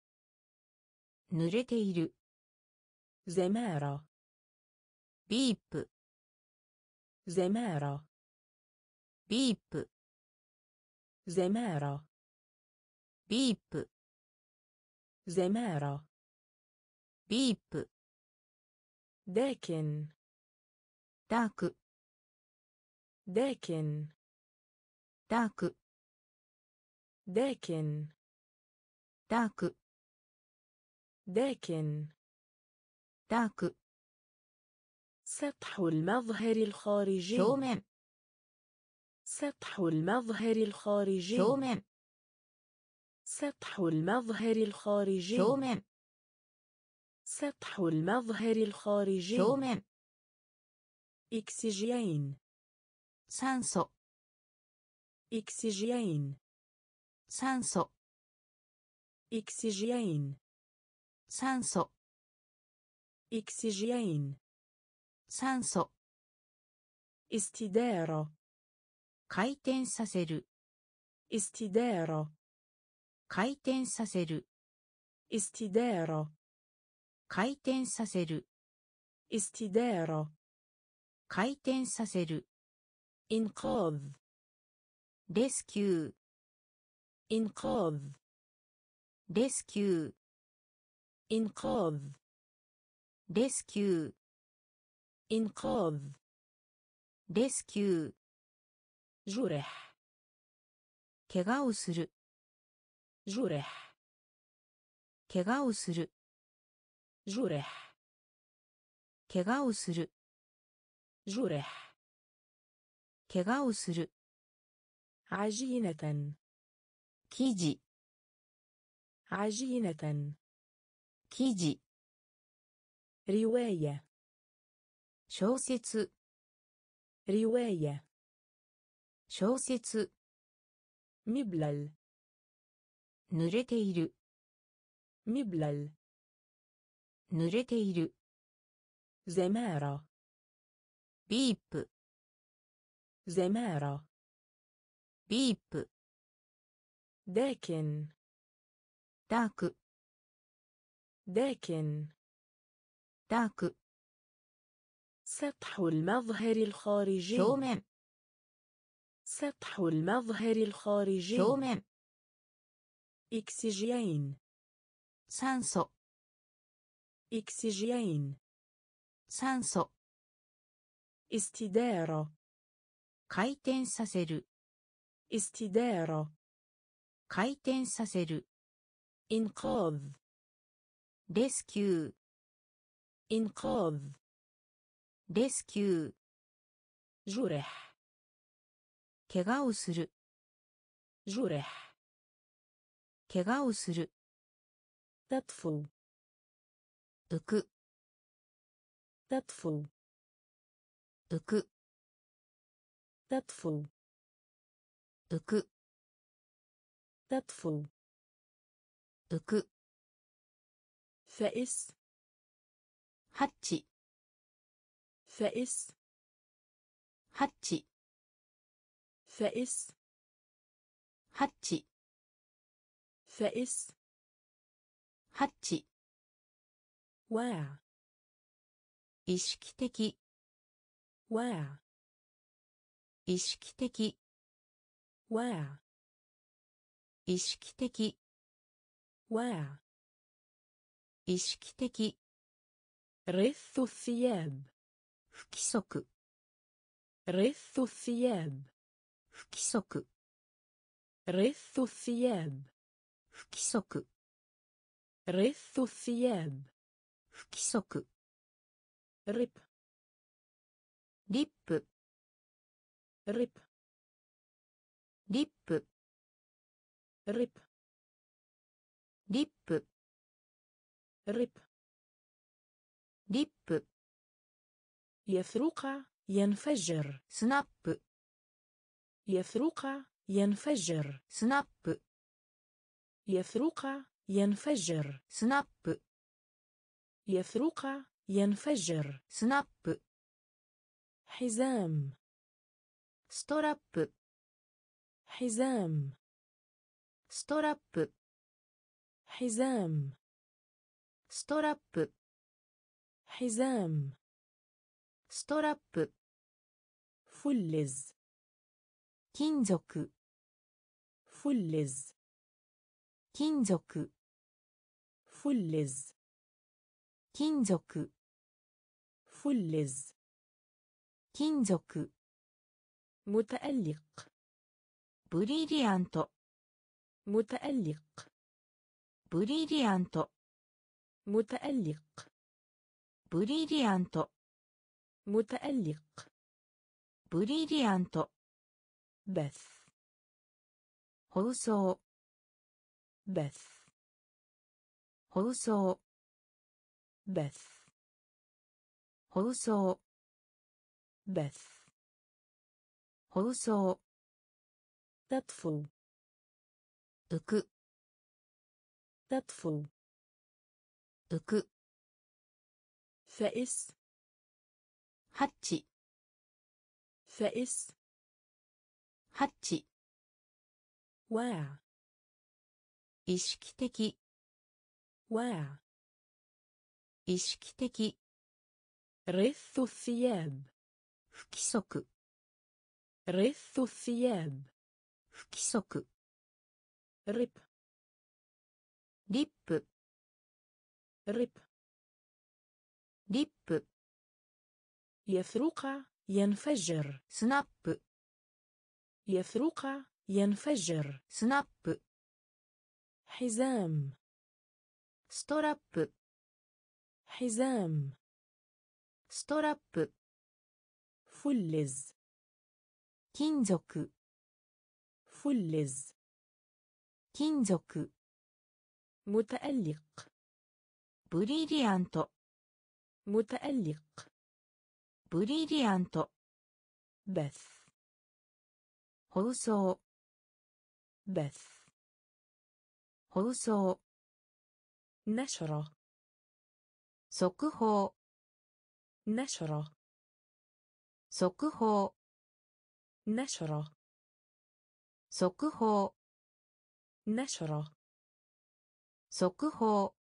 濡れている زمارة ビープ زمارة ビープ زمارة ビープ زمارة. بيب. زمارة. بيب. داكن. داك. داكن. داك. داكن. داك. داكن. داك. سطح المظهر الخارجي. شومن. سطح المظهر الخارجي. شومن. سطح المظهر الخارجي. شومن. سطح المظهر الخارجي. شومن. إكسجين. سانسو. إكسجين. 酸素. إكسجين. 酸素. إكسجين. 酸素. استدارة. 回転させる استدارة 回転させる استدارة 回転させる استدارة 回転させる إنقاذ レスキュー إنقاذ レスキュー إنقاذ レスキュー إنقاذ レスキュー جرح 怪我をする جرح 怪我をする جرح 怪我をする جرح 怪我をする عجينة 記事 عجينة 記事 رواية 小説 رواية 小説。ミブラル濡れている。ミブラル濡れている。ゼマーラビープゼマーラビープデーキンダークデーキンダーク مبلل مبلل زمارة. بيب. زمارة. بيب. داكن. داك. داكن. داك. سطح المظهر الخارجي. 表面 سطح المظهر الخارجي 表面 إكسجين 酸素 إكسجين 酸素 استدارة 回転させる استدارة 回転させる إنقاذ レスキュー إنقاذ レスキュー جرح 怪我をする جرح 怪我をする تطفو 浮く تطفو 浮く تطفو 浮く تطفو 浮く فائس ハッチ فائس ハッチ فائس ハッチ فائس ハッチ واع 意識的 واع 意識的 واع 意識的 واع 意識的 رث الثياب 不規則 رث الثياب 不規則 رث الثياب 不規則 رث الثياب 不規則 رب リップ رب リップ رب リップ رب リップ يفرق ينفجر スナップ يفرق ينفجر. سناب. يفرق ينفجر. سناب. يفرق ينفجر. سناب. حزام. ستراب. حزام. ستراب. حزام. ستراب. حزام. ستراب. فلز. ラップ حزام ストラップ حزام ストラップ فلز 金属 فلز 金属 فلز 金属 فلز 金属 متألق ブリリアント متألق ブリリアント متألق ブリリアント متألق ブ Beth. 放送 Beth. 放送 Beth. 放送 Beth. 放送 تطفو 浮く تطفو 浮く فأس ハッチ فأس 8わ意識的。わ意識的。رث الثياب 不規則。رث الثياب 不規則。رب リップリップリップ يثرق ينفجر سناب ナップ حزام ストラップ حزام ストラップ فلز 金属 فلز 金属 متألق ブリリアント متألق ブリリアント بث 放送 بث 放送 نشرة 速報 نشرة 速報 نشرة 速報 نشرة 速報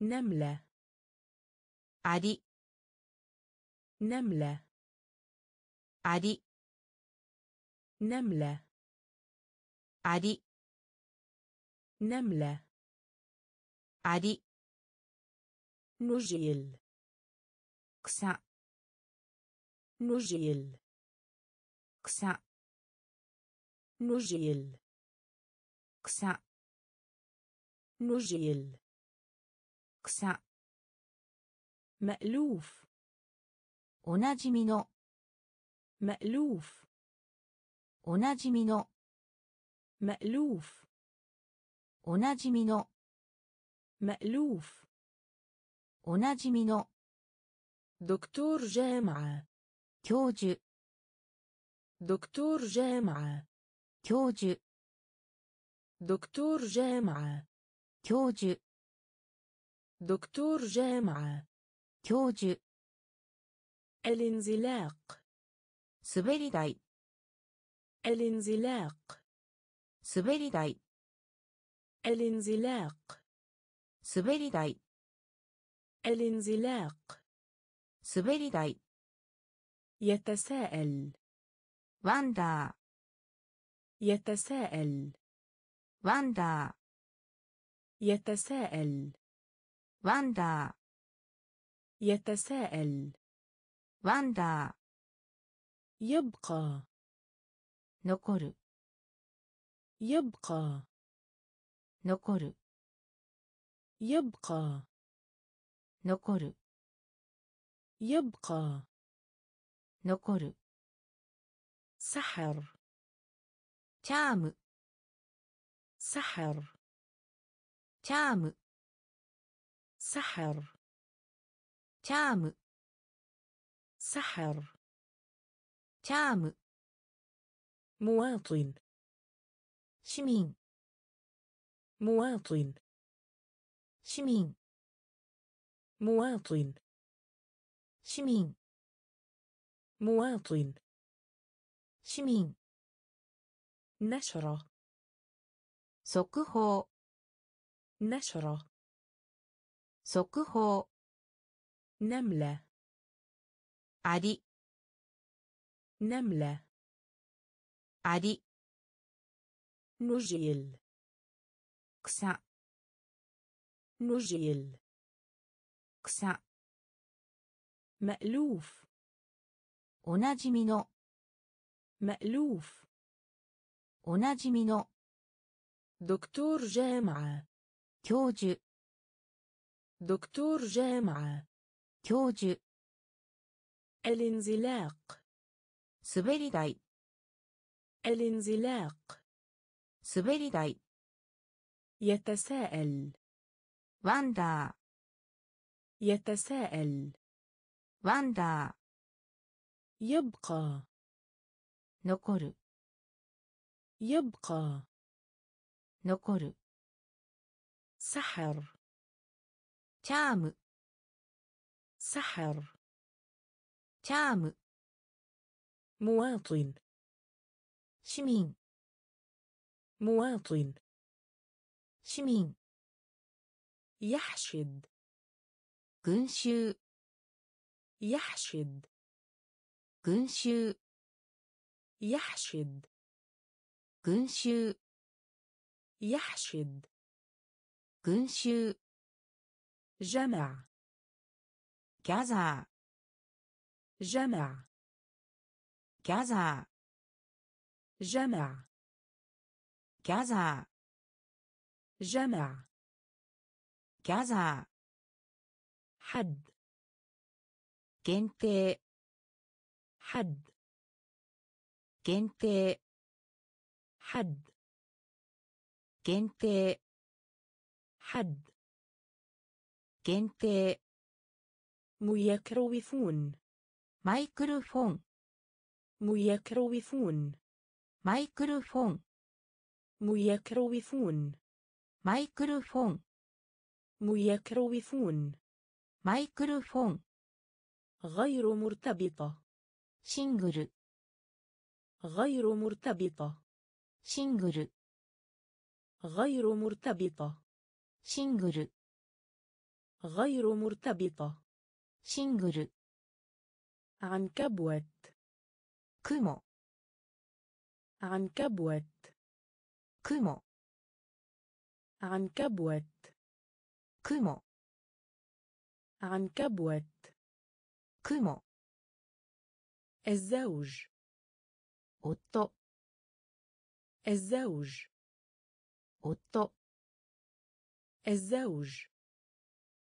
نملة あり نملة あり نملة あり نملة あり نجيل 草 نجيل 草 نجيل 草 نجيل 草 مألوف おなじみの مألوف おなじみの مألوف おなじみの مألوف おなじみの دكتور جامعة 教授 دكتور جامعة 教授 دكتور جامعة 教授 دكتور جامعة 教授 الانزلاق 滑り台 الانزلاق. 滑り台 الانزلاق. 滑り台 الانزلاق. 滑り台 يتساءل. واندا. يتساءل. واندا. يتساءل. واندا. يتساءل. واندا. يبقى. 残る يبقى 残る يبقى 残る يبقى 残る سحر チャーム سحر チャーム سحر チャーム سحر チャーム مواطن 市民 مواطن 市民 مواطن 市民 مواطن 市民 نشرة 速報 نشرة 速報 نملة アリ نملة アリ نجيل 草 نجيل 草 مألوف おなじみの مألوف おなじみの دكتور جامعة 教授 دكتور جامعة 教授 الانزلاق 滑り台 الانزلاق. 滑り台 يتساءل. واندا. يتساءل. واندا. يبقى. نقر يبقى. نقر سحر. تام سحر. تام مواطن. شمين. مواطن. شمين. يحشد. 근슈 يحشد. 근슈 يحشد. 근슈 يحشد. 근슈 جمع. كذا. جمع. كذا. جمع. كذا جمع. كذا حد. كنت. حد. 限定. حد. 限定. حد. 限定. ميكروفون. マイクロフォン ميكروفون. マイクロフォン ميكروفون マイクロフォン ميكروفون マイクロフォン غير مرتبطة. シングル غير مرتبطة. シングル غير مرتبطة. シングル غير مرتبطة. シングル عنكبوت. クモ عنكبوت クモ عنكبوت クモ عنكبوت クモ الزوج. أوتو. الزوج. أوتو. الزوج.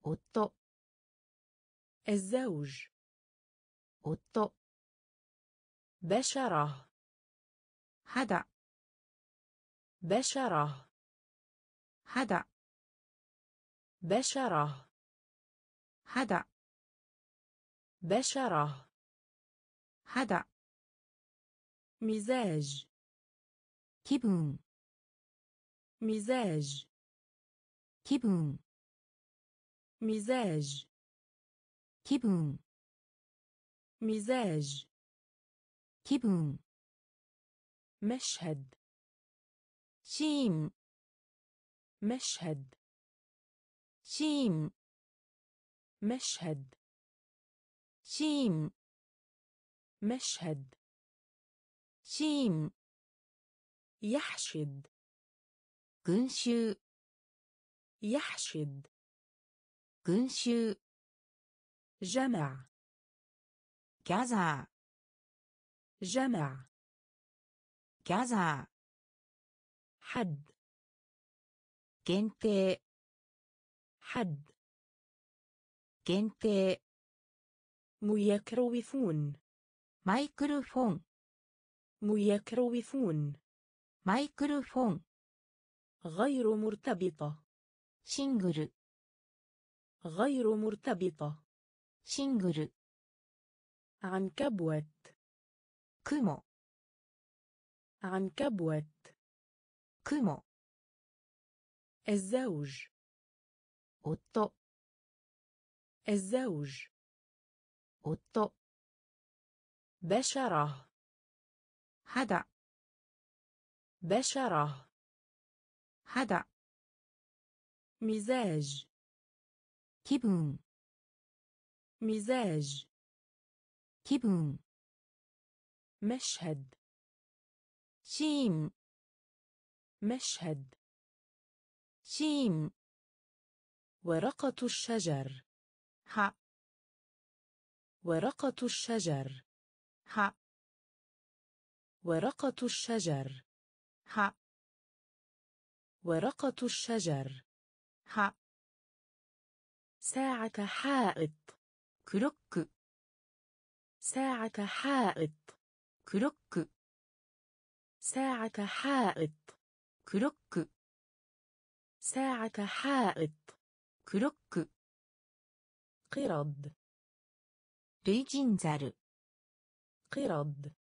أوتو. الزوج. أوتو. بشرة. هدأ. بشرة. هدأ. بشرة. هدأ. بشرة. هدأ. مزاج. كيبون مزاج. كيبون مزاج. كيبون مزاج. كيبون مشهد. شيم. مشهد. شيم. مشهد. شيم. مشهد. شيم. يحشد. جنشو يحشد. جنشو جمع. ギャザー جمع. ギャザ جمع ーギャザ حد ー限定 حد 限定 ميكروفون マイクロフォン ميكروفون マイクロフォン غير مرتبطة シングル غير مرتبطة シングル عنكبوت 雲 عنكبوت クモ. الزوج. أوتو. الزوج. أوتو. بشرة. حدا. بشرة. حدا. مزاج. كيبون مزاج. كيبون مشهد. شيم مشهد شيم ورقة الشجر ح ورقة الشجر ح ورقة الشجر ح ورقة الشجر. ح ساعة حائط كلوك ساعة حائط كلوك ساعة حائط. كلوك ساعة حائط. كلوك قرد ريجينزر قرد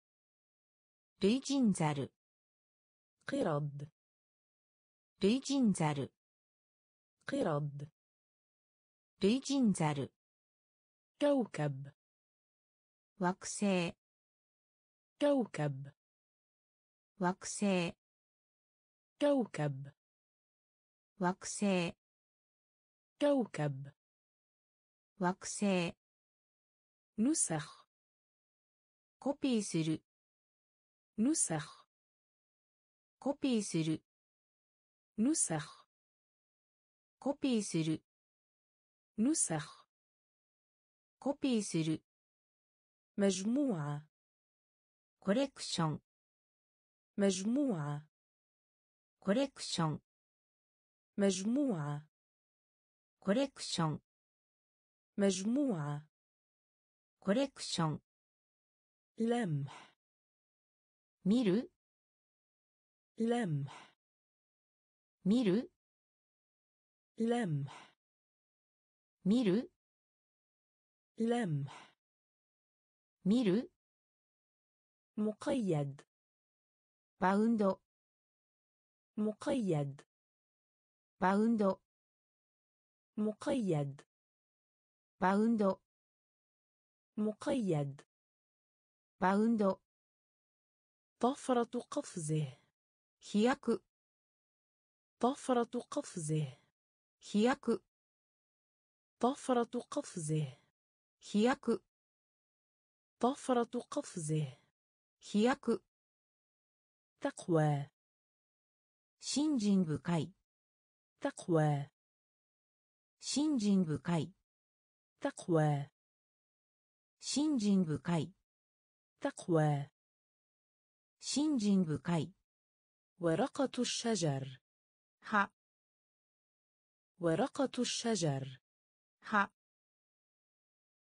ريجينزر قرد ريجينزر قرد ريجينزر كوكب. 惑星 كوكب. 惑星 كوكب 惑星 كوكب 惑星 نسخ コピーする نسخ コピーする نسخ コピーする نسخ コピーする مجموعة コレクション مجموعة. コレクション مجموعة. コレクション مجموعة. コレクション لمح. ميرو لمح. ميرو لمح. ميرو لمح. ميرو مقيد. バウンド مقيد. バウンド مقيد. バウンド مقيد. バウンド طفرة قفزه. هياك طفرة قفزه. هياك طفرة قفزه. هياك طفرة قفزه. هياك تقوى 信心深い تقوى 信心深い تقوى 信心深い تقوى 信心深い ورقة الشجر 葉 ورقة الشجر 葉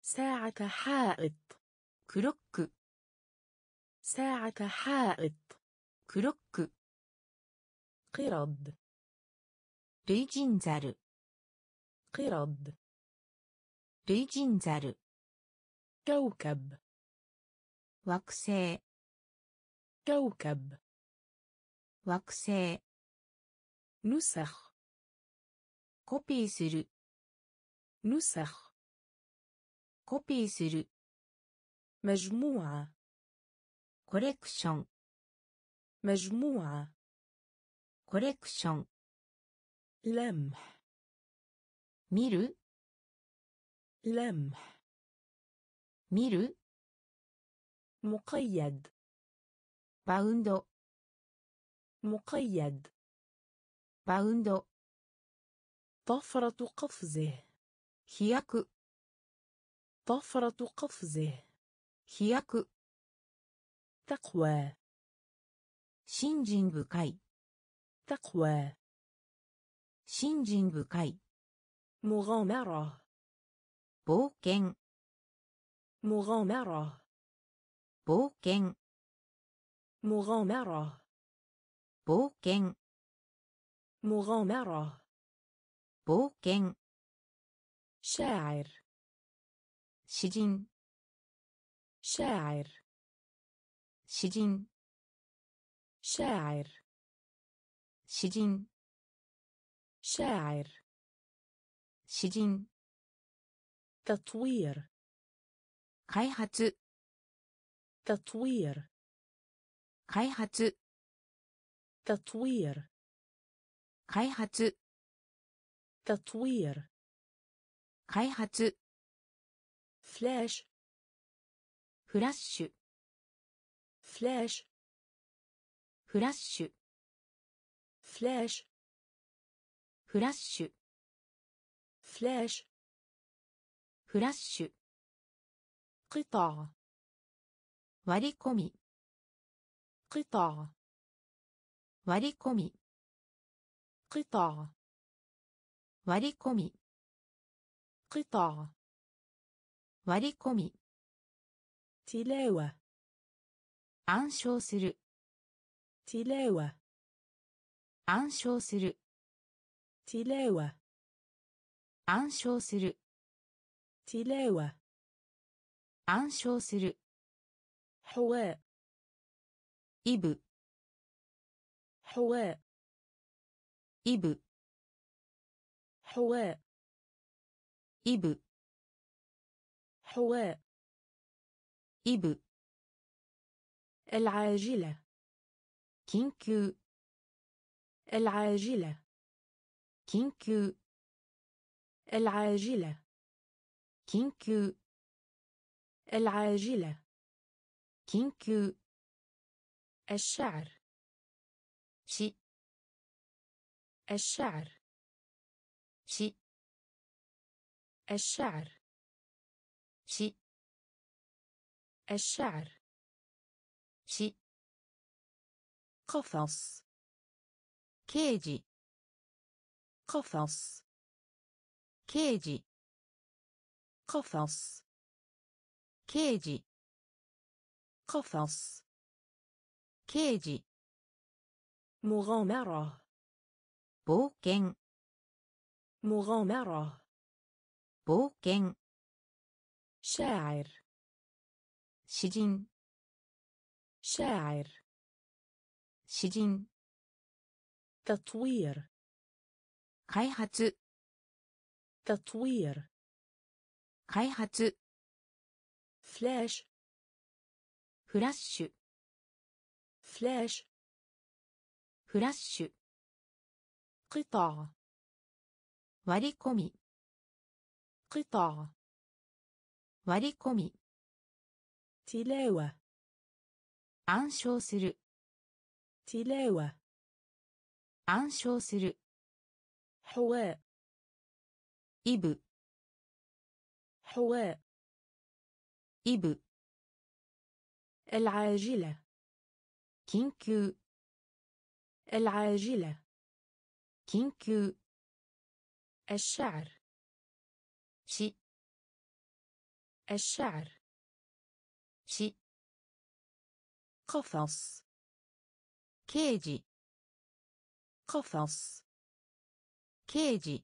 ساعة حائط クロック ساعة حائط クロック قرد 類人ザル قرد 類人ザル كوكب 惑星 كوكب 惑星 نسخ コピーする نسخ コピーする مجموعة コレクション مجموعة. كوليكشن. لمح. مير لمح. مير مقيد. باوند مقيد. باوند طفرة قفزه. هياك طفرة قفزه. هياك تقوى. 信心深い تقوى 信心深い مغامرة 冒険 مغامرة 冒険 مغامرة 冒険 مغامرة 冒険 شاعر 詩人 شاعر 詩人 شاعر 詩人 شاعر 詩人 تطوير 開発 تطوير 開発 تطوير 開発 تطوير 開発 فلاش フラッシュ فلاش フラッシュ فلاش フラッシュ فلاش フラッシュ قطع 割り込み قطع 割り込み قطع 割り込み قطع 割り込み تلاوة 暗唱する تلاوة 暗唱する تلاوة 暗唱する تلاوة 暗唱する حواء イブ حواء イブ حواء イブ حواء イブ العاجلة 緊急 العاجلة 緊急 العاجلة 緊急 العاجلة 緊急 الشعر し الشعر し الشعر し الشعر し قفص. كيجي. قفص. كيجي. قفص. كيجي. قفص. كيجي. مغامرة. بوكين مغامرة. بوكين شاعر. شجين. شاعر. 詩人 تطوير 開発 تطوير 開発 فلاش フラッシュ فلاش フラッシュ قطع 割り込み قطع 割り込み تلاوة 暗唱する تلاوة 暗唱する حواء イブ حواء イブ العاجلة 緊急 العاجلة 緊急 الشعر し الشعر し قفص 刑事 قفص 刑事